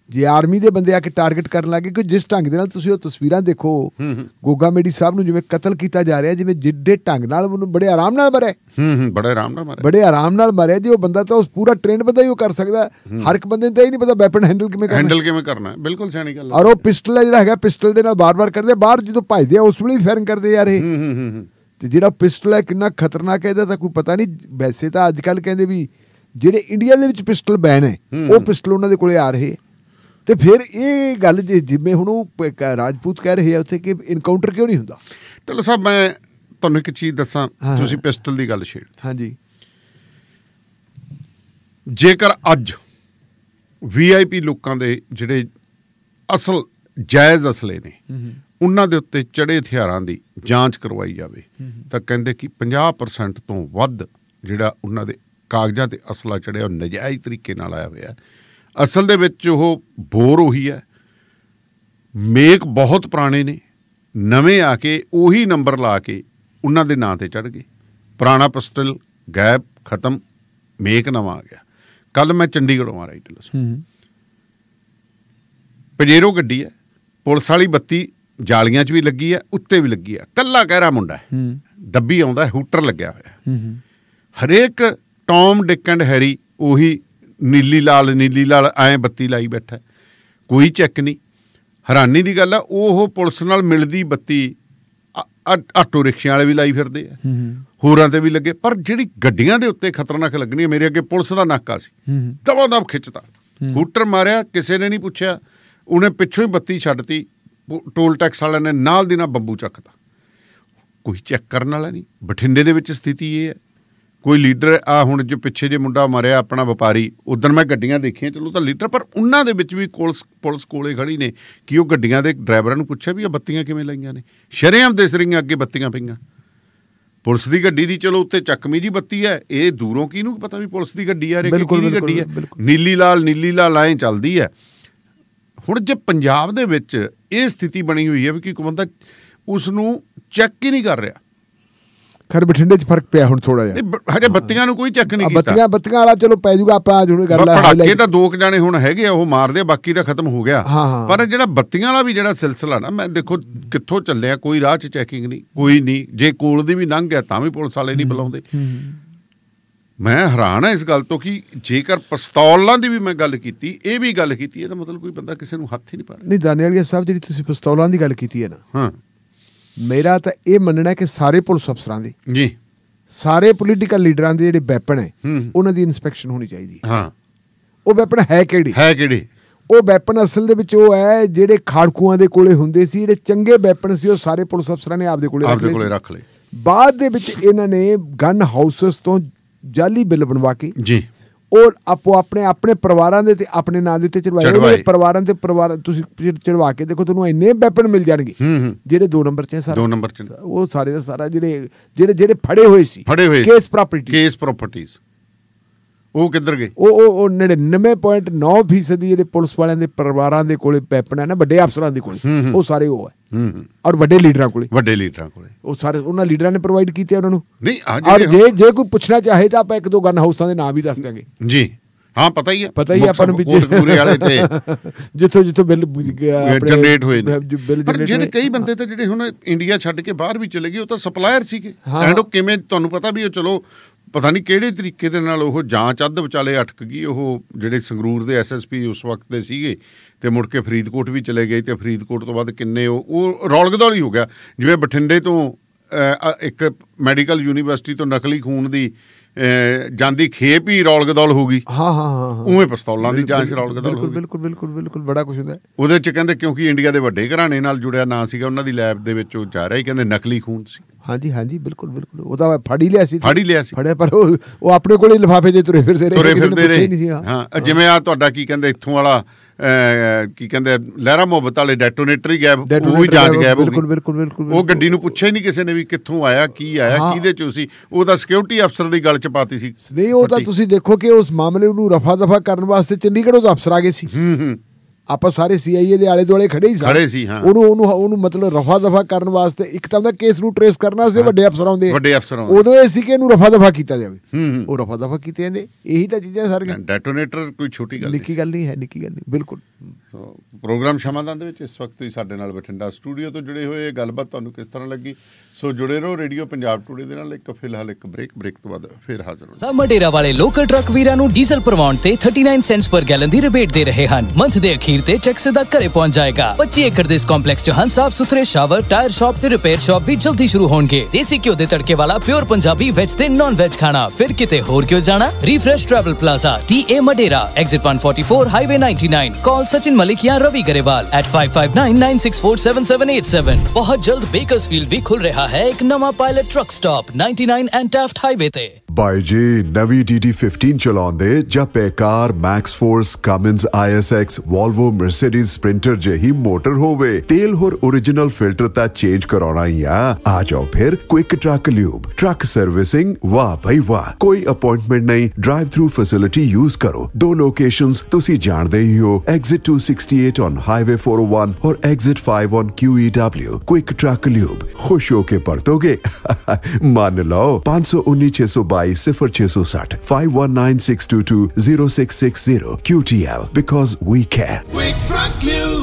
ਜੇ ਆਰਮੀ ਦੇ ਬੰਦੇ ਆ ਕੇ ਟਾਰਗੇਟ ਕਰਨ ਲੱਗੇ ਕਿ ਜਿਸ ਢੰਗ ਦੇ ਨਾਲ ਤੁਸੀਂ ਉਹ ਤਸਵੀਰਾਂ ਦੇਖੋ ਹੂੰ ਹੂੰ। ਗੋਗਾ ਮੇਡੀ ਸਾਹਿਬ ਨੂੰ ਜਿਵੇਂ ਕਤਲ ਕੀਤਾ ਜਾ ਰਿਹਾ ਜਿਵੇਂ ਜਿੱਡੇ ਢੰਗ ਨਾਲ ਉਹਨੂੰ ਬੜੇ ਆਰਾਮ ਨਾਲ ਮਰਿਆ। ਹੂੰ ਹੂੰ ਬੜੇ ਆਰਾਮ ਨਾਲ ਮਾਰੇ ਬੜੇ ਆਰਾਮ ਨਾਲ ਮਰਿਆ ਜੀ ਉਹ ਬੰਦਾ ਤਾਂ ਉਸ ਪੂਰਾ ਟ੍ਰੇਨ ਬੰਦਾ ਹੀ ਉਹ ਕਰ ਸਕਦਾ। ਹੈ। ਹਰ ਇੱਕ ਬੰਦੇ ਨੂੰ ਤਾਂ ਇਹ ਨਹੀਂ ਪਤਾ ਵੈਪਨ ਹੈਂਡਲ ਕਿਵੇਂ ਕਰਨਾ। ਹੈ। ਹੈਂਡਲ ਕਿਵੇਂ ਕਰਨਾ ਹੈ? ਬਿਲਕੁਲ ਸਿਆਣੀ ਗੱਲ ਹੈ। ਔਰ ਉਹ ਪਿਸਟਲ ਹੈ ਜਿਹੜਾ ਹੈਗਾ ਪਿਸਟਲ ਦੇ ਨਾਲ ਬਾਰ-ਬਾਰ ਕਰਦੇ ਬਾਹਰ ਜਦੋਂ ਭਜਦੇ ਆ ਉਸ ਵੇਲੇ ਵੀ ਫਾਇਰਿੰਗ ਕਰਦੇ ਯਾਰ ਇਹ। ਹੂੰ ਹੂੰ ਹੂੰ ਹੂੰ। ਤੇ ਜਿਹੜਾ ਪਿਸਟਲ ਹੈ ਕਿੰਨਾ ਖਤਰਨਾਕ ਹੈ ਇਹਦਾ ਤਾਂ ਕੋਈ ਪਤਾ ਨਹੀਂ। ਵੈਸੇ ਤਾਂ ਅੱਜ ਕੱਲ ਕਹਿੰਦੇ ਵੀ ਜਿਹੜੇ ਇੰਡੀਆ ਦੇ ਵਿੱਚ ਪਿਸਟਲ ਬੈਨ ਹੈ। ਉਹ ਪਿਸਟਲ ਉਹਨਾਂ ਦੇ ਕੋਲੇ ਆ ਰਹੇ ਤੇ ਫਿਰ ਇਹ ਗੱਲ ਜਿਵੇਂ ਹੁਣ ਉਹ ਰਾਜਪੂਤ ਕਹਿ ਰਹੇ ਆ ਉੱਥੇ ਕਿ ਇਨਕਾਊਂਟਰ ਕਿਉਂ ਨਹੀਂ ਹੁੰਦਾ? ਚਲੋ ਸਾਹਿਬ ਮੈਂ ਤੁਹਾਨੂੰ ਇੱਕ ਚੀਜ਼ ਦੱਸਾਂ। ਤੁਸੀਂ ਪਿਸਟਲ ਦੀ ਗੱਲ ਛੇੜ। ਹਾਂਜੀ। ਜੇਕਰ ਅੱਜ ਵੀਆਈਪੀ ਲੋਕਾਂ ਦੇ ਜਿਹੜੇ ਅਸਲ ਜਾਇਜ਼ ਅਸਲੇ ਨੇ ਉਹਨਾਂ ਦੇ ਉੱਤੇ ਚੜੇ ਹਥਿਆਰਾਂ ਦੀ ਜਾਂਚ ਕਰਵਾਈ ਜਾਵੇ। ਤਾਂ ਕਹਿੰਦੇ ਕਿ 50% ਤੋਂ ਵੱਧ ਜਿਹੜਾ ਉਹਨਾਂ ਦੇ ਕਾਗਜ਼ਾਂ ਤੇ ਅਸਲਾ ਚੜਿਆ ਉਹ ਨਜਾਇਜ਼ ਤਰੀਕੇ ਨਾਲ ਆਇਆ ਹੋਇਆ। ਅਸਲ ਦੇ ਵਿੱਚ ਉਹ ਬੋਰ ਉਹੀ ਹੈ। ਮੇਕ ਬਹੁਤ ਪੁਰਾਣੇ ਨੇ। ਨਵੇਂ ਆ ਕੇ ਉਹੀ ਨੰਬਰ ਲਾ ਕੇ ਉਹਨਾਂ ਦੇ ਨਾਂ ਤੇ ਚੜ ਗਏ। ਪੁਰਾਣਾ ਪਿਸਟਲ ਗਾਇਬ ਖਤਮ ਮੇਕ ਨਵਾਂ ਆ ਗਿਆ। ਕੱਲ ਮੈਂ ਚੰਡੀਗੜ੍ਹੋਂ ਆ ਰਹੀ ਟਲਸ ਪਜੇਰੋ ਗੱਡੀ ਹੈ। ਪੁਲਿਸ ਵਾਲੀ ਬੱਤੀ ਜਾਲੀਆਂ 'ਚ ਵੀ ਲੱਗੀ ਹੈ ਉੱਤੇ ਵੀ ਲੱਗੀ ਹੈ ਕੱਲਾ ਕਹਿਰਾ ਮੁੰਡਾ ਹੈ। ਹੂੰ। ਦੱਬੀ ਆਉਂਦਾ ਹੂਟਰ ਲੱਗਿਆ ਹੋਇਆ। ਹੈ। ਹੂੰ। ਹਰੇਕ ਟੌਮ ਡਿਕ ਐਂਡ ਹੈਰੀ ਉਹੀ ਨੀਲੀ ਲਾਲ ਨੀਲੀ ਲਾਲ ਐਂ ਬੱਤੀ ਲਾਈ ਬੈਠਾ। ਕੋਈ ਚੈੱਕ ਨਹੀਂ। ਹੈਰਾਨੀ ਦੀ ਗੱਲ ਆ ਉਹ ਪੁਲਿਸ ਨਾਲ ਮਿਲਦੀ ਬੱਤੀ ਆ- ਆ- ਆਟੋ ਰਿਕਸ਼ਿਆਂ ਵਾਲੇ ਵੀ ਲਾਈ ਫਿਰਦੇ ਆ। ਹੂੰ ਹੋਰਾਂ ਤੇ ਵੀ ਲੱਗੇ। ਪਰ ਜਿਹੜੀ ਗੱਡੀਆਂ ਦੇ ਉੱਤੇ ਖਤਰਨਾਕ ਲੱਗਣੀ ਮੇਰੇ ਅੱਗੇ ਪੁਲਿਸ ਦਾ ਨਾਕਾ ਸੀ। ਹੂੰ ਦਵਾ ਦਬ ਖਿੱਚਤਾ। ਹੂਟਰ ਮਾਰਿਆ ਕਿਸੇ ਨੇ ਨਹੀਂ ਪੁੱਛਿਆ। ਉਹਨੇ ਪਿੱਛੋਂ ਹੀ ਬੱਤੀ ਛੱਡਤੀ। ਟੋਲ ਟੈਕਸ ਵਾਲਿਆਂ ਨੇ ਨਾਲ ਦੀ ਨਾਲ ਬੰਬੂ ਚੱਕਤਾ। ਕੋਈ ਚੈੱਕ ਕਰਨ ਵਾਲਾ ਨਹੀਂ। ਬਠਿੰਡੇ ਦੇ ਵਿੱਚ ਸਥਿਤੀ ਇਹ ਹੈ। ਕੋਈ ਲੀਡਰ ਆ ਹੁਣ ਜੋ ਪਿੱਛੇ ਜੇ ਮੁੰਡਾ ਮਰਿਆ ਆਪਣਾ ਵਪਾਰੀ ਉਦੋਂ ਮੈਂ ਗੱਡੀਆਂ ਦੇਖੀਆਂ ਚਲੋ ਤਾਂ ਲੀਡਰ ਪਰ ਉਹਨਾਂ ਦੇ ਵਿੱਚ ਵੀ ਪੁਲਿਸ ਪੁਲਿਸ ਕੋਲੇ ਖੜੀ ਨੇ ਕਿ ਉਹ ਗੱਡੀਆਂ ਦੇ ਡਰਾਈਵਰਾਂ ਨੂੰ ਪੁੱਛਿਆ ਵੀ ਇਹ ਬੱਤੀਆਂ ਕਿਵੇਂ ਲਾਈਆਂ ਨੇ। ਸ਼ਰੇਆਮ ਦਿਸ ਰਹੀਆਂ ਅੱਗੇ ਬੱਤੀਆਂ ਪਈਆਂ। ਪੁਲਿਸ ਦੀ ਗੱਡੀ ਦੀ ਚਲੋ ਉੱਤੇ ਚੱਕਵੀਂ ਜੀ ਬੱਤੀ ਹੈ ਇਹ ਦੂਰੋਂ ਕਿਹਨੂੰ ਪਤਾ ਵੀ ਪੁਲਿਸ ਦੀ ਗੱਡੀ ਆ ਬਿਲਕੁਲ, ਕਿਹਦੀ ਗੱਡੀ ਹੈ। ਨੀਲੀ ਲਾਲ ਨੀਲੀ ਲਾਲ ਐਂ ਚੱਲਦੀ ਹੈ। ਹੁਣ ਜੇ ਪੰਜਾਬ ਦੇ ਵਿੱਚ ਇਹ ਸਥਿਤੀ ਬਣੀ ਹੋਈ ਹੈ ਵੀ ਕਿ ਕੋਈ ਬੰਦਾ ਉਸ ਨੂੰ ਚੈੱਕ ਹੀ ਨਹੀਂ ਕਰ ਰਿਹਾ। ਖਰ ਬਠਿੰਡੇ 'ਚ ਫ਼ਰਕ ਪਿਆ ਹੁਣ ਥੋੜਾ ਜਿਹਾ। ਹਜੇ ਬੱਤੀਆਂ ਨੂੰ ਕੋਈ ਚੈੱਕ ਨਹੀਂ ਕੀਤਾ। ਬੱਤੀਆਂ ਬੱਤੀਆਂ ਵਾਲਾ ਚਲੋ ਪੈ ਜਾਊਗਾ ਆਪਾਂ ਅੱਜ ਹੁਣ ਗੱਲ ਪੜਾਕੇ highlight- ਤਾਂ ਦੋ ਕੁ ਜਾਣੇ ਹੁਣ ਹੈਗੇ ਆ ਉਹ ਮਾਰਦੇ ਬਾਕੀ ਤਾਂ ਖਤਮ ਹੋ ਗਿਆ। ਹਾਂ, ਹਾਂ। ਪਰ ਜਿਹੜਾ ਬੱਤੀਆਂ ਵਾਲਾ ਵੀ ਜਿਹੜਾ ਸਿਲਸਿਲਾ ਨਾ ਮੈਂ ਦੇਖੋ ਕਿੱਥੋਂ ਚੱਲਿਆ ਕੋਈ ਰਾਹ 'ਚ ਚੈਕਿੰਗ ਨਹੀਂ ਕੋਈ ਨਹੀਂ। ਜੇ ਕੋਲ ਦੀ ਵੀ ਲੰਘ ਗਿਆ ਤਾਂ ਵੀ ਪੁਲਿਸ ਵਾਲੇ ਨਹੀਂ ਬੁਲਾਉਂਦੇ। ਹੂੰ। ਮੈਂ ਹੈਰਾਨ ਹਾਂ ਇਸ ਗੱਲ ਤੋਂ ਕਿ ਜੇਕਰ ਪਿਸਤੌਲਾਂ ਦੀ ਵੀ ਮੈਂ ਗੱਲ ਕੀਤੀ ਇਹ ਵੀ ਗੱਲ ਕੀਤੀ ਇਹਦਾ ਮਤਲਬ ਕੋਈ ਬੰਦਾ ਕਿਸੇ ਨੂੰ ਹੱਥ ਹੀ ਨਹੀਂ ਪਾ ਰਿਹਾ। ਨਹੀਂ ਦਾਨੇਵਾਲੀਆ ਸਾਹਿਬ ਜਿਹੜੀ ਤੁਸੀਂ ਪਿਸਤੌਲਾਂ ਦੀ ਗੱਲ ਕੀਤੀ ਹੈ ਨਾ ਹਾਂ। ਮੇਰਾ ਤਾਂ ਇਹ ਮੰਨਣਾ ਹੈ ਕਿ ਸਾਰੇ ਪੁਲਿਸ ਅਫਸਰਾਂ ਦੀ ਜੀ। ਸਾਰੇ ਪੋਲੀਟੀਕਲ ਲੀਡਰਾਂ ਦੇ ਜਿਹੜੇ ਵੈਪਨ ਹੈ। ਉਹਨਾਂ ਦੀ ਇਨਸਪੈਕਸ਼ਨ ਹੋਣੀ ਚਾਹੀਦੀ ਹੈ। ਹਾਂ। ਉਹ ਵੈਪਨ ਹੈ ਕਿਹੜੀ? ਹੈ ਕਿਹੜੇ? ਉਹ ਵੈਪਨ ਅਸਲ ਦੇ ਵਿੱਚ ਉਹ ਹੈ ਜਿਹੜੇ ਖਾੜਕੂਆਂ ਦੇ ਕੋਲੇ ਹੁੰਦੇ ਸੀ ਜਿਹੜੇ ਚੰਗੇ ਵੈਪਨ ਸੀ ਉਹ ਸਾਰੇ ਪੁਲਿਸ ਅਫਸਰਾਂ ਨੇ ਆਪਦੇ ਕੋਲੇ। ਰੱਖ ਲਏ ਬਾਅਦ ਦੇ ਵਿੱਚ ਇਹਨਾਂ ਨੇ ਗਨ ਹਾਊਸਸ ਤੋਂ ਜਾਲੀ ਬਿੱਲ ਬਣਵਾ ਕੇ ਜੀ। ਔਰ ਆਪੋ ਆਪਣੇ ਆਪਣੇ ਪਰਿਵਾਰਾਂ ਦੇ ਤੇ ਆਪਣੇ ਨਾਂ ਦੇ ਉੱਤੇ ਚੜਵਾਏ। ਉਹਦੇ ਪਰਿਵਾਰਾਂ ਤੇ ਪਰਿਵਾਰ ਤੁਸੀਂ ਚੜ- ਚੜਵਾ ਕੇ ਦੇਖੋ ਤੁਹਾਨੂੰ ਇੰਨੇ ਵੈਪਨ ਮਿਲ ਜਾਣਗੇ। ਹੂੰ ਹੂੰ। ਜਿਹੜੇ ਦੋ ਨੰਬਰ 'ਚ ਹੈ ਸਰ। ਦੋ ਨੰਬਰ 'ਚ ਉਹ ਸਾਰੇ ਦਾ ਸਾਰਾ ਜਿਹੜੇ ਜਿਹੜੇ ਜਿਹੜੇ ਫੜੇ ਹੋਏ ਸੀ। ਫੜੇ ਹੋਏ ਕੇਸ ਪ੍ਰਾਪਰਟੀ ਕੇਸ ਪ੍ਰਾਪਰਟੀਆਂ ਉਹ ਕਿੱਧਰ ਗਏ? ਉਹ ਉਹ ਉਹ 99.9% ਜਿਹੜੇ ਪੁਲਿਸ ਵਾਲਿਆਂ ਦੇ ਪਰਿਵਾਰਾਂ ਦੇ ਕੋਲੇ ਵੈਪਨ ਹੈ ਨਾ ਵੱਡੇ ਅਫਸਰਾਂ ਦੇ ਕੋਲੇ। ਉਹ ਸਾਰੇ ਉਹ ਹੈ। ਹੂੰ। ਔਰ ਵੱਡੇ ਲੀਡਰਾਂ ਕੋਲੇ। ਵੱਡੇ ਲੀਡਰਾਂ ਕੋਲੇ। ਉਹ ਸਾਰੇ ਉਹਨਾਂ ਲੀਡਰਾਂ ਨੇ ਪ੍ਰੋਵਾਈਡ ਕੀਤੇ ਉਹਨਾਂ ਨੂੰ। ਨਹੀਂ ਔਰ ਜੇ ਜੇ ਕੋਈ ਪੁੱਛਣਾ ਚਾਹੇ ਤਾਂ ਆਪਾਂ ਇੱਕ ਦੋ ਗਨ ਹਾਊਸਾਂ ਦੇ ਨਾਮ ਵੀ ਦੱਸ ਦਿਆਂਗੇ। ਜੀ ਹਾਂ ਪਤਾ ਹੀ ਹੈ ਪਤਾ ਹੀ ਆਪਾਂ ਨੂੰ ਵੀ ਕੋਟਕਪੂਰੇ ਵਾਲੇ ਤੇ। ਜਿੱਥੋਂ ਜਿੱਥੋਂ ਬਿੱਲ ਆਪਣੇ ਜਨਰੇਟ ਹੋਏ ਨੇ। ਬਿੱਲ ਪਰ ਜਿਹੜੇ। ਕਈ ਬੰਦੇ ਤੇ ਜਿਹੜੇ ਹੁਣ ਇੰਡੀਆ ਛੱਡ ਕੇ ਬਾਹਰ ਵੀ ਚਲੇ ਗਏ ਉਹ ਤਾਂ ਸਪਲਾਇਰ ਸੀਗੇ। ਐਂਡ ਉਹ ਕਿਵੇਂ ਤੁਹਾਨੂੰ ਪਤਾ ਵੀ ਉਹ ਚਲੋ ਪਤਾ ਨਹੀਂ ਕਿਹੜੇ ਤਰੀਕੇ ਦੇ ਨਾਲ ਉਹ ਜਾਂਚ ਅੱਧ ਵਿਚਾਲੇ ਅਟਕ ਗਈ। ਉਹ ਜਿਹੜੇ ਸੰਗਰੂਰ ਦੇ ਐਸਐਸਪੀ ਉਸ ਵਕਤ ਦੇ ਸੀਗੇ ਤੇ ਮੁੜ ਕੇ ਫਰੀਦਕੋਟ ਵੀ ਚਲੇ ਗਏ ਤੇ ਫਰੀਦਕੋਟ ਤੋਂ ਬਾਅਦ ਕਿੰਨੇ ਉਹ ਉਹ ਰੌਲਗਦੌਲ ਹੀ ਹੋ ਗਿਆ। ਜਿਵੇਂ ਬਠਿੰਡੇ ਤੋਂ ਇੱਕ ਮੈਡੀਕਲ ਯੂਨੀਵਰਸਿਟੀ ਤੋਂ ਨਕਲੀ ਖੂਨ ਦੀ ਜਾਂਦੀ ਖੇਪ ਹੀ ਰੌਲਗਦੌਲ ਹੋ ਗਈ। ਹਾਂ ਹਾਂ ਹਾਂ ਹਾਂ। ਉਵੇਂ ਪਿਸਤੌਲਾਂ ਦੀ ਜਾਂਚ ਰੌਲਗਦੌਲ ਹੋ ਬਿਲਕੁਲ ਬਿਲਕੁਲ ਬਿਲਕੁਲ ਬਿਲਕੁਲ ਬੜਾ ਕੁਝ ਹੁੰਦਾ। ਹੈ। ਉਹਦੇ ਚ ਕਹਿੰਦੇ ਕਿਉਂਕਿ ਇੰਡੀਆ ਦੇ ਵੱਡੇ ਘਰਾਣੇ ਨਾਲ ਜੁੜਿਆ ਨਾਂ ਸੀਗਾ ਉਹਨਾਂ ਦੀ ਲੈਬ ਦੇ ਵਿੱਚ ਉਹ ਜਾ ਰਿਹਾ ਕਹਿੰਦੇ ਨਕਲੀ ਖੂਨ ਸੀ। ਹਾਂਜੀ ਹਾਂਜੀ ਬਿਲਕੁਲ ਬਿਲਕੁਲ। ਉਹ ਤਾਂ ਫੜ ਹੀ ਲਿਆ ਸੀ ਫੜ ਹੀ ਲਿਆ ਸੀ। ਫੜਿਆ ਪਰ ਉਹ ਉਹ ਆਪਣੇ ਕੋਲੇ ਲਿਫਾਫੇ ਦੇ ਤੁਰੇ ਫਿਰਦੇ ਰਹੇ ਤੁਰੇ ਫਿਰਦੇ ਹੀ ਰਹੇ। ਹਾਂ ਜਿਵੇਂ ਆ ਤੁਹਾਡਾ ਕੀ ਕਹਿੰਦੇ ਇੱਥੋਂ ਵਾਲਾ ਕੀ ਕਹਿੰਦੇ ਲਹਿਰਾ ਮੁਹੱਬਤ ਵਾਲੇ ਡੈਟੋਨੇਟਰ ਹੀ ਗਾਇਬ ਉਹ ਵੀ ਜਾਂਚ ਗਾਇਬ, ਬਿਲਕੁਲ। ਬਿਲਕੁਲ, ਬਿਲਕੁਲ, ਉਹ। ਗੱਡੀ ਨੂੰ ਪੁੱਛਿਆ ਹੀ ਨਹੀਂ ਕਿਸੇ ਨੇ ਵੀ ਕਿੱਥੋਂ ਆਇਆ ਕੀ ਆਇਆ। ਕਿਹਦੇ ਚ ਸੀ ਉਹ ਤਾਂ ਸਿਕਿਉਰਿਟੀ ਅਫਸਰ ਦੀ ਗੱਲ ਚ ਪਾਤੀ ਸੀ ਨਹੀਂ ਉਹ ਤਾਂ। ਤੁਸੀਂ ਦੇਖੋ ਕਿ ਉਸ ਮਾਮਲੇ ਨੂੰ ਰਫਾ ਦਫਾ ਕਰਨ ਵਾਸਤੇ ਚੰਡੀਗੜ੍ਹੋਂ ਤੋਂ ਅਫਸਰ ਆ ਗਏ ਸੀ ਹੂੰ ਹੂੰ ਆਪਾਂ ਸਾਰੇ ਸੀਆਈਏ ਦੇ ਆਲੇ ਦੁਆਲੇ ਖੜੇ ਹੀ ਸਾਂ। ਖੜੇ ਸੀ, ਹਾਂ। ਉਹਨੂੰ ਉਹਨੂੰ ਉਹਨੂੰ ਮਤਲਬ ਰਫਾ ਦਫਾ ਕਰਨ ਵਾਸਤੇ ਇੱਕ ਤਾਂ ਉਹਦਾ ਕੇਸ ਨੂੰ ਟ੍ਰੇਸ ਕਰਨ ਵਾਸਤੇ ਵੱਡੇ ਅਫਸਰ ਆਉਂਦੇ। ਵੱਡੇ ਅਫਸਰ ਆਉਂਦੇ। ਉਦੋਂ ਇਹ ਸੀ ਕਿ ਇਹਨੂੰ ਰਫਾ ਦਫਾ ਕੀਤਾ ਜਾਵੇ। ਹੂੰ, ਹੂੰ। ਉਹ ਰਫਾ ਦਫਾ ਕੀਤੇ ਜਾਂਦੇ। ਇਹੀ ਤਾਂ ਚੀਜ਼ਾਂ ਸਾਰੀਆਂ। ਡੈਟੋਨੇਟਰ ਕੋਈ ਛੋਟੀ ਗੱਲ ਨਿੱਕੀ ਗੱਲ ਨਹੀਂ ਹੈ ਨਿੱਕੀ ਗੱਲ ਨਹੀਂ ਬਿਲਕੁਲ। ਪ੍ਰੋਗਰਾਮ ਸ਼ਮਾਦਾਨ ਦੇ ਵਿੱਚ ਇਸ ਵਕਤ ਤੁਸੀਂ ਸਾਡੇ ਨਾਲ ਬਠਿੰਡਾ ਸਟੂਡੀਓ ਤੋਂ ਜੁੜੇ ਹੋਏ। ਇਹ ਗੱਲਬਾਤ ਤੁਹਾਨੂੰ ਕਿਸ ਤਰ੍ਹਾਂ ਲੱਗੀ? ਸੋ ਜੁੜੇ ਰਹੋ ਰੇਡੀਓ ਪੰਜਾਬ ਟੂਡੇ ਦੇ ਨਾਲ। ਇੱਕ ਫਿਲਹਾਲ ਇੱਕ ਬ੍ਰੇਕ ਬ੍ਰੇਕ ਤੋਂ ਬਾਅਦ ਫਿਰ ਹਾਜ਼ਰ ਹੋਣਾ। ਸਭ ਮਡੇਰਾ ਵਾਲੇ ਲੋਕਲ ਟਰੱਕ ਵੀਰਾਂ ਨੂੰ ਡੀਜ਼ਲ ਭਰਵਾਉਣ ਤੇ 39 ਸੈਂਟਸ ਪਰ ਗੈਲਨ ਦੀ ਰਿਬੇਟ ਦੇ ਰਹੇ ਹਨ। ਮੰਥ ਦੇ ਅਖੀਰ ਤੇ ਚੈੱਕ ਸਿੱਧਾ ਘਰੇ ਪਹੁੰਚ ਜਾਏਗਾ। 25 ਏਕੜ ਦੇ ਇਸ ਕੰਪਲੈਕਸ 'ਚ ਹਨ ਸਾਫ਼ ਸੁਥਰੇ ਸ਼ਾਵਰ ਟਾਇਰ ਸ਼ਾਪ ਤੇ ਰਿਪੇਅਰ ਸ਼ਾਪ ਵੀ ਜਲਦੀ ਸ਼ੁਰੂ ਹੋਣਗੇ। ਦੇਸੀ ਘਿਓ ਦੇ ਤੜਕੇ ਵਾਲਾ ਪਿਓਰ ਪੰਜਾਬੀ ਵੈਜ ਤੇ ਨਾਨ ਵੈਜ ਖਾਣਾ। ਫਿਰ ਕਿਤੇ ਹੋਰ ਕਿਉਂ ਜਾਣਾ? Refresh travel plaza T Madera exit 144 highway 99 call Sachin Malik ਜਾਂ ਰਵੀ ਗਰੇਵਾਲ at 5599647787 ਬਹੁਤ ਜਲਦ ਬੇਕਰਸਫੀਲਡ ਵੀ ਖੁੱਲ ਰਿਹਾ ਹੈ ਇੱਕ ਨਵਾਂ pilot truck stop 99 and Taft highway ਤੇ ਬਾਈ ਜੀ ਨਵੀਂ DD15 ਚਲਾਉਂਦੇ ਜਾਂ ਬੇਕਾਰ max force Cummins ISX Volvo, Mercedes Sprinter ਜਿਹੀ ਮੋਟਰ ਹੋਵੇ ਤੇਲ ਹੋਰ origignal ਫਿਲਟਰ ਤਾਂ ਚੇਂਜ ਕਰਾਉਣਾ ਹੀ ਆ ਆ ਜਾਓ ਫਿਰ quick truck lube truck servicing ਵਾਹ ਭਾਈ ਵਾਹ ਕੋਈ ਅਪਾਇੰਟਮੈਂਟ ਨਹੀਂ ਡਰਾਈਵ ਥਰੂ ਫੈਸਿਲਿਟੀ ਯੂਜ਼ ਕਰੋ ਦੋ ਲੋਕੇਸ਼ਨਸ ਤੁਸੀਂ ਜਾਣਦੇ ਹੀ ਹੋ exit 268 on highway 401 or exit 5 on QEW quick truck lube ਖੁਸ਼ ਹੋ ਕੇ ਪਰਤੋਗੇ ਮੰਨ ਲਓ 519 0660 519 0660 QTL because we care. ਤੇ ਭੈਣ ਜੀ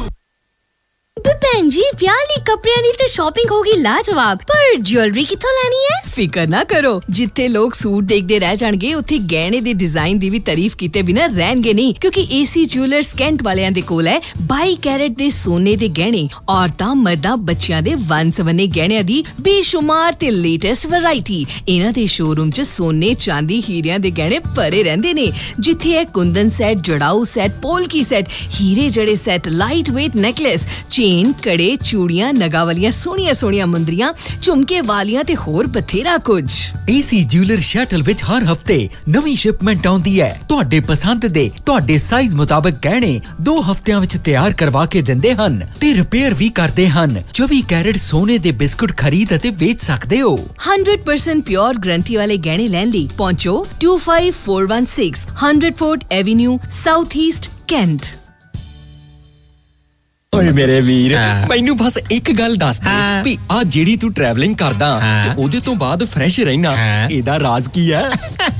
ਵਿਆਹ ਲਈ ਕੱਪੜਿਆਂ ਦੀ ਤੇ ਸ਼ਾਪਿੰਗ ਹੋ ਗਈ ਲਾਜਵਾਬ ਪਰ ਜੁਐਲਰੀ ਕਿੱਥੋਂ ਲੈਣੀ ਹੈ ਫਿਕਰ ਨਾ ਕਰੋ ਜਿੱਥੇ ਲੋਕ ਸੂਟ ਦੇਖਦੇ ਰਹਿ ਜਾਣਗੇ ਉੱਥੇ ਗਹਿਣੇ ਦੇ ਡਿਜ਼ਾਈਨ ਦੀ ਵੀ ਤਾਰੀਫ ਕੀਤੇ ਬਿਨਾ ਰਹਿਣਗੇ ਨਹੀਂ ਕਿਉਂਕਿ ਏਸੀ ਜੁਐਲਰਸ ਕੈਂਟ ਵਾਲਿਆਂ ਦੇ ਕੋਲ ਹੈ 22 ਕੈਰਟ ਦੇ ਸੋਨੇ ਦੇ ਗਹਿਣੇ ਔਰਤਾਂ ਮਰਦਾਂ ਬੱਚਿਆਂ ਦੇ ਵੰਨ-ਸਵੰਨੇ ਗਹਿਣਿਆਂ ਦੀ ਬੇਸ਼ੁਮਾਰ ਤੇ ਲੇਟੈਸਟ ਵੈਰਾਈਟੀ ਇਹਨਾਂ ਦੇ ਸ਼ੋਰੂਮ 'ਚ ਸੋਨੇ ਚਾਂਦੀ ਹੀਰਿਆਂ ਦੇ ਗਹਿਣੇ ਭਰੇ ਰਹਿੰਦੇ ਨੇ ਜਿੱਥੇ ਹੈ kundan set ਜੜਾਊ set polki set ਹੀਰੇ ਜੜੇ set light weight necklace chain ਕੜੇ ਚੂੜੀਆਂ ਨਗਾ ਵਾਲੀਆਂ ਸੋਹਣੀਆਂ ਸੋਹਣੀਆਂ ਮੁੰਦਰੀਆਂ ਝੁਮਕੇ ਵਾਲੀਆਂ ਤੇ ਹੋਰ ਬਥੇਰਾ ਕੁਝ। ਏਸੀ ਜਿਊਲਰ ਸ਼ਟਲ ਵਿੱਚ ਹਰ ਹਫ਼ਤੇ ਨਵੀਂ ਸ਼ਿਪਮੈਂਟ ਆਉਂਦੀ ਹੈ। ਤੁਹਾਡੇ ਪਸੰਦ ਦੇ ਤੁਹਾਡੇ ਸਾਈਜ਼ ਮੁਤਾਬਕ ਗਹਿਣੇ 2 ਹਫ਼ਤਿਆਂ ਵਿੱਚ ਤਿਆਰ ਕਰਵਾ ਕੇ ਦਿੰਦੇ ਹਨ ਤੇ ਰਿਪੇਅਰ ਵੀ ਕਰਦੇ ਹਨ। 24 ਕੈਰਟ ਸੋਨੇ ਦੇ ਬਿਸਕੁਟ ਖਰੀਦ ਅਤੇ ਵੇਚ ਸਕਦੇ ਹੋ। 100% ਪਿਓਰ ਗਰੰਟੀ ਵਾਲੇ ਗਹਿਣੇ ਲੈਣ ਲਈ ਪਹੁੰਚੋ 25416 100 Fort Avenue South East Kent ਓਏ ਮੇਰੇ ਵੀਰ ਮੈਨੂੰ ਬਸ ਇੱਕ ਗੱਲ ਦੱਸ ਦੇ ਵੀ ਆ ਜਿਹੜੀ ਤੂੰ ਟਰੈਵਲਿੰਗ ਕਰਦਾ ਤੇ ਉਹਦੇ ਤੋਂ ਬਾਅਦ ਫਰੈਸ਼ ਰਹਿਣਾ ਇਹਦਾ ਰਾਜ਼ ਕੀ ਹੈ?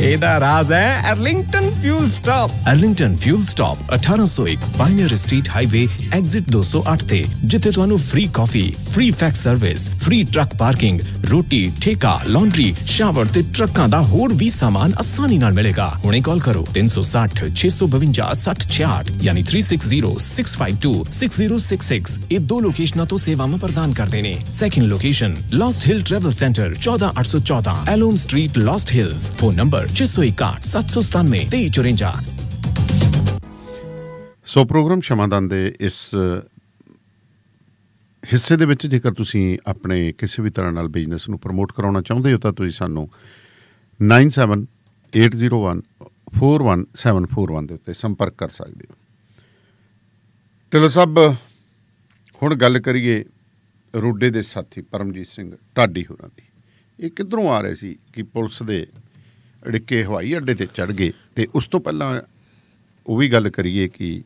ਇਹਦਾ ਰਾਜ਼ ਹੈ Arlington fuel stop. Arlington fuel stop 1801 Pioneer Street highway exit 208 ਤੇ, ਜਿੱਥੇ ਤੁਹਾਨੂੰ free coffee free fax service free truck parking ਰੋਟੀ, ਠੇਕਾ ਲਾਂਡਰੀ ਸ਼ਾਵਰ ਤੇ ਟਰੱਕਾਂ ਦਾ ਹੋਰ ਵੀ ਸਾਮਾਨ ਆਸਾਨੀ ਨਾਲ ਮਿਲੇਗਾ। ਹੁਣੇ ਕਾਲ ਕਰੋ 360 652 6066 ਯਾਨੀ 360652 6066 ਇਹ ਦੋ ਲੋਕੇਸ਼ਨਾਂ ਤੋਂ ਸੇਵਾਵਾਂ ਪ੍ਰਦਾਨ ਕਰਦੇ ਨੇ। Second location Lost Hill travel center 14814 ਐਲੋਮ street Lost Hills phone number 661 797 2354 so program Shamadan ਦੇ ਇਸ ਹਿੱਸੇ ਦੇ ਵਿੱਚ ਜੇਕਰ ਤੁਸੀਂ ਆਪਣੇ ਕਿਸੇ ਵੀ ਤਰ੍ਹਾਂ ਨਾਲ ਬਿਜ਼ਨਸ ਨੂੰ ਪ੍ਰਮੋਟ ਕਰਾਉਣਾ ਚਾਹੁੰਦੇ ਹੋ ਤਾਂ ਤੁਸੀਂ ਸਾਨੂੰ 9780141741 ਦੇ ਉੱਤੇ ਸੰਪਰਕ ਕਰ ਸਕਦੇ ਹੋ। ਢਿੱਲੋਂ ਸਭ ਹੁਣ ਗੱਲ ਕਰੀਏ ਰੋਡੇ ਦੇ ਸਾਥੀ ਪਰਮਜੀਤ ਸਿੰਘ ਢਾਡੀ ਹੋਰਾਂ ਦੀ। ਇਹ ਕਿੱਧਰੋਂ ਆ ਰਹੇ ਸੀ ਕਿ ਪੁਲਿਸ ਦੇ ਅੜਿੱਕੇ ਹਵਾਈ ਅੱਡੇ ਤੇ ਚੜ ਗਏ ਤੇ ਉਸ ਤੋਂ ਪਹਿਲਾਂ ਉਹ ਵੀ ਗੱਲ ਕਰੀਏ ਕਿ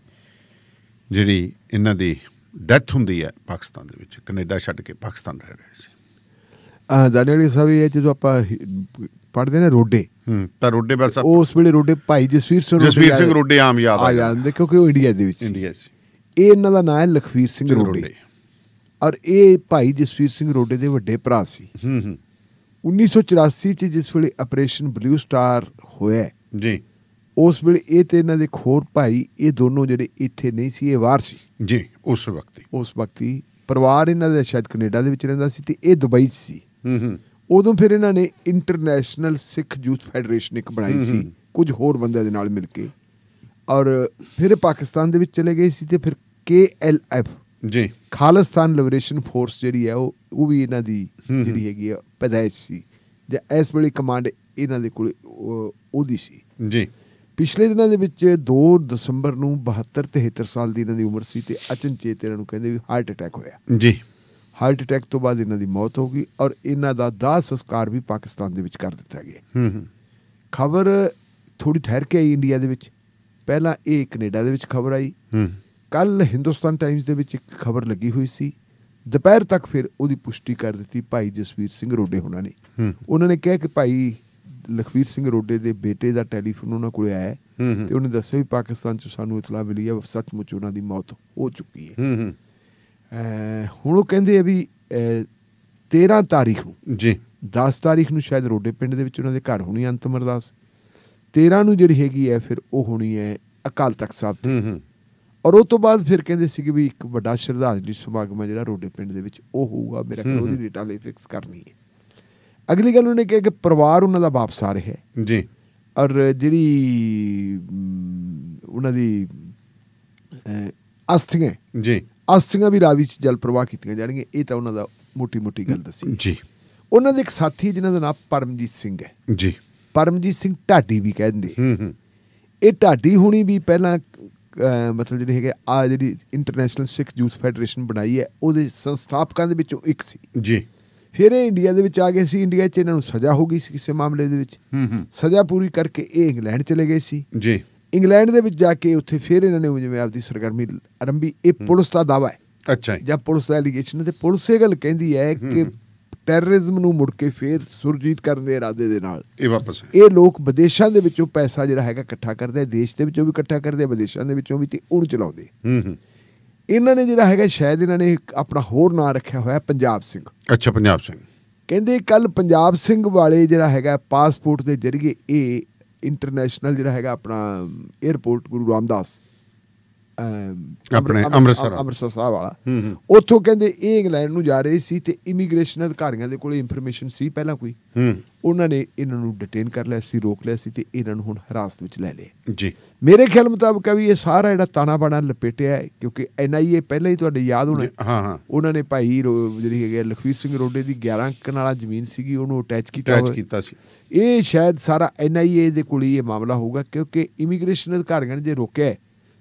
ਜਿਹੜੀ ਇਹਨਾਂ ਦੀ ਡੈਥ ਹੁੰਦੀ ਹੈ ਪਾਕਿਸਤਾਨ ਦੇ ਵਿੱਚ ਕੈਨੇਡਾ ਛੱਡ ਕੇ ਪਾਕਿਸਤਾਨ ਰਹਿ ਰਹੇ ਸੀ। ਆ ਦਾਨੇੜੀ ਸਾਹਿਬ ਇਹ ਜਦੋਂ ਆਪਾਂ ਪੜਦੇ ਨੇ ਰੋਡੇ। ਹੂੰ ਤਾਂ ਰੋਡੇ ਬਸ ਉਸ ਵੇਲੇ ਰੋਡੇ ਭਾਈ ਜਸਵੀਰ ਸਿੰਘ ਜਸਵੀਰ ਸਿੰਘ ਰੋਡੇ ਆਮ ਯਾਦ ਆ ਜਾਂਦੇ। ਕਿਉਂਕਿ ਉਹ ਇੰਡੀਆ ਦੇ ਵਿੱਚ ਇੰਡੀਆ 'ਚ ਇਹ ਇਹਨਾਂ ਦਾ ਨਾਮ ਹੈ ਲਖਵੀਰ ਸਿੰਘ ਰੋਡੇ। ਔਰ ਇਹ ਭਾਈ ਜਸਵੀਰ ਸਿੰਘ ਰੋਡੇ ਦੇ ਵੱਡੇ ਭਰਾ ਸੀ। ਹੂੰ ਹੂੰ। 1984 ਚ ਜਿਸ ਵੇਲੇ ਆਪਰੇਸ਼ਨ ਬਲੂ ਸਟਾਰ ਹੋਇਆ ਜੀ। ਉਸ ਵੇਲੇ ਇਹ ਤੇ ਇਹਨਾਂ ਦੇ ਹੋਰ ਭਾਈ ਇਹ ਦੋਨੋਂ ਜਿਹੜੇ ਇੱਥੇ ਨਹੀਂ ਸੀ ਇਹ ਬਾਹਰ ਸੀ। ਜੀ ਉਸ ਵਕਤ ਹੀ। ਉਸ ਵਕਤ ਪਰਿਵਾਰ ਇਹਨਾਂ ਦਾ ਸ਼ਾਇਦ ਕੈਨੇਡਾ ਦੇ ਵਿੱਚ ਰਹਿੰਦਾ ਸੀ ਤੇ ਇਹ ਦੁਬਈ 'ਚ ਸੀ। ਹੂੰ ਹੂੰ। ਉਦੋਂ ਫਿਰ ਇਹਨਾਂ ਨੇ ਇੰਟਰਨੈਸ਼ਨਲ ਸਿੱਖ ਯੂਥ ਫੈਡਰੇਸ਼ਨ ਇੱਕ ਬਣਾਈ ਸੀ। ਕੁਝ ਹੋਰ ਬੰਦਿਆਂ ਦੇ ਨਾਲ ਮਿਲ ਕੇ। ਔਰ ਫਿਰ ਪਾਕਿਸਤਾਨ ਦੇ ਵਿੱਚ ਚਲੇ ਗਏ ਸੀ ਤੇ ਫਿਰ KLF ਜੀ। ਖਾਲਿਸਤਾਨ ਲਿਬਰੇਸ਼ਨ ਫੋਰਸ ਜਿਹੜੀ ਹੈ ਉਹ ਉਹ ਵੀ ਇਹਨਾਂ ਦੀ ਜਿਹੜੀ ਹੈਗੀ ਆ ਪੈਦਾਇਸ਼ ਸੀ ਜਾਂ ਇਸ ਵੇਲੇ ਕਮਾਂਡ ਇਹਨਾਂ ਦੇ ਕੋਲ ਉਹ- ਉਹਦੀ ਸੀ। ਜੀ। ਪਿਛਲੇ ਦਿਨਾਂ ਦੇ ਵਿੱਚ 2 ਦਸੰਬਰ ਨੂੰ 72 73 ਸਾਲ ਦੀ ਇਹਨਾਂ ਦੀ ਉਮਰ ਸੀ ਤੇ ਅਚਨਚੇਤ ਇਹਨਾਂ ਨੂੰ ਕਹਿੰਦੇ ਵੀ ਹਾਰਟ ਅਟੈਕ ਹੋਇਆ। ਜੀ। ਹਾਰਟ ਅਟੈਕ ਤੋਂ ਬਾਅਦ ਇਹਨਾਂ ਦੀ ਮੌਤ ਹੋ ਗਈ ਔਰ ਇਹਨਾਂ ਦਾ ਦਾਹ ਸੰਸਕਾਰ ਵੀ ਪਾਕਿਸਤਾਨ ਦੇ ਵਿੱਚ ਕਰ ਦਿੱਤਾ ਗਿਆ। ਹੂੰ ਹੂੰ। ਖਬਰ ਥੋੜੀ ਠਹਿਰ ਕੇ ਆਈ ਇੰਡੀਆ ਦੇ ਵਿੱਚ। ਪਹਿਲਾਂ ਇਹ ਕੈਨੇਡਾ ਦੇ ਵਿੱਚ ਖਬਰ ਆਈ। ਹੂੰ। ਕੱਲ ਹਿੰਦੁਸਤਾਨ ਟਾਈਮਜ਼ ਦੇ ਵਿੱਚ ਇੱਕ ਖਬਰ ਲੱਗੀ ਹੋਈ ਸੀ ਦੁਪਹਿਰ ਤੱਕ ਫਿਰ ਉਹਦੀ ਪੁਸ਼ਟੀ ਕਰ ਦਿੱਤੀ ਭਾਈ ਜਸਵੀਰ ਸਿੰਘ ਰੋਡੇ ਉਹਨਾਂ ਨੇ। ਉਹਨਾਂ ਨੇ ਕਿਹਾ ਕਿ ਭਾਈ ਲਖਵੀਰ ਸਿੰਘ ਰੋਡੇ ਦੇ ਬੇਟੇ ਦਾ ਟੈਲੀਫੋਨ ਉਹਨਾਂ ਕੋਲੇ ਆਇਆ। ਤੇ ਉਹਨੇ ਦੱਸਿਆ ਵੀ ਪਾਕਿਸਤਾਨ 'ਚ ਸਾਨੂੰ ਇਤਲਾਹ ਮਿਲੀ ਹੈ ਸੱਚਮੁੱਚ ਉਹਨਾਂ ਦੀ ਮੌਤ ਹੋ ਚੁੱਕੀ ਹੈ। ਹੁਣ ਉਹ ਕਹਿੰਦੇ ਆ ਵੀ ਅਹ 13 ਤਾਰੀਖ ਨੂੰ ਜੀ। 10 ਤਾਰੀਖ ਨੂੰ ਸ਼ਾਇਦ ਰੋਡੇ ਪਿੰਡ ਦੇ ਵਿੱਚ ਉਹਨਾਂ ਦੇ ਘਰ ਹੋਣੀ ਅੰਤਮ ਅਰਦਾਸ। 13 ਨੂੰ ਜਿਹੜੀ ਹੈਗੀ ਹੈ ਫਿਰ ਉਹ ਹੋਣੀ ਹੈ ਅਕਾਲ ਤਖਤ ਸਾਹਿਬ ਤੇ। ਹੂੰ ਹੂੰ। ਔਰ ਉਹ ਤੋਂ ਬਾਅਦ ਫਿਰ ਕਹਿੰਦੇ ਸੀ ਕਿ ਵੀ ਇੱਕ ਵੱਡਾ ਸ਼ਰਧਾਂਜਲੀ ਸਮਾਗਮ ਹੈ ਜਿਹੜਾ ਰੋਡੇ ਪਿੰਡ ਦੇ ਵਿੱਚ ਉਹ ਹੋਊਗਾ ਮੇਰਾ ਖਿਆਲ ਉਹਦੀ ਡੇਟਾ ਲਈ ਫਿਕਸ ਕਰਨੀ ਹੈ। ਅਗਲੀ ਗੱਲ ਉਹਨੇ ਕਿਹਾ ਕਿ ਪਰਿਵਾਰ ਉਹਨਾਂ ਦਾ ਵਾਪਸ ਆ ਰਿਹਾ ਹੈ। ਜੀ। ਔਰ ਜਿਹੜੀ ਉਹਨਾਂ ਦੀ ਅਸਥੀਆਂ ਜੀ। ਅਸਥੀਆਂ ਵੀ ਰਾਵੀ ਚ ਜਲ ਪ੍ਰਵਾਹ ਕੀਤੀਆਂ ਜਾਣਗੀਆਂ ਇਹ ਤਾਂ ਉਹਨਾਂ ਦਾ ਮੋਟੀ ਮੋਟੀ ਗੱਲ ਦੱਸੀ ਜੀ। ਉਹਨਾਂ ਦੇ ਇੱਕ ਸਾਥੀ ਜਿਨ੍ਹਾਂ ਦਾ ਨਾਮ ਪਰਮਜੀਤ ਸਿੰਘ ਹੈ। ਜੀ। ਪਰਮਜੀਤ ਸਿੰਘ ਢਾਡੀ ਵੀ ਕਹਿੰਦੇ। ਹੂੰ ਹੂੰ। ਇਹ ਢਾਡੀ ਹੁਣੀ ਵੀ ਪਹਿਲਾਂ ਮਤਲਬ ਜਿਹੜੇ ਹੈਗੇ ਆ ਜਿਹੜੀ ਇੰਟਰਨੈਸ਼ਨਲ ਸਿੱਖ ਯੂਥ ਫੈਡਰੇਸ਼ਨ ਬਣਾਈ ਹੈ ਉਹਦੇ ਸੰਸਥਾਪਕਾਂ ਦੇ ਵਿੱਚੋਂ ਇੱਕ ਸੀ। ਜੀ। ਫਿਰ ਇਹ ਇੰਡੀਆ ਦੇ ਵਿੱਚ ਆ ਗਏ ਸੀ। ਇੰਡੀਆ 'ਚ ਇਹਨਾਂ ਨੂੰ ਸਜ਼ਾ ਹੋ ਗਈ ਸੀ ਕਿਸੇ ਮਾਮਲੇ ਦੇ ਵਿੱਚ। ਹੂੰ ਹੂੰ। ਸਜ਼ਾ ਪੂਰੀ ਕਰਕੇ ਇਹ ਇੰਗਲੈਂਡ ਚਲੇ ਗਏ ਸੀ। ਜੀ। ਇੰਗਲੈਂਡ ਦੇ ਵਿੱਚ ਜਾ ਕੇ ਉੱਥੇ ਫਿਰ ਇਹਨਾਂ ਨੇ ਜਿਵੇਂ ਆਪਦੀ ਸਰਗਰਮੀ ਆਰੰਭੀ ਇਹ ਪੁਲਿਸ ਦਾ ਦਾਵਾ ਹੈ। ਅੱਛਾ ਜੀ। ਜਾਂ ਪੁਲਿਸ ਦਾ ਐਲੀਗੇਸ਼ਨ ਤੇ ਪੁਲਿਸ ਇਹ ਗੱਲ ਕਹਿੰਦੀ ਹੈ ਕਿ ਟੈਰਰਿਜ਼ਮ ਨੂੰ ਮੁੜ ਕੇ ਫੇਰ ਸੁਰਜੀਤ ਕਰਨ ਦੇ ਇਰਾਦੇ ਦੇ ਨਾਲ। ਇਹ ਵਾਪਸ ਇਹ ਲੋਕ ਵਿਦੇਸ਼ਾਂ ਦੇ ਵਿੱਚੋਂ ਪੈਸਾ ਜਿਹੜਾ ਹੈਗਾ ਇਕੱਠਾ ਕਰਦੇ ਦੇਸ਼ ਦੇ ਵਿੱਚੋਂ ਵੀ ਇਕੱਠਾ ਕਰਦੇ ਵਿਦੇਸ਼ਾਂ ਦੇ ਵਿੱਚੋਂ ਵੀ ਤੇ ਉਹਨੂੰ ਚਲਾਉਂਦੇ ਹੂੰ ਹੂੰ। ਇਹਨਾਂ ਨੇ ਜਿਹੜਾ ਹੈਗਾ ਸ਼ਾਇਦ ਇਹਨਾਂ ਨੇ ਆਪਣਾ ਹੋਰ ਨਾਂ ਰੱਖਿਆ ਹੋਇਆ ਪੰਜਾਬ ਸਿੰਘ। ਅੱਛਾ ਪੰਜਾਬ ਸਿੰਘ। ਕਹਿੰਦੇ ਕੱਲ ਪੰਜਾਬ ਸਿੰਘ ਵਾਲੇ ਜਿਹੜਾ ਹੈਗਾ ਪਾਸਪੋਰਟ ਦੇ ਜ਼ਰੀਏ ਇਹ ਇੰਟਰਨੈਸ਼ਨਲ ਜਿਹੜਾ ਹੈਗਾ ਆਪਣਾ 에ਅਰਪੋਰਟ ਗੁਰੂ ਰਾਮਦਾਸ ਆਪਣੇ ਅੰਮ੍ਰਿ- ਅੰਮ੍ਰਿਤਸਰ ਅੰਮ੍ਰਿਤਸਰ ਸਾਹਿਬ ਵਾਲਾ। ਉੱਥੋਂ ਕਹਿੰਦੇ ਇਹ ਇੰਗਲੈਂਡ ਨੂੰ ਜਾ ਰਹੇ ਸੀ ਤੇ ਇਮੀਗ੍ਰੇਸ਼ਨ ਅਧਿਕਾਰੀਆਂ ਦੇ ਕੋਲੇ ਇਨਫੋਰਮੇਸ਼ਨ ਸੀ ਪਹਿਲਾਂ ਕੋਈ। ਹੂੰ। ਉਹਨਾਂ ਨੇ ਇਹਨਾਂ ਨੂੰ ਡਿਟੇਨ ਕਰ ਲਿਆ ਸੀ ਰੋਕ ਲਿਆ ਸੀ ਤੇ ਇਹਨਾਂ ਨੂੰ ਹੁਣ ਹਿਰਾਸਤ ਵਿੱਚ ਲੈ ਲਿਆ ਜੀ। ਮੇਰੇ ਖਿਆਲ ਮੁਤਾਬਕ ਵੀ ਇਹ ਸਾਰਾ ਜਿਹੜਾ ਤਾਣਾ ਬਾਣਾ ਲਪੇਟਿਆ ਹੈ ਕਿਉਂਕਿ ਐਨਆਈਏ ਪਹਿਲਾਂ ਹੀ ਤੁਹਾਡੇ ਯਾਦ ਹੋਣਾ ਹਾਂ। ਹਾਂ ਉਹਨਾਂ ਨੇ ਭਾਈ ਜਿਹੜੀ ਹੈਗੀ ਲਖਵੀਰ ਸਿੰਘ ਰੋਡੇ ਦੀ 11 ਕਨਾਲਾ ਜ਼ਮੀਨ ਸੀਗੀ ਉਹਨੂੰ ਅਟੈਚ ਕੀਤਾ ਅਟੈਚ। ਕੀਤਾ ਸੀ। ਇਹ ਸ਼ਾਇਦ ਸਾਰਾ ਐਨਆਈਏ ਦੇ ਕੋਲ ਹੀ ਇਹ ਮਾਮਲਾ ਹੋਊਗਾ ਕਿਉਂਕਿ ਇਮੀਗ੍ਰੇਸ਼ਨ ਅਧਿਕਾਰੀਆਂ ਨੇ ਜੇ ਰੋਕਿਆ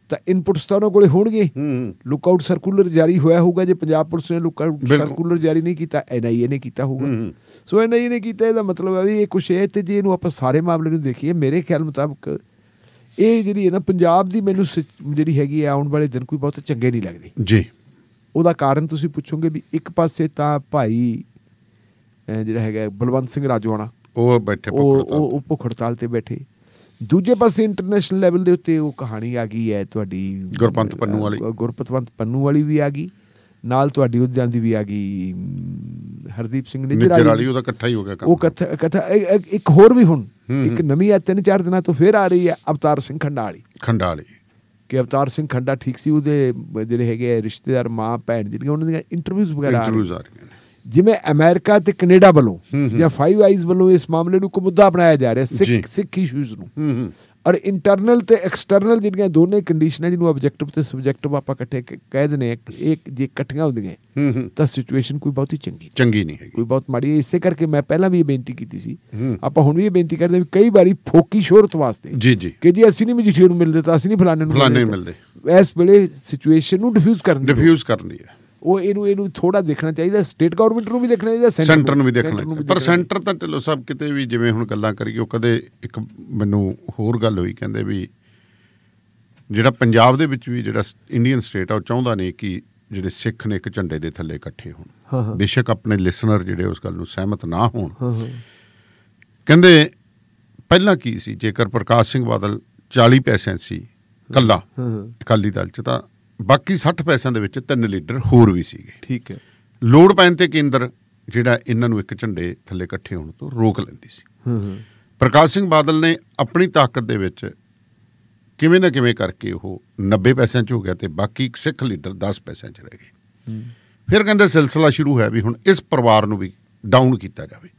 ਤਾਂ ਇਨਪੁਟਸ ਤਾਂ ਉਹਨਾਂ ਕੋਲੇ ਹੋਣਗੇ। ਹੂੰ ਹੂੰ। ਲੁੱਕਆਊਟ ਸਰਕੂਲਰ ਜਾਰੀ ਹੋਇਆ ਹੋਊਗਾ। ਜੇ ਪੰਜਾਬ ਪੁਲਿਸ ਨੇ ਲੁੱਕਆਊਟ। ਸਰਕੂਲਰ ਜਾਰੀ ਨਹੀਂ ਕੀਤਾ ਐਨਆਈਏ ਨੇ ਕੀਤਾ ਹੋਊਗਾ। ਹੂੰ, ਹੂੰ। ਸੋ ਐਨਆਈਏ ਨੇ ਕੀਤਾ ਇਹਦਾ ਮਤਲਬ ਹੈ ਵੀ ਇਹ ਕੁਛ ਹੈ ਤੇ ਜੇ ਇਹਨੂੰ ਆਪਾਂ ਸਾਰੇ ਮਾਮਲੇ ਨੂੰ ਦੇਖੀਏ ਮੇਰੇ ਖਿਆਲ ਮੁਤਾਬਕ ਇਹ ਜਿਹੜੀ ਹੈ ਨਾ ਪੰਜਾਬ ਦੀ ਮੈਨੂੰ ਜਿਹੜੀ ਹੈਗੀ ਆ ਆਉਣ ਵਾਲੇ ਦਿਨ ਕੋਈ ਬਹੁਤ ਚੰਗੇ ਨਹੀਂ ਲੱਗਦੇ। ਜੀ। ਉਹਦਾ ਕਾਰਨ ਤੁਸੀਂ ਪੁੱਛੋਗੇ ਵੀ ਇੱਕ ਪਾਸੇ ਤਾਂ ਭਾਈ ਜਿਹੜਾ ਹੈਗਾ ਬਲਵੰਤ ਸਿੰਘ ਰਾਜੋਆਣਾ ਉਹ ਬੈਠੇ ਉਹ ਉਹ ਭੁੱਖ ਹੜਤਾਲ ਤੇ ਬੈਠੇ। ਦੂਜੇ ਪਾਸੇ ਇੰਟਰਨੈਸ਼ਨਲ ਲੈਵਲ ਦੇ ਉੱਤੇ ਉਹ ਕਹਾਣੀ ਆ ਗਈ ਹੈ ਤੁਹਾਡੀ ਗੁਰਪੰਤ ਪੰਨੂ ਵਾਲੀ। ਗੁਰਪਤਵੰਤ ਪੰਨੂ ਵਾਲੀ ਵੀ ਆ ਗਈ ਨਾਲ ਤੁਹਾਡੀ ਉਦਿਆਂ ਦੀ ਵੀ ਆ ਗਈ ਹਰਦੀਪ ਸਿੰਘ ਨਿੱਜਰ ਵਾਲੀ ਉਹਦਾ ਇਕੱਠਾ ਹੀ ਹੋ ਗਿਆ ਕੰਮ ਉਹ ਕਥਾ ਕਥਾ ਇੱਕ- ਹੋਰ ਵੀ ਹੁਣ ਇੱਕ। ਨਵੀਂ ਆ ਤਿੰਨ ਚਾਰ ਦਿਨਾਂ ਤੋਂ ਫੇਰ ਆ ਰਹੀ ਹੈ ਅਵਤਾਰ ਸਿੰਘ ਖੰਡਾ ਵਾਲੀ ਖੰਡਾ ਵਾਲੀ ਕਿ ਅਵਤਾਰ ਸਿੰਘ ਖੰਡਾ ਠੀਕ ਸੀ ਉਹਦੇ ਜਿਹੜੇ ਹੈਗੇ ਰਿਸ਼ਤੇਦਾਰ ਮਾਂ ਭੈਣ ਜਿਹੜੀਆਂ ਉਹਨਾਂ ਦੀਆਂ ਇੰਟਰਵਿਊਜ਼ ਵਗੈਰਾ। ਇੰਟਰਵਿਊਜ਼ ਆ ਰਹੀਆਂ ਜਿਵੇਂ ਅਮਰੀਕਾ ਤੇ ਕੈਨੇਡਾ ਵੱਲੋਂ। ਜਾਂ ਫਾਈਵ ਆਈਜ਼ ਵੱਲੋਂ ਇਸ ਮਾਮਲੇ ਨੂੰ ਕੋ ਮੁੱਦਾ ਬਣਾਇਆ ਜਾ ਰਿਹਾ। ਸਿੱਖ ਸਿੱਖ ਇਸ਼ੂਜ਼ ਨੂੰ ਔਰ ਇੰਟਰਨਲ ਤੇ ਐਕਸਟਰਨਲ ਜਿਹੜੀਆਂ ਦੋਨੇ ਕੰਡੀਸ਼ਨਾਂ ਜਿਹਨੂੰ ਆਬਜੈਕਟਿਵ ਤੇ ਸਬਜੈਕਟਿਵ ਆਪਾਂ ਇਕੱਠੇ ਕਹਿ ਦਿੰਦੇ ਆ ਇੱਕ ਜੇ ਇਕੱਠੀਆਂ ਹੁੰਦੀਆਂ ਤਾਂ ਸਿਚੁਏਸ਼ਨ ਕੋਈ ਬਹੁਤੀ ਚੰਗੀ। ਚੰਗੀ ਨਹੀਂ ਹੈਗੀ ਕੋਈ ਬਹੁਤ ਮਾੜੀ ਹੈ। ਇਸੇ ਕਰਕੇ ਮੈਂ ਪਹਿਲਾਂ ਵੀ ਇਹ ਬੇਨਤੀ ਕੀਤੀ ਸੀ। ਆਪਾਂ ਹੁਣ ਵੀ ਇਹ ਬੇਨਤੀ ਕਰਦੇ ਵੀ ਕਈ ਵਾਰੀ ਫੋਕੀ ਸ਼ੋਹਰਤ ਵਾਸਤੇ ਜੀ ਜੀ ਕਿ ਜੀ ਅਸੀਂ ਨਹੀਂ ਮਜੀਠੀਏ ਨੂੰ ਮਿਲਦੇ ਤਾਂ ਅਸੀਂ ਨਹੀਂ ਫਲਾਣੇ ਨੂੰ ਫਲਾਣੇ ਮਿਲਦੇ ਇਸ ਵੇਲੇ ਸਿਚੁਏਸ਼ਨ ਨੂੰ ਡਿਫਿਊਜ਼ ਕਰਨ ਦੀ ਡਿਫਿਊਜ਼ ਕਰਨ ਦੀ ਹੈ ਉਹ ਇਹਨੂੰ ਇਹਨੂੰ ਥੋੜਾ ਦੇਖਣਾ ਚਾਹੀਦਾ ਸਟੇਟ ਗਵਰਨਮੈਂਟ ਨੂੰ ਵੀ ਦੇਖਣਾ ਚਾਹੀਦਾ ਸੈਂਟਰ ਨੂੰ ਵੀ ਦੇਖਣਾ ਪਰ ਸੈਂਟਰ ਤਾਂ ਢਿੱਲੋਂ ਸਾਹਿਬ ਕਿਤੇ ਵੀ ਜਿਵੇਂ ਹੁਣ ਗੱਲਾਂ ਕਰੀਏ ਉਹ ਕਦੇ ਇੱਕ ਮੈਨੂੰ ਹੋਰ ਗੱਲ ਹੋਈ ਕਹਿੰਦੇ ਵੀ ਜਿਹੜਾ ਪੰਜਾਬ ਦੇ ਵਿੱਚ ਵੀ ਜਿਹੜਾ ਇੰਡੀਅਨ ਸਟੇਟ ਆ ਉਹ ਚਾਹੁੰਦਾ ਨਹੀਂ ਕਿ ਜਿਹੜੇ ਸਿੱਖ ਨੇ ਇੱਕ ਝੰਡੇ ਦੇ ਥੱਲੇ ਇਕੱਠੇ ਹੋਣ। ਹਾਂ। ਬੇਸ਼ੱਕ ਆਪਣੇ ਲਿਸਨਰ ਜਿਹੜੇ ਉਸ ਗੱਲ ਨੂੰ ਸਹਿਮਤ ਨਾ ਹੋਣ। ਕਹਿੰਦੇ ਪਹਿਲਾਂ ਕੀ ਸੀ? ਜੇਕਰ ਪ੍ਰਕਾਸ਼ ਸਿੰਘ ਬਾਦਲ 40 ਪੈਸਿਆਂ ਸੀ ਕੱਲਾ। ਅਕਾਲੀ ਦਲ ਚ ਤਾਂ ਬਾਕੀ 60 ਪੈਸਿਆਂ ਦੇ ਵਿੱਚ ਤਿੰਨ ਲੀਡਰ ਹੋਰ ਵੀ ਸੀਗੇ। ਠੀਕ ਹੈ। ਲੋੜ ਪੈਣ ਤੇ ਕੇਂਦਰ ਜਿਹੜਾ ਇਹਨਾਂ ਨੂੰ ਇੱਕ ਝੰਡੇ ਥੱਲੇ ਇਕੱਠੇ ਹੋਣ ਤੋਂ ਰੋਕ ਲੈਂਦੀ ਸੀ। ਹਾਂ ਹਾਂ। ਪ੍ਰਕਾਸ਼ ਸਿੰਘ ਬਾਦਲ ਨੇ ਆਪਣੀ ਤਾਕਤ ਦੇ ਵਿੱਚ ਕਿਵੇਂ ਨਾ ਕਿਵੇਂ ਕਰਕੇ ਉਹ 90 ਪੈਸਿਆਂ 'ਚ ਹੋ ਗਿਆ ਤੇ ਬਾਕੀ ਸਿੱਖ ਲੀਡਰ 10 ਪੈਸਿਆਂ 'ਚ ਰਹਿ ਗਏ। ਫਿਰ ਕਹਿੰਦੇ ਸਿਲਸਿਲਾ ਸ਼ੁਰੂ ਹੋਇਆ ਵੀ ਹੁਣ ਇਸ ਪਰਿਵਾਰ ਨੂੰ ਵੀ ਡਾਊਨ ਕੀਤਾ ਜਾਵੇ।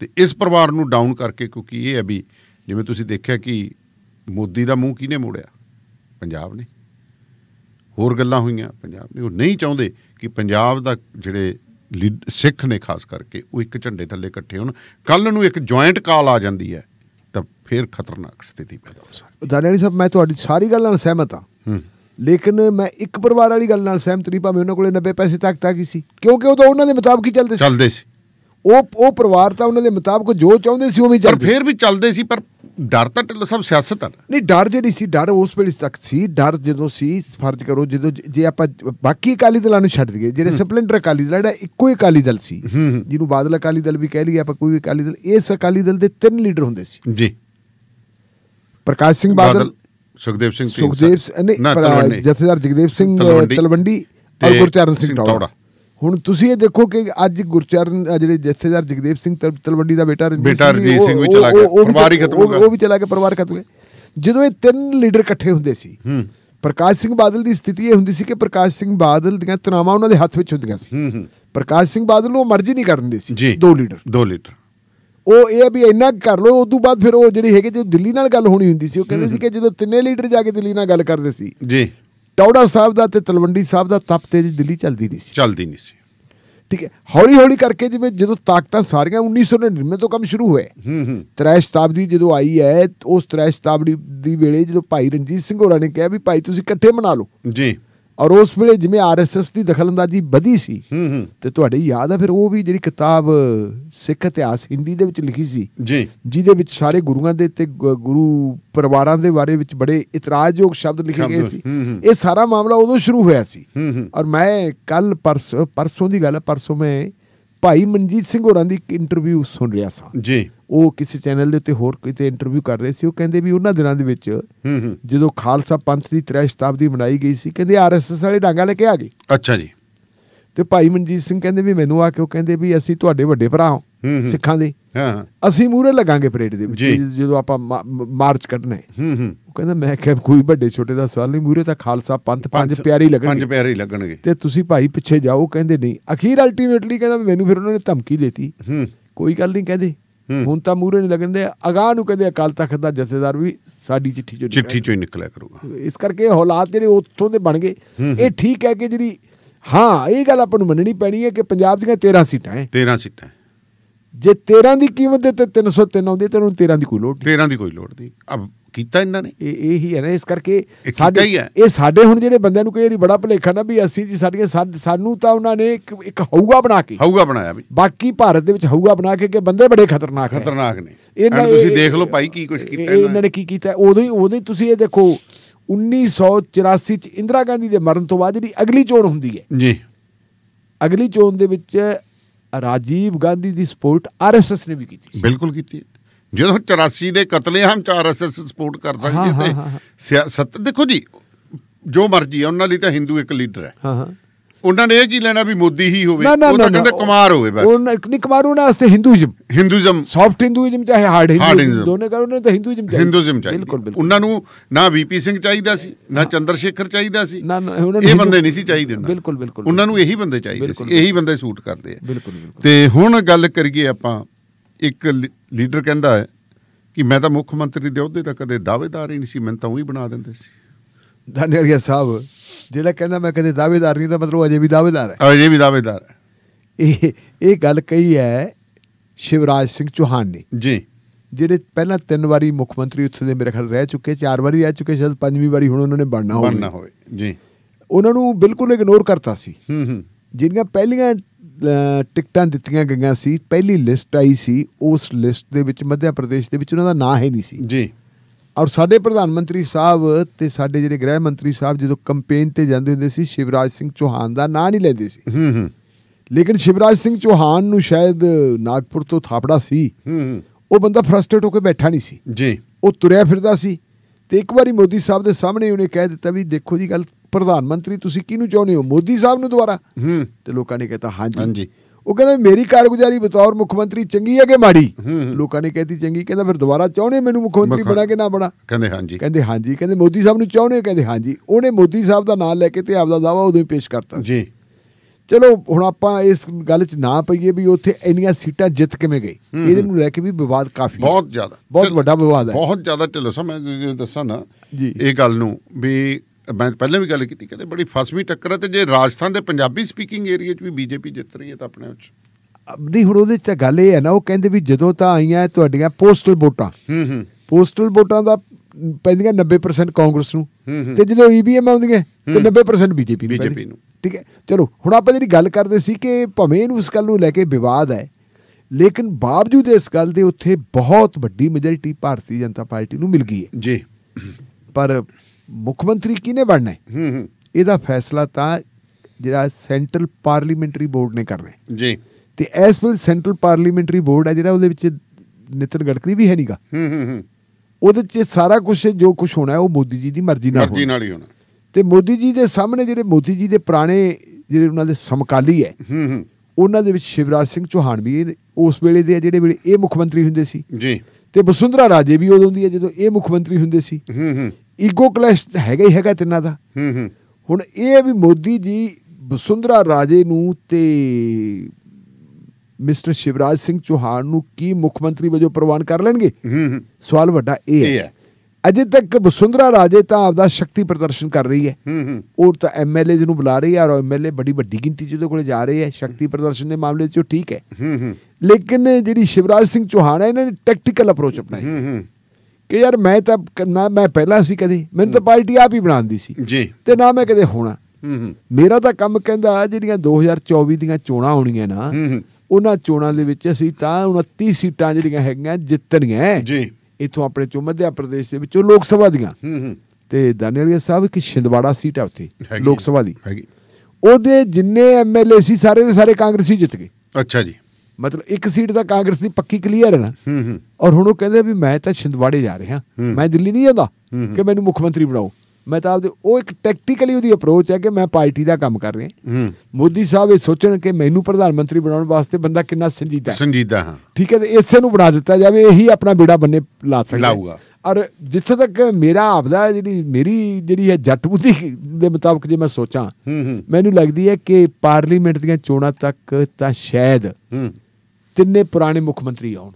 ਤੇ ਇਸ ਪਰਿਵਾਰ ਨੂੰ ਡਾਊਨ ਕਰਕੇ ਕਿਉਂਕਿ ਇਹ ਹੈ ਵੀ ਜਿਵੇਂ ਤੁਸੀਂ ਦੇਖਿਆ ਕਿ ਮੋਦੀ ਦਾ ਮੂੰਹ ਕਿਹਨੇ ਮੋੜਿਆ? ਪੰਜਾਬ ਨੇ। ਹੋਰ ਗੱਲਾਂ ਹੋਈਆਂ। ਪੰਜਾਬ ਨੇ ਉਹ ਨਹੀਂ ਚਾਹੁੰਦੇ ਕਿ ਪੰਜਾਬ ਦਾ ਜਿਹੜੇ ਸਿੱਖ ਨੇ ਖਾਸ ਕਰਕੇ ਉਹ ਇੱਕ ਝੰਡੇ ਥੱਲੇ ਇਕੱਠੇ ਹੋਣ। ਕੱਲ ਨੂੰ ਇੱਕ ਜੁਆਇੰਟ ਕਾਲ ਆ ਜਾਂਦੀ ਹੈ ਤਾਂ ਫਿਰ ਖਤਰਨਾਕ ਸਥਿਤੀ ਪੈਦਾ ਹੋ ਸਕਦੀ ਦਾਨਿਆਲੀ ਸਾਹਿਬ ਮੈਂ ਤੁਹਾਡੀ ਸਾਰੀ ਗੱਲ ਨਾਲ ਸਹਿਮਤ ਹਾਂ। ਹੂੰ। ਲੇਕਿਨ ਮੈਂ ਇੱਕ ਪਰਿਵਾਰ ਵਾਲੀ ਗੱਲ ਨਾਲ ਸਹਿਮਤ ਨਹੀਂ ਭਾਵੇਂ ਉਹਨਾਂ ਕੋਲੇ 90 ਪੈਸੇ ਤੱਕ ਤੱਕ ਹੀ ਸੀ। ਕਿਉਂਕਿ ਉਹ ਤਾਂ ਉਹਨਾਂ ਦੇ ਮੁਤਾਬਕ ਹੀ ਚੱਲਦੇ ਸੀ। ਚੱਲਦੇ ਸੀ। ਉਹ ਉਹ ਪਰਿਵਾਰ ਤਾਂ ਉਹਨਾਂ ਦੇ ਮੁਤਾਬਕ ਜੋ ਚਾਹੁੰਦੇ ਸੀ ਉਵੇਂ ਹੀ ਪਰ ਚੱਲਦੇ ਫਿਰ ਵੀ ਚੱਲਦੇ ਸੀ ਪਰ ਡਰ ਤਾਂ ਢਿੱਲੋਂ ਸਭ ਸਿਆਸਤ ਆ। ਨਹੀਂ ਡਰ ਜਿਹੜੀ ਸੀ ਡਰ ਉਸ ਵੇਲੇ ਤੱਕ ਸੀ। ਡਰ ਜਦੋਂ ਸੀ ਫਰਜ਼ ਕਰੋ ਜਦੋਂ ਜ- ਆਪਾਂ ਬਾਕੀ ਅਕਾਲੀ ਦਲਾਂ ਨੂੰ ਛੱਡ ਦਈਏ ਜਿਹੜੇ ਸਪਲੈਂਡਰ ਅਕਾਲੀ ਦਲ ਜਿਹੜਾ ਇੱਕੋ ਹੀ ਅਕਾਲੀ ਦਲ ਸੀ। ਜਿਹਨੂੰ ਬਾਦਲ ਅਕਾਲੀ ਦਲ ਵੀ ਕਹਿ ਲਈਏ ਆਪਾਂ ਕੋਈ ਵੀ ਅਕਾਲੀ ਦਲ ਇਸ ਅਕਾਲੀ ਦਲ ਦੇ ਤਿੰਨ ਲੀਡਰ ਹੁੰਦੇ ਸੀ। ਜੀ। ਪ੍ਰਕਾਸ਼ ਸਿੰਘ ਬਾਦਲ ਸੁਖਦੇਵ ਸਿੰਘ ਸੁਖਦੇਵ ਨਹੀਂ। ਜਥੇਦਾਰ ਜਗਦੇਵ ਸਿੰਘ ਤਲਵੰਡੀ ਔਰ ਗੁਰਚਰਨ ਸਿੰਘ ਟੌੜਾ। ਹੁਣ ਤੁਸੀਂ ਇਹ ਦੇਖੋ ਕਿ ਅੱਜ ਗੁਰਚਰਨ ਜਿਹੜੇ ਜਥੇਦਾਰ ਜਗਦੇਵ ਸਿੰਘ ਤਲ- ਤਲਵੰਡੀ ਦਾ ਬੇਟਾ ਰਣਜੀਤ ਸਿੰਘ ਵੀ ਚਲਾ ਗਿਆ। ਪਰਿਵਾਰ ਹੀ ਖਤਮ ਹੋ ਗਿਆ। ਉਹ ਵੀ ਚਲਾ ਗਿਆ ਪਰਿਵਾਰ ਖਤਮ ਹੋ ਗਿਆ। ਜਦੋਂ ਇਹ ਤਿੰਨ ਲੀਡਰ ਇਕੱਠੇ ਹੁੰਦੇ ਸੀ ਪ੍ਰਕਾਸ਼ ਸਿੰਘ ਬਾਦਲ ਦੀ ਸਥਿਤੀ ਇਹ ਹੁੰਦੀ ਸੀ ਕਿ ਪ੍ਰਕਾਸ਼ ਸਿੰਘ ਬਾਦਲ ਦੀਆਂ ਤਨਾਵਾਂ ਉਹਨਾਂ ਦੇ ਹੱਥ ਵਿੱਚ ਹੁੰਦੀਆਂ ਸੀ। ਪ੍ਰਕਾਸ਼ ਸਿੰਘ ਬਾਦਲ ਨੂੰ ਉਹ ਮਰਜ਼ੀ ਨਹੀਂ ਕਰਨ ਦਿੰਦੇ ਸੀ ਦੋ ਲੀਡਰ। ਦੋ ਲੀਡਰ। ਉਹ ਇਹ ਵੀ ਇੰਨਾ ਕੁ ਕਰ ਉਸ ਤੋਂ ਬਾਅਦ ਫਿਰ ਉਹ ਜਿਹੜੀ ਹੈਗੇ ਜੋ ਦਿੱਲੀ ਨਾਲ ਗੱਲ ਹੋਣੀ ਹੁੰਦੀ ਸੀ ਉਹ ਕਹਿੰਦੇ ਸੀ ਕਿ ਜਦੋਂ ਤਿੰਨੇ ਲੀਡਰ ਜਾ ਕੇ ਦਿੱਲੀ ਨਾਲ ਗੱਲ ਕਰਦੇ ਸੀ ਜੀ। ਟੌੜਾ ਸਾਹਿਬ ਦਾ ਤੇ ਤਲਵੰਡੀ ਸਾਹਿਬ ਦਾ ਤਪ ਤੇਜ ਦਿੱਲੀ ਚੱਲਦੀ ਨਹੀਂ ਸੀ। ਚੱਲਦੀ ਨਹੀਂ ਸੀ। ਠੀਕ ਹੈ ਹੌਲੀ ਹੌਲੀ ਕਰਕੇ ਜਿਵੇਂ ਜਦੋਂ ਤਾਕਤਾਂ ਸਾਰੀਆਂ 1999 ਤੋਂ ਕੰਮ ਸ਼ੁਰੂ ਹੋਏ ਹੂੰ ਹੂੰ। ਤ੍ਰੈ ਸ਼ਤਾਬਦੀ ਜਦੋਂ ਆਈ ਹੈ ਉਸ ਤ੍ਰੈ ਸ਼ਤਾਬਦੀ ਦੀ ਵੇਲੇ ਜਦੋਂ ਭਾਈ ਰਣਜੀਤ ਸਿੰਘ ਹੋਰਾਂ ਨੇ ਕਿਹਾ ਵੀ ਭਾਈ ਤੁਸੀਂ ਇਕੱਠੇ ਮਨਾ ਲਓ। ਜੀ। ਔਰ ਉਸ ਵੇਲੇ ਜਿਵੇਂ ਆਰਐਸਐਸ ਦੀ ਦਖਲਅੰਦਾਜ਼ੀ ਵਧੀ ਸੀ ਹੂੰ ਹੂੰ। ਤੇ ਤੁਹਾਡੀ ਯਾਦ ਹੈ ਫਿਰ ਉਹ ਵੀ ਜਿਹੜੀ ਕਿਤਾਬ ਸਿੱਖ ਇਤਿਹਾਸ ਹਿੰਦੀ ਦੇ ਵਿੱਚ ਲਿਖੀ ਸੀ। ਜੀ। ਜਿਹਦੇ ਵਿੱਚ ਸਾਰੇ ਗੁਰੂਆਂ ਦੇ ਤੇ ਗੁਰੂ ਪਰਿਵਾਰਾਂ ਦੇ ਬਾਰੇ ਵਿੱਚ ਬੜੇ ਇਤਰਾਜ਼ਯੋਗ ਸ਼ਬਦ ਲਿਖੇ ਗਏ ਸੀ। ਇਹ ਸਾਰਾ ਮਾਮਲਾ ਉਦੋਂ ਸ਼ੁਰੂ ਹੋਇਆ ਸੀ। ਹੂੰ ਹੂੰ। ਔਰ ਮੈਂ ਕੱਲ ਪਰਸ ਪਰਸੋਂ ਦੀ ਗੱਲ ਹੈ ਪਰਸੋਂ ਮੈਂ ਭਾਈ ਮਨਜੀਤ ਸਿੰਘ ਹੋਰਾਂ ਦੀ ਇੱਕ ਇੰਟਰਵਿਊ ਸੁਣ ਰਿਹਾ ਸਾਂ। ਜੀ। ਉਹ ਕਿਸੇ ਚੈਨਲ ਦੇ ਉੱਤੇ ਹੋਰ ਕਿਤੇ ਇੰਟਰਵਿਊ ਕਰ ਰਹੇ ਸੀ ਉਹ ਕਹਿੰਦੇ ਵੀ ਉਹਨਾਂ ਦਿਨਾਂ ਦੇ ਵਿੱਚ ਜਦੋਂ ਖਾਲਸਾ ਪੰਥ ਦੀ ਤ੍ਰੈ ਸ਼ਤਾਬਦੀ ਮਨਾਈ ਗਈ ਸੀ ਕਹਿੰਦੇ ਆਰਐਸਐਸ ਵਾਲੇ ਡਾਂਗਾ ਲੈ ਕੇ ਆ ਗਏ। ਅੱਛਾ ਜੀ। ਤੇ ਭਾਈ ਮਨਜੀਤ ਸਿੰਘ ਕਹਿੰਦੇ ਵੀ ਮੈਨੂੰ ਆ ਕੇ ਉਹ ਕਹਿੰਦੇ ਵੀ ਅਸੀਂ ਤੁਹਾਡੇ ਵੱਡੇ ਭਰਾ ਹੂੰ। ਸਿੱਖਾਂ ਦੇ। ਹਾਂ। ਅਸੀਂ ਮੂਹਰੇ ਲੱਗਾਂਗੇ ਪਰੇਡ ਦੇ ਵਿੱਚ। ਜਦੋਂ ਆਪਾਂ ਮਾਰਚ ਕੱਢਣਾ। ਹੈ ਹੂੰ। ਹੂੰ ਉਹ ਕਹਿੰਦਾ ਮੈਂ ਕਿਹਾ ਕੋਈ ਵੱਡੇ ਛੋਟੇ ਦਾ ਸਵਾਲ ਨਹੀਂ ਮੂਹਰੇ ਤਾਂ ਖਾਲਸਾ ਪੰਥ ਪੰਜ ਪਿਆਰੀ ਪੰਜ ਲੱਗਣਗੇ ਪਿਆਰੇ ਹੀ ਲੱਗਣਗੇ। ਤੇ ਤੁਸੀਂ ਭਾਈ ਪਿੱਛੇ ਜਾਓ ਕਹਿੰਦੇ ਨਹੀਂ। ਅਖੀਰ ਅਲਟੀਮੇਟਲੀ ਕਹਿੰਦਾ ਮੈਨੂੰ ਫਿਰ ਉਹਨਾਂ ਨੇ ਧਮਕੀ ਦੇਤੀ। ਹੂੰ। ਕੋਈ ਗੱਲ ਨਹੀਂ ਕਹਿੰਦੇ। ਹੁਣ ਤਾਂ ਮੂਹਰੇ ਨਹੀਂ ਲੱਗਣਦੇ। ਅਗਾਹ ਨੂੰ ਕਹਿੰਦੇ ਅਕਾਲ ਤਖਤ ਦਾ ਜਥੇਦਾਰ ਵੀ ਸਾਡੀ ਚਿੱਠੀ ਚੋਂ ਚਿੱਠੀ ਚੋਂ ਹੀ ਨਿਕਲਿਆ ਕਰੂਗਾ। ਇਸ ਕਰਕੇ ਹਾਲਾਤ ਜਿਹੜੇ ਉੱਥੋਂ ਦੇ ਬਣ ਗਏ। ਇਹ ਠੀਕ ਹੈ ਕਿ ਜਿਹੜੀ ਹਾਂ ਇਹ ਗੱਲ ਆਪਾਂ ਨੂੰ ਮੰਨਣੀ ਪੈਣੀ ਹੈ ਕਿ ਪੰਜਾਬ ਦੀਆਂ 13 ਸੀਟਾਂ ਹੈ। 13 ਸੀਟਾਂ ਜੇ 13 ਦੀ ਕੀਮਤ ਦੇ ਤੇ 303 ਆਉਂਦੀ ਤਾਂ ਉਹਨੂੰ 13 ਦੀ ਕੋਈ ਲੋੜ ਨਹੀਂ। 13 ਦੀ ਕੋਈ ਲੋੜ ਨਹੀਂ। ਅਬ ਕੀਤਾ ਇਹਨਾਂ ਨੇ? ਇਹ ਇਹ ਹੀ ਹੈ ਨਾ ਇਸ ਕਰਕੇ ਸਾਡੇ। ਇਹ ਸਾਡੇ ਹੁਣ ਜਿਹੜੇ ਬੰਦਿਆਂ ਨੂੰ ਕਈ ਵਾਰੀ ਬੜਾ ਭੁਲੇਖਾ ਨਾ ਵੀ ਅਸੀਂ ਜੀ ਸਾਡੀਆਂ ਸਾਨੂੰ ਤਾਂ ਉਹਨਾਂ ਨੇ ਇੱਕ ਇੱਕ ਹਊਗਾ ਬਣਾ ਕੇ ਹਊਗਾ ਬਣਾਇਆ ਵੀ। ਬਾਕੀ ਭਾਰਤ ਦੇ ਵਿੱਚ ਹਊਗਾ ਬਣਾ ਕੇ ਕਿ ਬੰਦੇ ਬੜੇ ਖਤਰਨਾਕ ਖਤਰਨਾਕ ਨੇ। ਇਹਨਾਂ ਤੁਸੀਂ ਦੇਖ ਲਓ ਭਾਈ ਕੀ ਕੁਝ ਇਹ- ਕੀਤਾ ਇਹ ਇਹਨਾਂ ਨੇ ਕੀ ਕੀਤਾ? ਉਦੋਂ ਹੀ ਉਦੋਂ ਹੀ ਤੁਸੀਂ ਇਹ ਦੇਖੋ 1984 ਚ ਇੰਦਰਾ ਗਾਂਧੀ ਦੇ ਮਰਨ ਤੋਂ ਬਾਅਦ ਜਿਹੜੀ ਅਗਲੀ ਚੋਣ ਹੁੰਦੀ ਹੈ। ਜੀ। ਅਗਲੀ ਚੋਣ ਦੇ ਵਿੱਚ ਰਾਜੀਵ ਗਾਂਧੀ ਦੀ ਸਪੋਰਟ ਆਰਐਸਐਸ ਨੇ ਵੀ ਕੀਤੀ ਸੀ ਬਿਲਕੁਲ ਕੀਤੀ। ਜਦੋਂ 84 ਦੇ ਕਤਲੇਆਮ ਚ ਆਰਐਸਐਸ ਸਪੋਰਟ ਕਰ ਸਕਦੀ। ਤੇ ਸਿਆਸਤ ਦੇਖੋ ਜੀ ਜੋ ਮਰਜ਼ੀ ਹੈ ਉਹਨਾਂ ਲਈ ਤਾਂ ਹਿੰਦੂ ਇੱਕ ਲੀਡਰ ਹੈ ਹਾਂ ਹਾਂ ਉਹਨਾਂ ਨੇ ਇਹ ਕੀ ਲੈਣਾ ਵੀ ਮੋਦੀ ਹੀ ਹੋਵੇ? ਉਹ ਤਾਂ ਕਹਿੰਦੇ ਕੁਮਾਰ ਹੋਵੇ ਬਸ। ਉਹ ਨਹੀਂ ਕੁਮਾਰ ਉਹਨਾਂ ਵਾਸਤੇ ਹਿੰਦੂਇਜ਼ਮ। ਹਿੰਦੂਇਜ਼ਮ। ਸੌਫਟ ਹਿੰਦੂਇਜ਼ਮ ਚਾਹੇ ਹਾਰਡ ਹਿੰਦੂਇਜ਼ਮ। ਦੋਨੇ ਕਰੋ ਉਹਨਾਂ ਨੂੰ ਤਾਂ ਹਿੰਦੂਇਜ਼ਮ ਚਾਹੀਦਾ। ਹਿੰਦੂਇਜ਼ਮ ਚਾਹੀਦੀ। ਬਿਲਕੁਲ ਬਿਲਕੁਲ। ਉਹਨਾਂ ਨੂੰ ਨਾ ਵੀਪੀ ਸਿੰਘ ਚਾਹੀਦਾ ਸੀ ਨਾ। ਚੰਦਰ ਸ਼ੇਖਰ ਚਾਹੀਦਾ ਸੀ। ਨਾ, ਨਾ, ਉਹਨਾਂ ਨੂੰ ਇਹ ਬੰਦੇ ਨਹੀਂ ਸੀ ਚਾਹੀਦੇ। ਬਿਲਕੁਲ, ਬਿਲਕੁਲ, ਉਹਨਾਂ ਨੂੰ ਇਹੀ ਬੰਦੇ ਚਾਹੀਦੇ ਸੀ। ਇਹੀ ਬੰਦੇ ਸੂਟ ਕਰਦੇ ਆ। ਬਿਲਕੁਲ ਬਿਲਕੁਲ। ਤੇ ਹੁਣ ਗੱਲ ਕਰੀਏ ਆਪਾਂ ਇੱਕ ਲੀਡਰ ਕਹਿੰਦਾ ਹੈ ਕਿ ਮੈਂ ਤਾਂ ਮੁੱਖ ਮੰਤਰੀ ਦੇ ਅਹੁਦੇ ਦਾ ਕਦੇ ਦਾਅਵੇਦਾਰ ਹੀ ਨਹੀਂ ਸੀ ਮੈਨੂੰ ਤਾਂ ਉਹੀ ਬਣਾ ਦਿੰਦੇ ਸੀ। ਦਾਨੇਲੀਆ ਸਾਹਿਬ ਜਿਹੜਾ ਕਹਿੰਦਾ ਮੈਂ ਕਦੇ ਦਾਅਵੇਦਾਰ ਨਹੀਂ ਤਾਂ ਮਤਲਬ ਅਜੇ ਵੀ ਦਾਅਵੇਦਾਰ ਹੈ। ਅਜੇ ਵੀ ਦਾਅਵੇਦਾਰ ਹੈ। ਇਹ ਇਹ ਗੱਲ ਕਹੀ ਹੈ ਸ਼ਿਵਰਾਜ ਸਿੰਘ ਚੌਹਾਨ ਨੇ। ਜੀ। ਜਿਹੜੇ ਪਹਿਲਾਂ ਤਿੰਨ ਵਾਰੀ ਮੁੱਖ ਮੰਤਰੀ ਉੱਥੇ ਦੇ ਮੇਰੇ ਖਿਆਲ ਰਹਿ ਚੁੱਕੇ ਚਾਰ ਵਾਰੀ ਰਹਿ ਚੁੱਕੇ ਸ਼ਾਇਦ ਪੰਜਵੀਂ ਵਾਰੀ ਹੁਣ ਉਹਨਾਂ ਨੇ ਬਣਨਾ ਬਣਨਾ ਹੋਵੇ ਹੋਵੇ ਜੀ। ਉਹਨਾਂ ਨੂੰ ਬਿਲਕੁਲ ਇਗਨੋਰ ਕਰਤਾ ਸੀ। ਹੂੰ ਹੂੰ। ਜਿਹੜੀਆਂ ਪਹਿਲੀਆਂ ਟਿਕਟਾਂ ਦਿੱਤੀਆਂ ਗਈਆਂ ਸੀ ਪਹਿਲੀ ਲਿਸਟ ਆਈ ਸੀ ਉਸ ਲਿਸਟ ਦੇ ਵਿੱਚ ਮੱਧ ਪ੍ਰਦੇਸ਼ ਦੇ ਵਿੱਚ ਉਹਨਾਂ ਦਾ ਨਾਂ ਹੈ ਨਹੀਂ ਸੀ। ਜੀ। ਔਰ ਸਾਡੇ ਪ੍ਰਧਾਨ ਮੰਤਰੀ ਸਾਹਿਬ ਤੇ ਸਾਡੇ ਜਿਹੜੇ ਗ੍ਰਹਿ ਮੰਤਰੀ ਸਾਹਿਬ ਜਦੋਂ ਕੰਪੇਨ ਤੇ ਜਾਂਦੇ ਹੁੰਦੇ ਸੀ ਸ਼ਿਵਰਾਜ ਸਿੰਘ ਚੌਹਾਨ ਦਾ ਨਾਂ ਨਹੀਂ ਲੈਂਦੇ ਸੀ। ਹੂੰ ਹੂੰ। ਲੇਕਿਨ ਸ਼ਿਵਰਾਜ ਸਿੰਘ ਚੌਹਾਨ ਨੂੰ ਸ਼ਾਇਦ ਨਾਗਪੁਰ ਤੋਂ ਥਾਪੜਾ ਸੀ। ਹੂੰ ਉਹ ਬੰਦਾ ਫਰਸਟ੍ਰੇਟ ਹੋ ਕੇ ਬੈਠਾ ਨਹੀਂ ਸੀ। ਜੀ। ਉਹ ਤੁਰਿਆ ਫਿਰਦਾ ਸੀ ਤੇ ਇੱਕ ਵਾਰੀ ਮੋਦੀ ਸਾਹਿਬ ਦੇ ਸਾਹਮਣੇ ਉਹਨੇ ਕਹਿ ਦਿੱਤਾ ਵੀ ਦੇਖੋ ਜੀ ਗੱਲ ਪ੍ਰਧਾਨ ਮੰਤਰੀ ਤੁਸੀਂ ਕਿਹਨੂੰ ਚਾਹੁੰਦੇ ਹੋ? ਮੋਦੀ ਸਾਹਿਬ ਨੂੰ ਦੁਬਾਰਾ। ਹੂੰ। ਤੇ ਲੋਕਾਂ ਨੇ ਕਹਿਤਾ ਹਾਂਜੀ। ਹਾਂਜੀ। ਉਹ ਕਹਿੰਦਾ ਮੇਰੀ ਕਾਰਗੁਜ਼ਾਰੀ ਬਤੌਰ ਮੁੱਖ ਮੰਤਰੀ ਚੰਗੀ ਹੈ ਕਿ ਮਾੜੀ। ਲੋਕਾਂ ਨੇ ਕਹਿਤੀ ਚੰਗੀ ਕਹਿੰਦਾ ਫਿਰ ਦੁਬਾਰਾ ਚਾਹੁੰਦੇ ਮੈਨੂੰ ਮੁੱਖ ਮੰਤਰੀ ਬਣਾ ਕੇ ਨਾ ਬਣਾ ਕਹਿੰਦੇ ਹਾਂਜੀ ਕਹਿੰਦੇ ਹਾਂਜੀ ਕਹਿੰਦੇ ਮੋਦੀ ਸਾਹਿਬ ਨੂੰ ਚਾਹੁੰਦੇ? ਕਹਿੰਦੇ ਹਾਂਜੀ ਉਹਨੇ ਮੋਦੀ ਸਾਹਿਬ ਦਾ ਨਾਮ ਲੈ ਕੇ ਤੇ ਆਪਦਾ ਦਾਵਾ ਉਦੋਂ ਹੀ ਪੇਸ਼ ਕਰਤਾ ਸੀ। ਜੀ ਚਲੋ ਹੁਣ ਆਪਾਂ ਇਸ ਗੱਲ 'ਚ ਨਾ ਪਈਏ ਵੀ ਉੱਥੇ ਇੰਨੀਆਂ ਸੀਟਾਂ ਜਿੱਤ ਕਿਵੇਂ ਗਏ ਇਹਦੇ ਨੂੰ ਲੈ ਕੇ ਵੀ ਵਿਵਾਦ ਕਾਫੀ। ਬਹੁਤ ਜ਼ਿਆਦਾ ਬਹੁਤ ਵੱਡਾ ਵਿਵਾਦ ਹੈ ਬਹੁਤ ਜ਼ਿਆਦਾ ਢਿੱਲੋਂ ਮੈਂ ਜੇ ਦੱਸਾਂ ਨਾ ਜੀ। ਇਹ ਗੱਲ ਨੂੰ ਵੀ ਮੈਂ ਪਹਿਲਾਂ ਵੀ ਗੱਲ ਕੀਤੀ ਕਹਿੰਦੇ ਬੜੀ ਫਸਵੀਂ ਟੱਕਰ ਹੈ ਤੇ ਜੇ ਰਾਜਸਥਾਨ ਦੇ ਪੰਜਾਬੀ ਸਪੀਕਿੰਗ ਏਰੀਆ 'ਚ ਵੀ ਬੀਜੇਪੀ ਜਿੱਤ ਰਹੀ ਹੈ ਤਾਂ ਆਪਣੇ ਵਿੱਚ ਨਹੀਂ ਹੁਣ ਉਹਦੇ 'ਚ ਤਾਂ ਗੱਲ ਇਹ ਹੈ ਨਾ ਉਹ ਕਹਿੰਦੇ ਵੀ ਜਦੋਂ ਤਾਂ ਆਈਆਂ ਤੁਹਾਡੀਆਂ ਪੋਸਟਲ ਵੋਟਾਂ ਹੂੰ ਹੂੰ ਪੋਸਟਲ ਵੋਟਾਂ ਦਾ ਪੈਂਦੀਆਂ 90% ਕਾਂਗਰਸ ਨੂੰ। ਤੇ ਜਦੋਂ ਈਵੀਐਮ ਆਉਂਦੀਆਂ ਤੇ 90% ਬੀਜੇਪੀ ਨੂੰ ਪੈਂਦੀ। ਨੂੰ। ਠੀਕ ਹੈ ਚਲੋ ਹੁਣ ਆਪਾਂ ਜਿਹੜੀ ਗੱਲ ਕਰਦੇ ਸੀ ਕਿ ਭਵੇਂ ਇਹਨੂੰ ਇਸ ਗੱਲ ਨੂੰ ਲੈ ਕੇ ਵਿਵਾਦ ਹੈ ਲੇਕਿਨ ਬਾਵਜੂਦ ਇਸ ਗੱਲ ਦੇ ਉੱਥੇ ਬਹੁਤ ਵੱਡੀ ਮੈਜੋਰਿਟੀ ਭਾਰਤੀ ਜਨਤਾ ਪਾਰਟੀ ਨੂੰ ਮਿਲ ਗਈ ਹੈ ਜੀ ਪਰ ਮੁੱਖ ਮੰਤਰੀ ਕਿਹਨੇ ਬਣਨਾ ਹੈ? ਇਹਦਾ ਫੈਸਲਾ ਤਾਂ ਜਿਹੜਾ ਸੈਂਟਰਲ ਪਾਰਲੀਮੈਂਟਰੀ ਬੋਰਡ ਨੇ ਕਰਨਾ ਹੈ। ਜੀ। ਤੇ ਇਸ ਵੇਲੇ ਸੈਂਟਰਲ ਪਾਰਲੀਮੈਂਟਰੀ ਬੋਰਡ ਹੈ ਜਿਹੜਾ ਉਹਦੇ ਵਿੱਚ ਨਿਤਨ ਗਡਕਰੀ ਵੀ ਹੈ ਨਹੀਂਗਾ ਹੂੰ ਹੂੰ ਹੂੰ। ਉਹਦੇ 'ਚ ਸਾਰਾ ਕੁਝ ਜੋ ਕੁਝ ਹੋਣਾ ਹੈ ਉਹ ਮੋਦੀ ਜੀ ਦੀ ਮਰਜ਼ੀ ਨਾਲ ਮਰਜ਼ੀ ਨਾਲ ਹੀ ਹੋਣਾ। ਤੇ ਮੋਦੀ ਜੀ ਦੇ ਸਾਹਮਣੇ ਜਿਹੜੇ ਮੋਦੀ ਜੀ ਦੇ ਪੁਰਾਣੇ ਜਿਹੜੇ ਉਹਨਾਂ ਦੇ ਸਮਕਾਲੀ ਹੈ ਹੂੰ ਹੂੰ। ਉਹਨਾਂ ਦੇ ਵਿੱਚ ਸ਼ਿਵਰਾਜ ਸਿੰਘ ਚੌਹਾਨ ਵੀ ਉਸ ਵੇਲੇ ਦੇ ਜਿਹੜੇ ਵੇਲੇ ਇਹ ਮੁੱਖ ਮੰਤਰੀ ਹੁੰਦੇ ਸੀ। ਜੀ। ਤੇ ਵਸੁੰਧਰਾ ਰਾਜੇ ਵੀ ਉਦੋਂ ਦੀ ਹੈ ਜਦੋਂ ਇਹ ਮੁੱਖ ਮੰਤਰੀ ਹੁੰਦੇ ਸੀ। ਹੂੰ ਹੂੰ। ਈਗੋ ਕਲੈਸ਼ ਹੈਗਾ ਹੀ ਹੈਗਾ ਤਿੰਨਾਂ ਦਾ। ਹੂੰ ਹੂੰ। ਹੁਣ ਇਹ ਵੀ ਮੋਦੀ ਜੀ ਵਸੁੰਧਰਾ ਰਾਜੇ ਨੂੰ ਤੇ ਮਿਸਟਰ ਸ਼ਿਵਰਾਜ ਸਿੰਘ ਚੌਹਾਨ ਨੂੰ ਕੀ ਮੁੱਖ ਮੰਤਰੀ ਵਜੋਂ ਪ੍ਰਵਾਨ ਕਰ ਲੈਣਗੇ? ਹੂੰ ਹੂੰ। ਸਵਾਲ ਵੱਡਾ ਇਹ ਹੈ। ਅਜੇ ਤੱਕ ਵਸੁੰਧਰਾ ਰਾਜੇ ਤਾਂ ਆਪਦਾ ਸ਼ਕਤੀ ਪ੍ਰਦਰਸ਼ਨ ਕਰ ਰਹੀ ਹੈ। ਹੂੰ ਹੂੰ। ਉਹ ਤਾਂ ਐਮਐਲਏ ਨੂੰ ਬੁਲਾ ਰਹੀ ਹੈ ਔਰ ਐਮਐਲਏ ਬੜੀ ਵੱਡੀ ਗਿਣਤੀ 'ਚ ਉਹਦੇ ਕੋਲੇ ਜਾ ਰਹੇ ਹੈ। ਸ਼ਕਤੀ ਪ੍ਰਦਰਸ਼ਨ ਦੇ ਮਾਮਲੇ 'ਚ ਉਹ ਠੀਕ ਹੈ। ਹੂੰ ਹੂੰ। ਲੇਕਿਨ ਜਿਹੜੀ ਸ਼ਿਵਰਾਜ ਸਿੰਘ ਚੌਹਾਨ ਹੈ ਇਹਨਾਂ ਨੇ ਟੈਕਟੀਕਲ ਅਪਰੋਚ ਅਪਣਾਈ। ਹੂੰ ਹੂੰ। ਕਿ ਯਾਰ ਮੈਂ ਤਾਂ ਨਾ ਮੈਂ ਪਹਿਲਾਂ ਸੀ ਕਦੇ। ਮੈਨੂੰ ਤਾਂ ਪਾਰਟੀ ਆਪ ਹੀ ਬਣਾਉਂਦੀ ਸੀ। ਜੀ। ਤੇ ਨਾ ਮੈਂ ਕਦੇ ਹੋਣਾ। ਹੂੰ ਹੂੰ। ਮੇਰਾ ਤਾਂ ਕੰਮ ਕਹਿੰਦਾ ਜਿਹੜੀਆਂ 2024 ਦੀਆਂ ਚੋਣਾਂ ਆਉਣੀਆਂ ਨਾ ਹੂੰ ਹੂੰ। ਉਹਨਾਂ ਚੋਣਾਂ ਦੇ ਵਿੱਚ ਅਸੀਂ ਤਾਂ 29 ਸੀਟਾਂ ਜਿਹੜੀਆਂ ਹੈਗੀਆਂ ਜਿੱਤਣੀਆਂ। ਜੀ। ਇੱਥੋਂ ਆਪਣੇ ਚੋਂ ਮੱਧ ਪ੍ਰਦੇਸ਼ ਦੇ ਵਿੱਚੋਂ ਲੋਕ ਸਭਾ ਦੀਆਂ। ਹੂੰ ਹੂੰ। ਤੇ ਦਾਨੇਲੀਆ ਸਾਹਿਬ ਇੱਕ ਛਿੰਦਵਾੜਾ ਸੀਟ ਹੈ ਉੱਥੇ ਲੋਕ ਸਭਾ ਦੀ। ਹੈਗੀ। ਉਹਦੇ ਜਿੰਨੇ ਐਮਐਲਏ ਸੀ ਸਾਰੇ ਦੇ ਸਾਰੇ ਕਾਂਗਰਸੀ ਜਿੱਤ ਗਏ। ਅੱਛਾ ਜੀ। ਮਤਲਬ ਇੱਕ ਸੀਟ ਤਾਂ ਕਾਂਗਰਸ ਦੀ ਪੱਕੀ ਕਲੀਅਰ ਹੈ ਨਾ। ਹੂੰ ਹੂੰ। ਔਰ ਹੁਣ ਉਹ ਕਹਿੰਦੇ ਵੀ ਮੈਂ ਤਾਂ ਛਿੰਦਵਾੜੇ ਜਾ ਰਿਹਾ। ਮੈਂ ਦਿੱਲੀ ਨਹੀਂ ਜਾਂਦਾ। ਕਿ ਮੈਨੂੰ ਮੁੱਖ ਮੰਤਰੀ ਬਣਾਓ। ਮੈਂ ਤਾਂ ਆਪਦੇ ਉਹ ਇੱਕ ਟੈਕਟੀਕਲੀ ਉਹਦੀ ਅਪਰੋਚ ਹੈ ਕਿ ਮੈਂ ਪਾਰਟੀ ਦਾ ਕੰਮ ਕਰ ਰਿਹਾ। ਮੋਦੀ ਸਾਹਿਬ ਇਹ ਸੋਚਣ ਕਿ ਮੈਨੂੰ ਪ੍ਰਧਾਨ ਮੰਤਰੀ ਬਣਾਉਣ ਵਾਸਤੇ ਬੰਦਾ ਕਿੰਨਾ ਸੰਜੀਦਾ ਹੈ। ਸੰਜੀਦਾ ਹਾਂ। ਠੀਕ ਹੈ ਤੇ ਇਸੇ ਨੂੰ ਬਣਾ ਦਿੱਤਾ ਜਾਵੇ ਇਹੀ ਆਪਣਾ ਬੇੜਾ ਬੰਨੇ ਲਾ ਸਕਦਾ। ਲਾਊਗਾ। ਔਰ ਜਿੱਥੇ ਤੱਕ ਮੇਰਾ ਆਪਦਾ ਜਿਹੜੀ ਮੇਰੀ ਜਿਹੜੀ ਹੈ ਜੱਟ ਬੁੱਧੀ ਦੇ ਮੁਤਾਬਕ ਜੇ ਮੈਂ ਸੋਚਾਂ ਮੈਨੂੰ ਲੱਗਦੀ ਹੈ ਕਿ ਪਾਰਲੀਮੈਂਟ ਦੀਆਂ ਚੋਣਾਂ ਤੱਕ ਤਾਂ ਸ਼ਾਇਦ ਤਿੰਨੇ ਪੁਰਾਣੇ ਮੁੱਖ ਮੰਤਰੀ ਆਉਣ।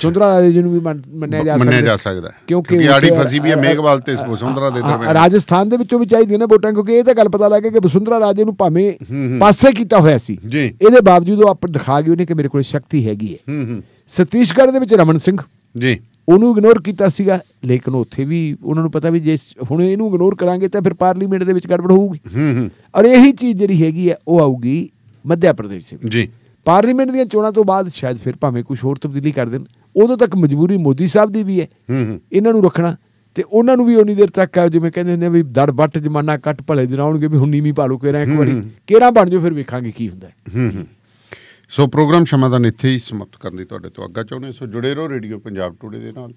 ਸੁੰਦਰਾ ਰਾਜੇ ਜੀ ਨੂੰ ਵੀ ਮੰਨ- ਮੰਨਿਆ ਜਾ ਸਕਦਾ ਮੰਨਿਆ। ਜਾ ਸਕਦਾ। ਕਿਉਂਕਿ ਆੜੀ ਫਸੀ ਵੀ ਹੈ ਮੇਘਵਾਲ ਤੇ ਵਸੁੰਧਰਾ ਦੇ ਦਰਮਿਆਨ। ਰਾਜਸਥਾਨ ਦੇ ਵਿੱਚੋਂ ਵੀ ਚਾਹੀਦੀਆਂ ਨੇ ਵੋਟਾਂ ਕਿਉਂਕਿ ਇਹ ਤਾਂ ਗੱਲ ਪਤਾ ਲੱਗ ਕਿ ਵਸੁੰਧਰਾ ਰਾਜੇ ਨੂੰ ਭਾਵੇਂ ਪਾਸੇ ਕੀਤਾ ਹੋਇਆ ਸੀ। ਇਹਦੇ ਬਾਵਜੂਦ ਉਹ ਆਪ ਦਿਖਾ ਗਈ ਉਹਨੇ ਕਿ ਮੇਰੇ ਕੋਲ ਸ਼ਕਤੀ ਹੈਗੀ ਹੈ। ਸਤੀਸ਼ਗੜ੍ਹ ਦੇ ਵਿੱਚ ਰਮਨ ਸਿੰਘ ਜੀ। ਉਹਨੂੰ ਇਗਨੋਰ ਕੀਤਾ ਸੀਗਾ ਲੇਕਿਨ ਉੱਥੇ ਵੀ ਉਹਨਾਂ ਨੂੰ ਪਤਾ ਵੀ ਜੇ ਹੁਣ ਇਹਨੂੰ ਇਗਨੋਰ ਕਰਾਂਗੇ ਤਾਂ ਫਿਰ ਪਾਰਲੀਮੈਂਟ ਦੇ ਵਿੱਚ ਗੜਬੜ ਹੋਊਗੀ। ਹੂੰ ਹੂੰ। ਔਰ ਇਹੀ ਚੀਜ਼ ਜਿਹੜੀ ਹੈਗੀ ਹੈ ਉਹ ਆਊਗੀ ਮੱਧ ਪ੍ਰਦੇਸ਼ ਦੇ ਵਿੱਚ। ਜੀ। ਪਾਰਲੀਮੈਂਟ ਦੀਆਂ ਚੋਣਾਂ ਤੋਂ ਬਾਅਦ ਸ਼ਾਇਦ ਫਿਰ ਭਾਵੇਂ ਕੁਝ ਹੋਰ ਤਬਦੀਲੀ ਕਰ ਦੇਣ ਉਦੋਂ ਤੱਕ ਮਜਬੂਰੀ ਮੋਦੀ ਸਾਹਿਬ ਦੀ ਵੀ ਹੈ। ਇਹਨਾਂ ਨੂੰ ਰੱਖਣਾ ਤੇ ਉਹਨਾਂ ਨੂੰ ਵੀ ਉਨੀ ਦੇਰ ਤੱਕ ਆ ਜਿਵੇਂ ਕਹਿੰਦੇ ਨੇ ਵੀ ਦੜ ਵੱਟ ਜਮਾਨਾ ਕੱਟ ਭਲੇ ਜਰਾਉਣਗੇ ਵੀ ਹੁਣ ਨੀਵੀਂ ਪਾ ਲੋ ਕੇਰਾ ਇੱਕ ਵਾਰੀ। ਕਿਹੜਾ ਬਣ ਜਾਓ ਫਿਰ ਵੇਖਾਂਗੇ ਕੀ ਹੁੰਦਾ ਸੋ ਪ੍ਰੋਗਰਾਮ ਸ਼ਮਾਦਾਨ ਇੱਥੇ ਹੀ ਸਮਾਪਤ ਕਰਨ ਦੀ ਤੁਹਾਡੇ ਤੋਂ ਅੱਗਾ ਚਾਹੁੰਦੇ ਸੋ ਜੁੜੇ ਰਹੋ ਰੇਡੀਓ ਪੰਜਾਬ ਟੂਡੇ ਦੇ ਨਾਲ।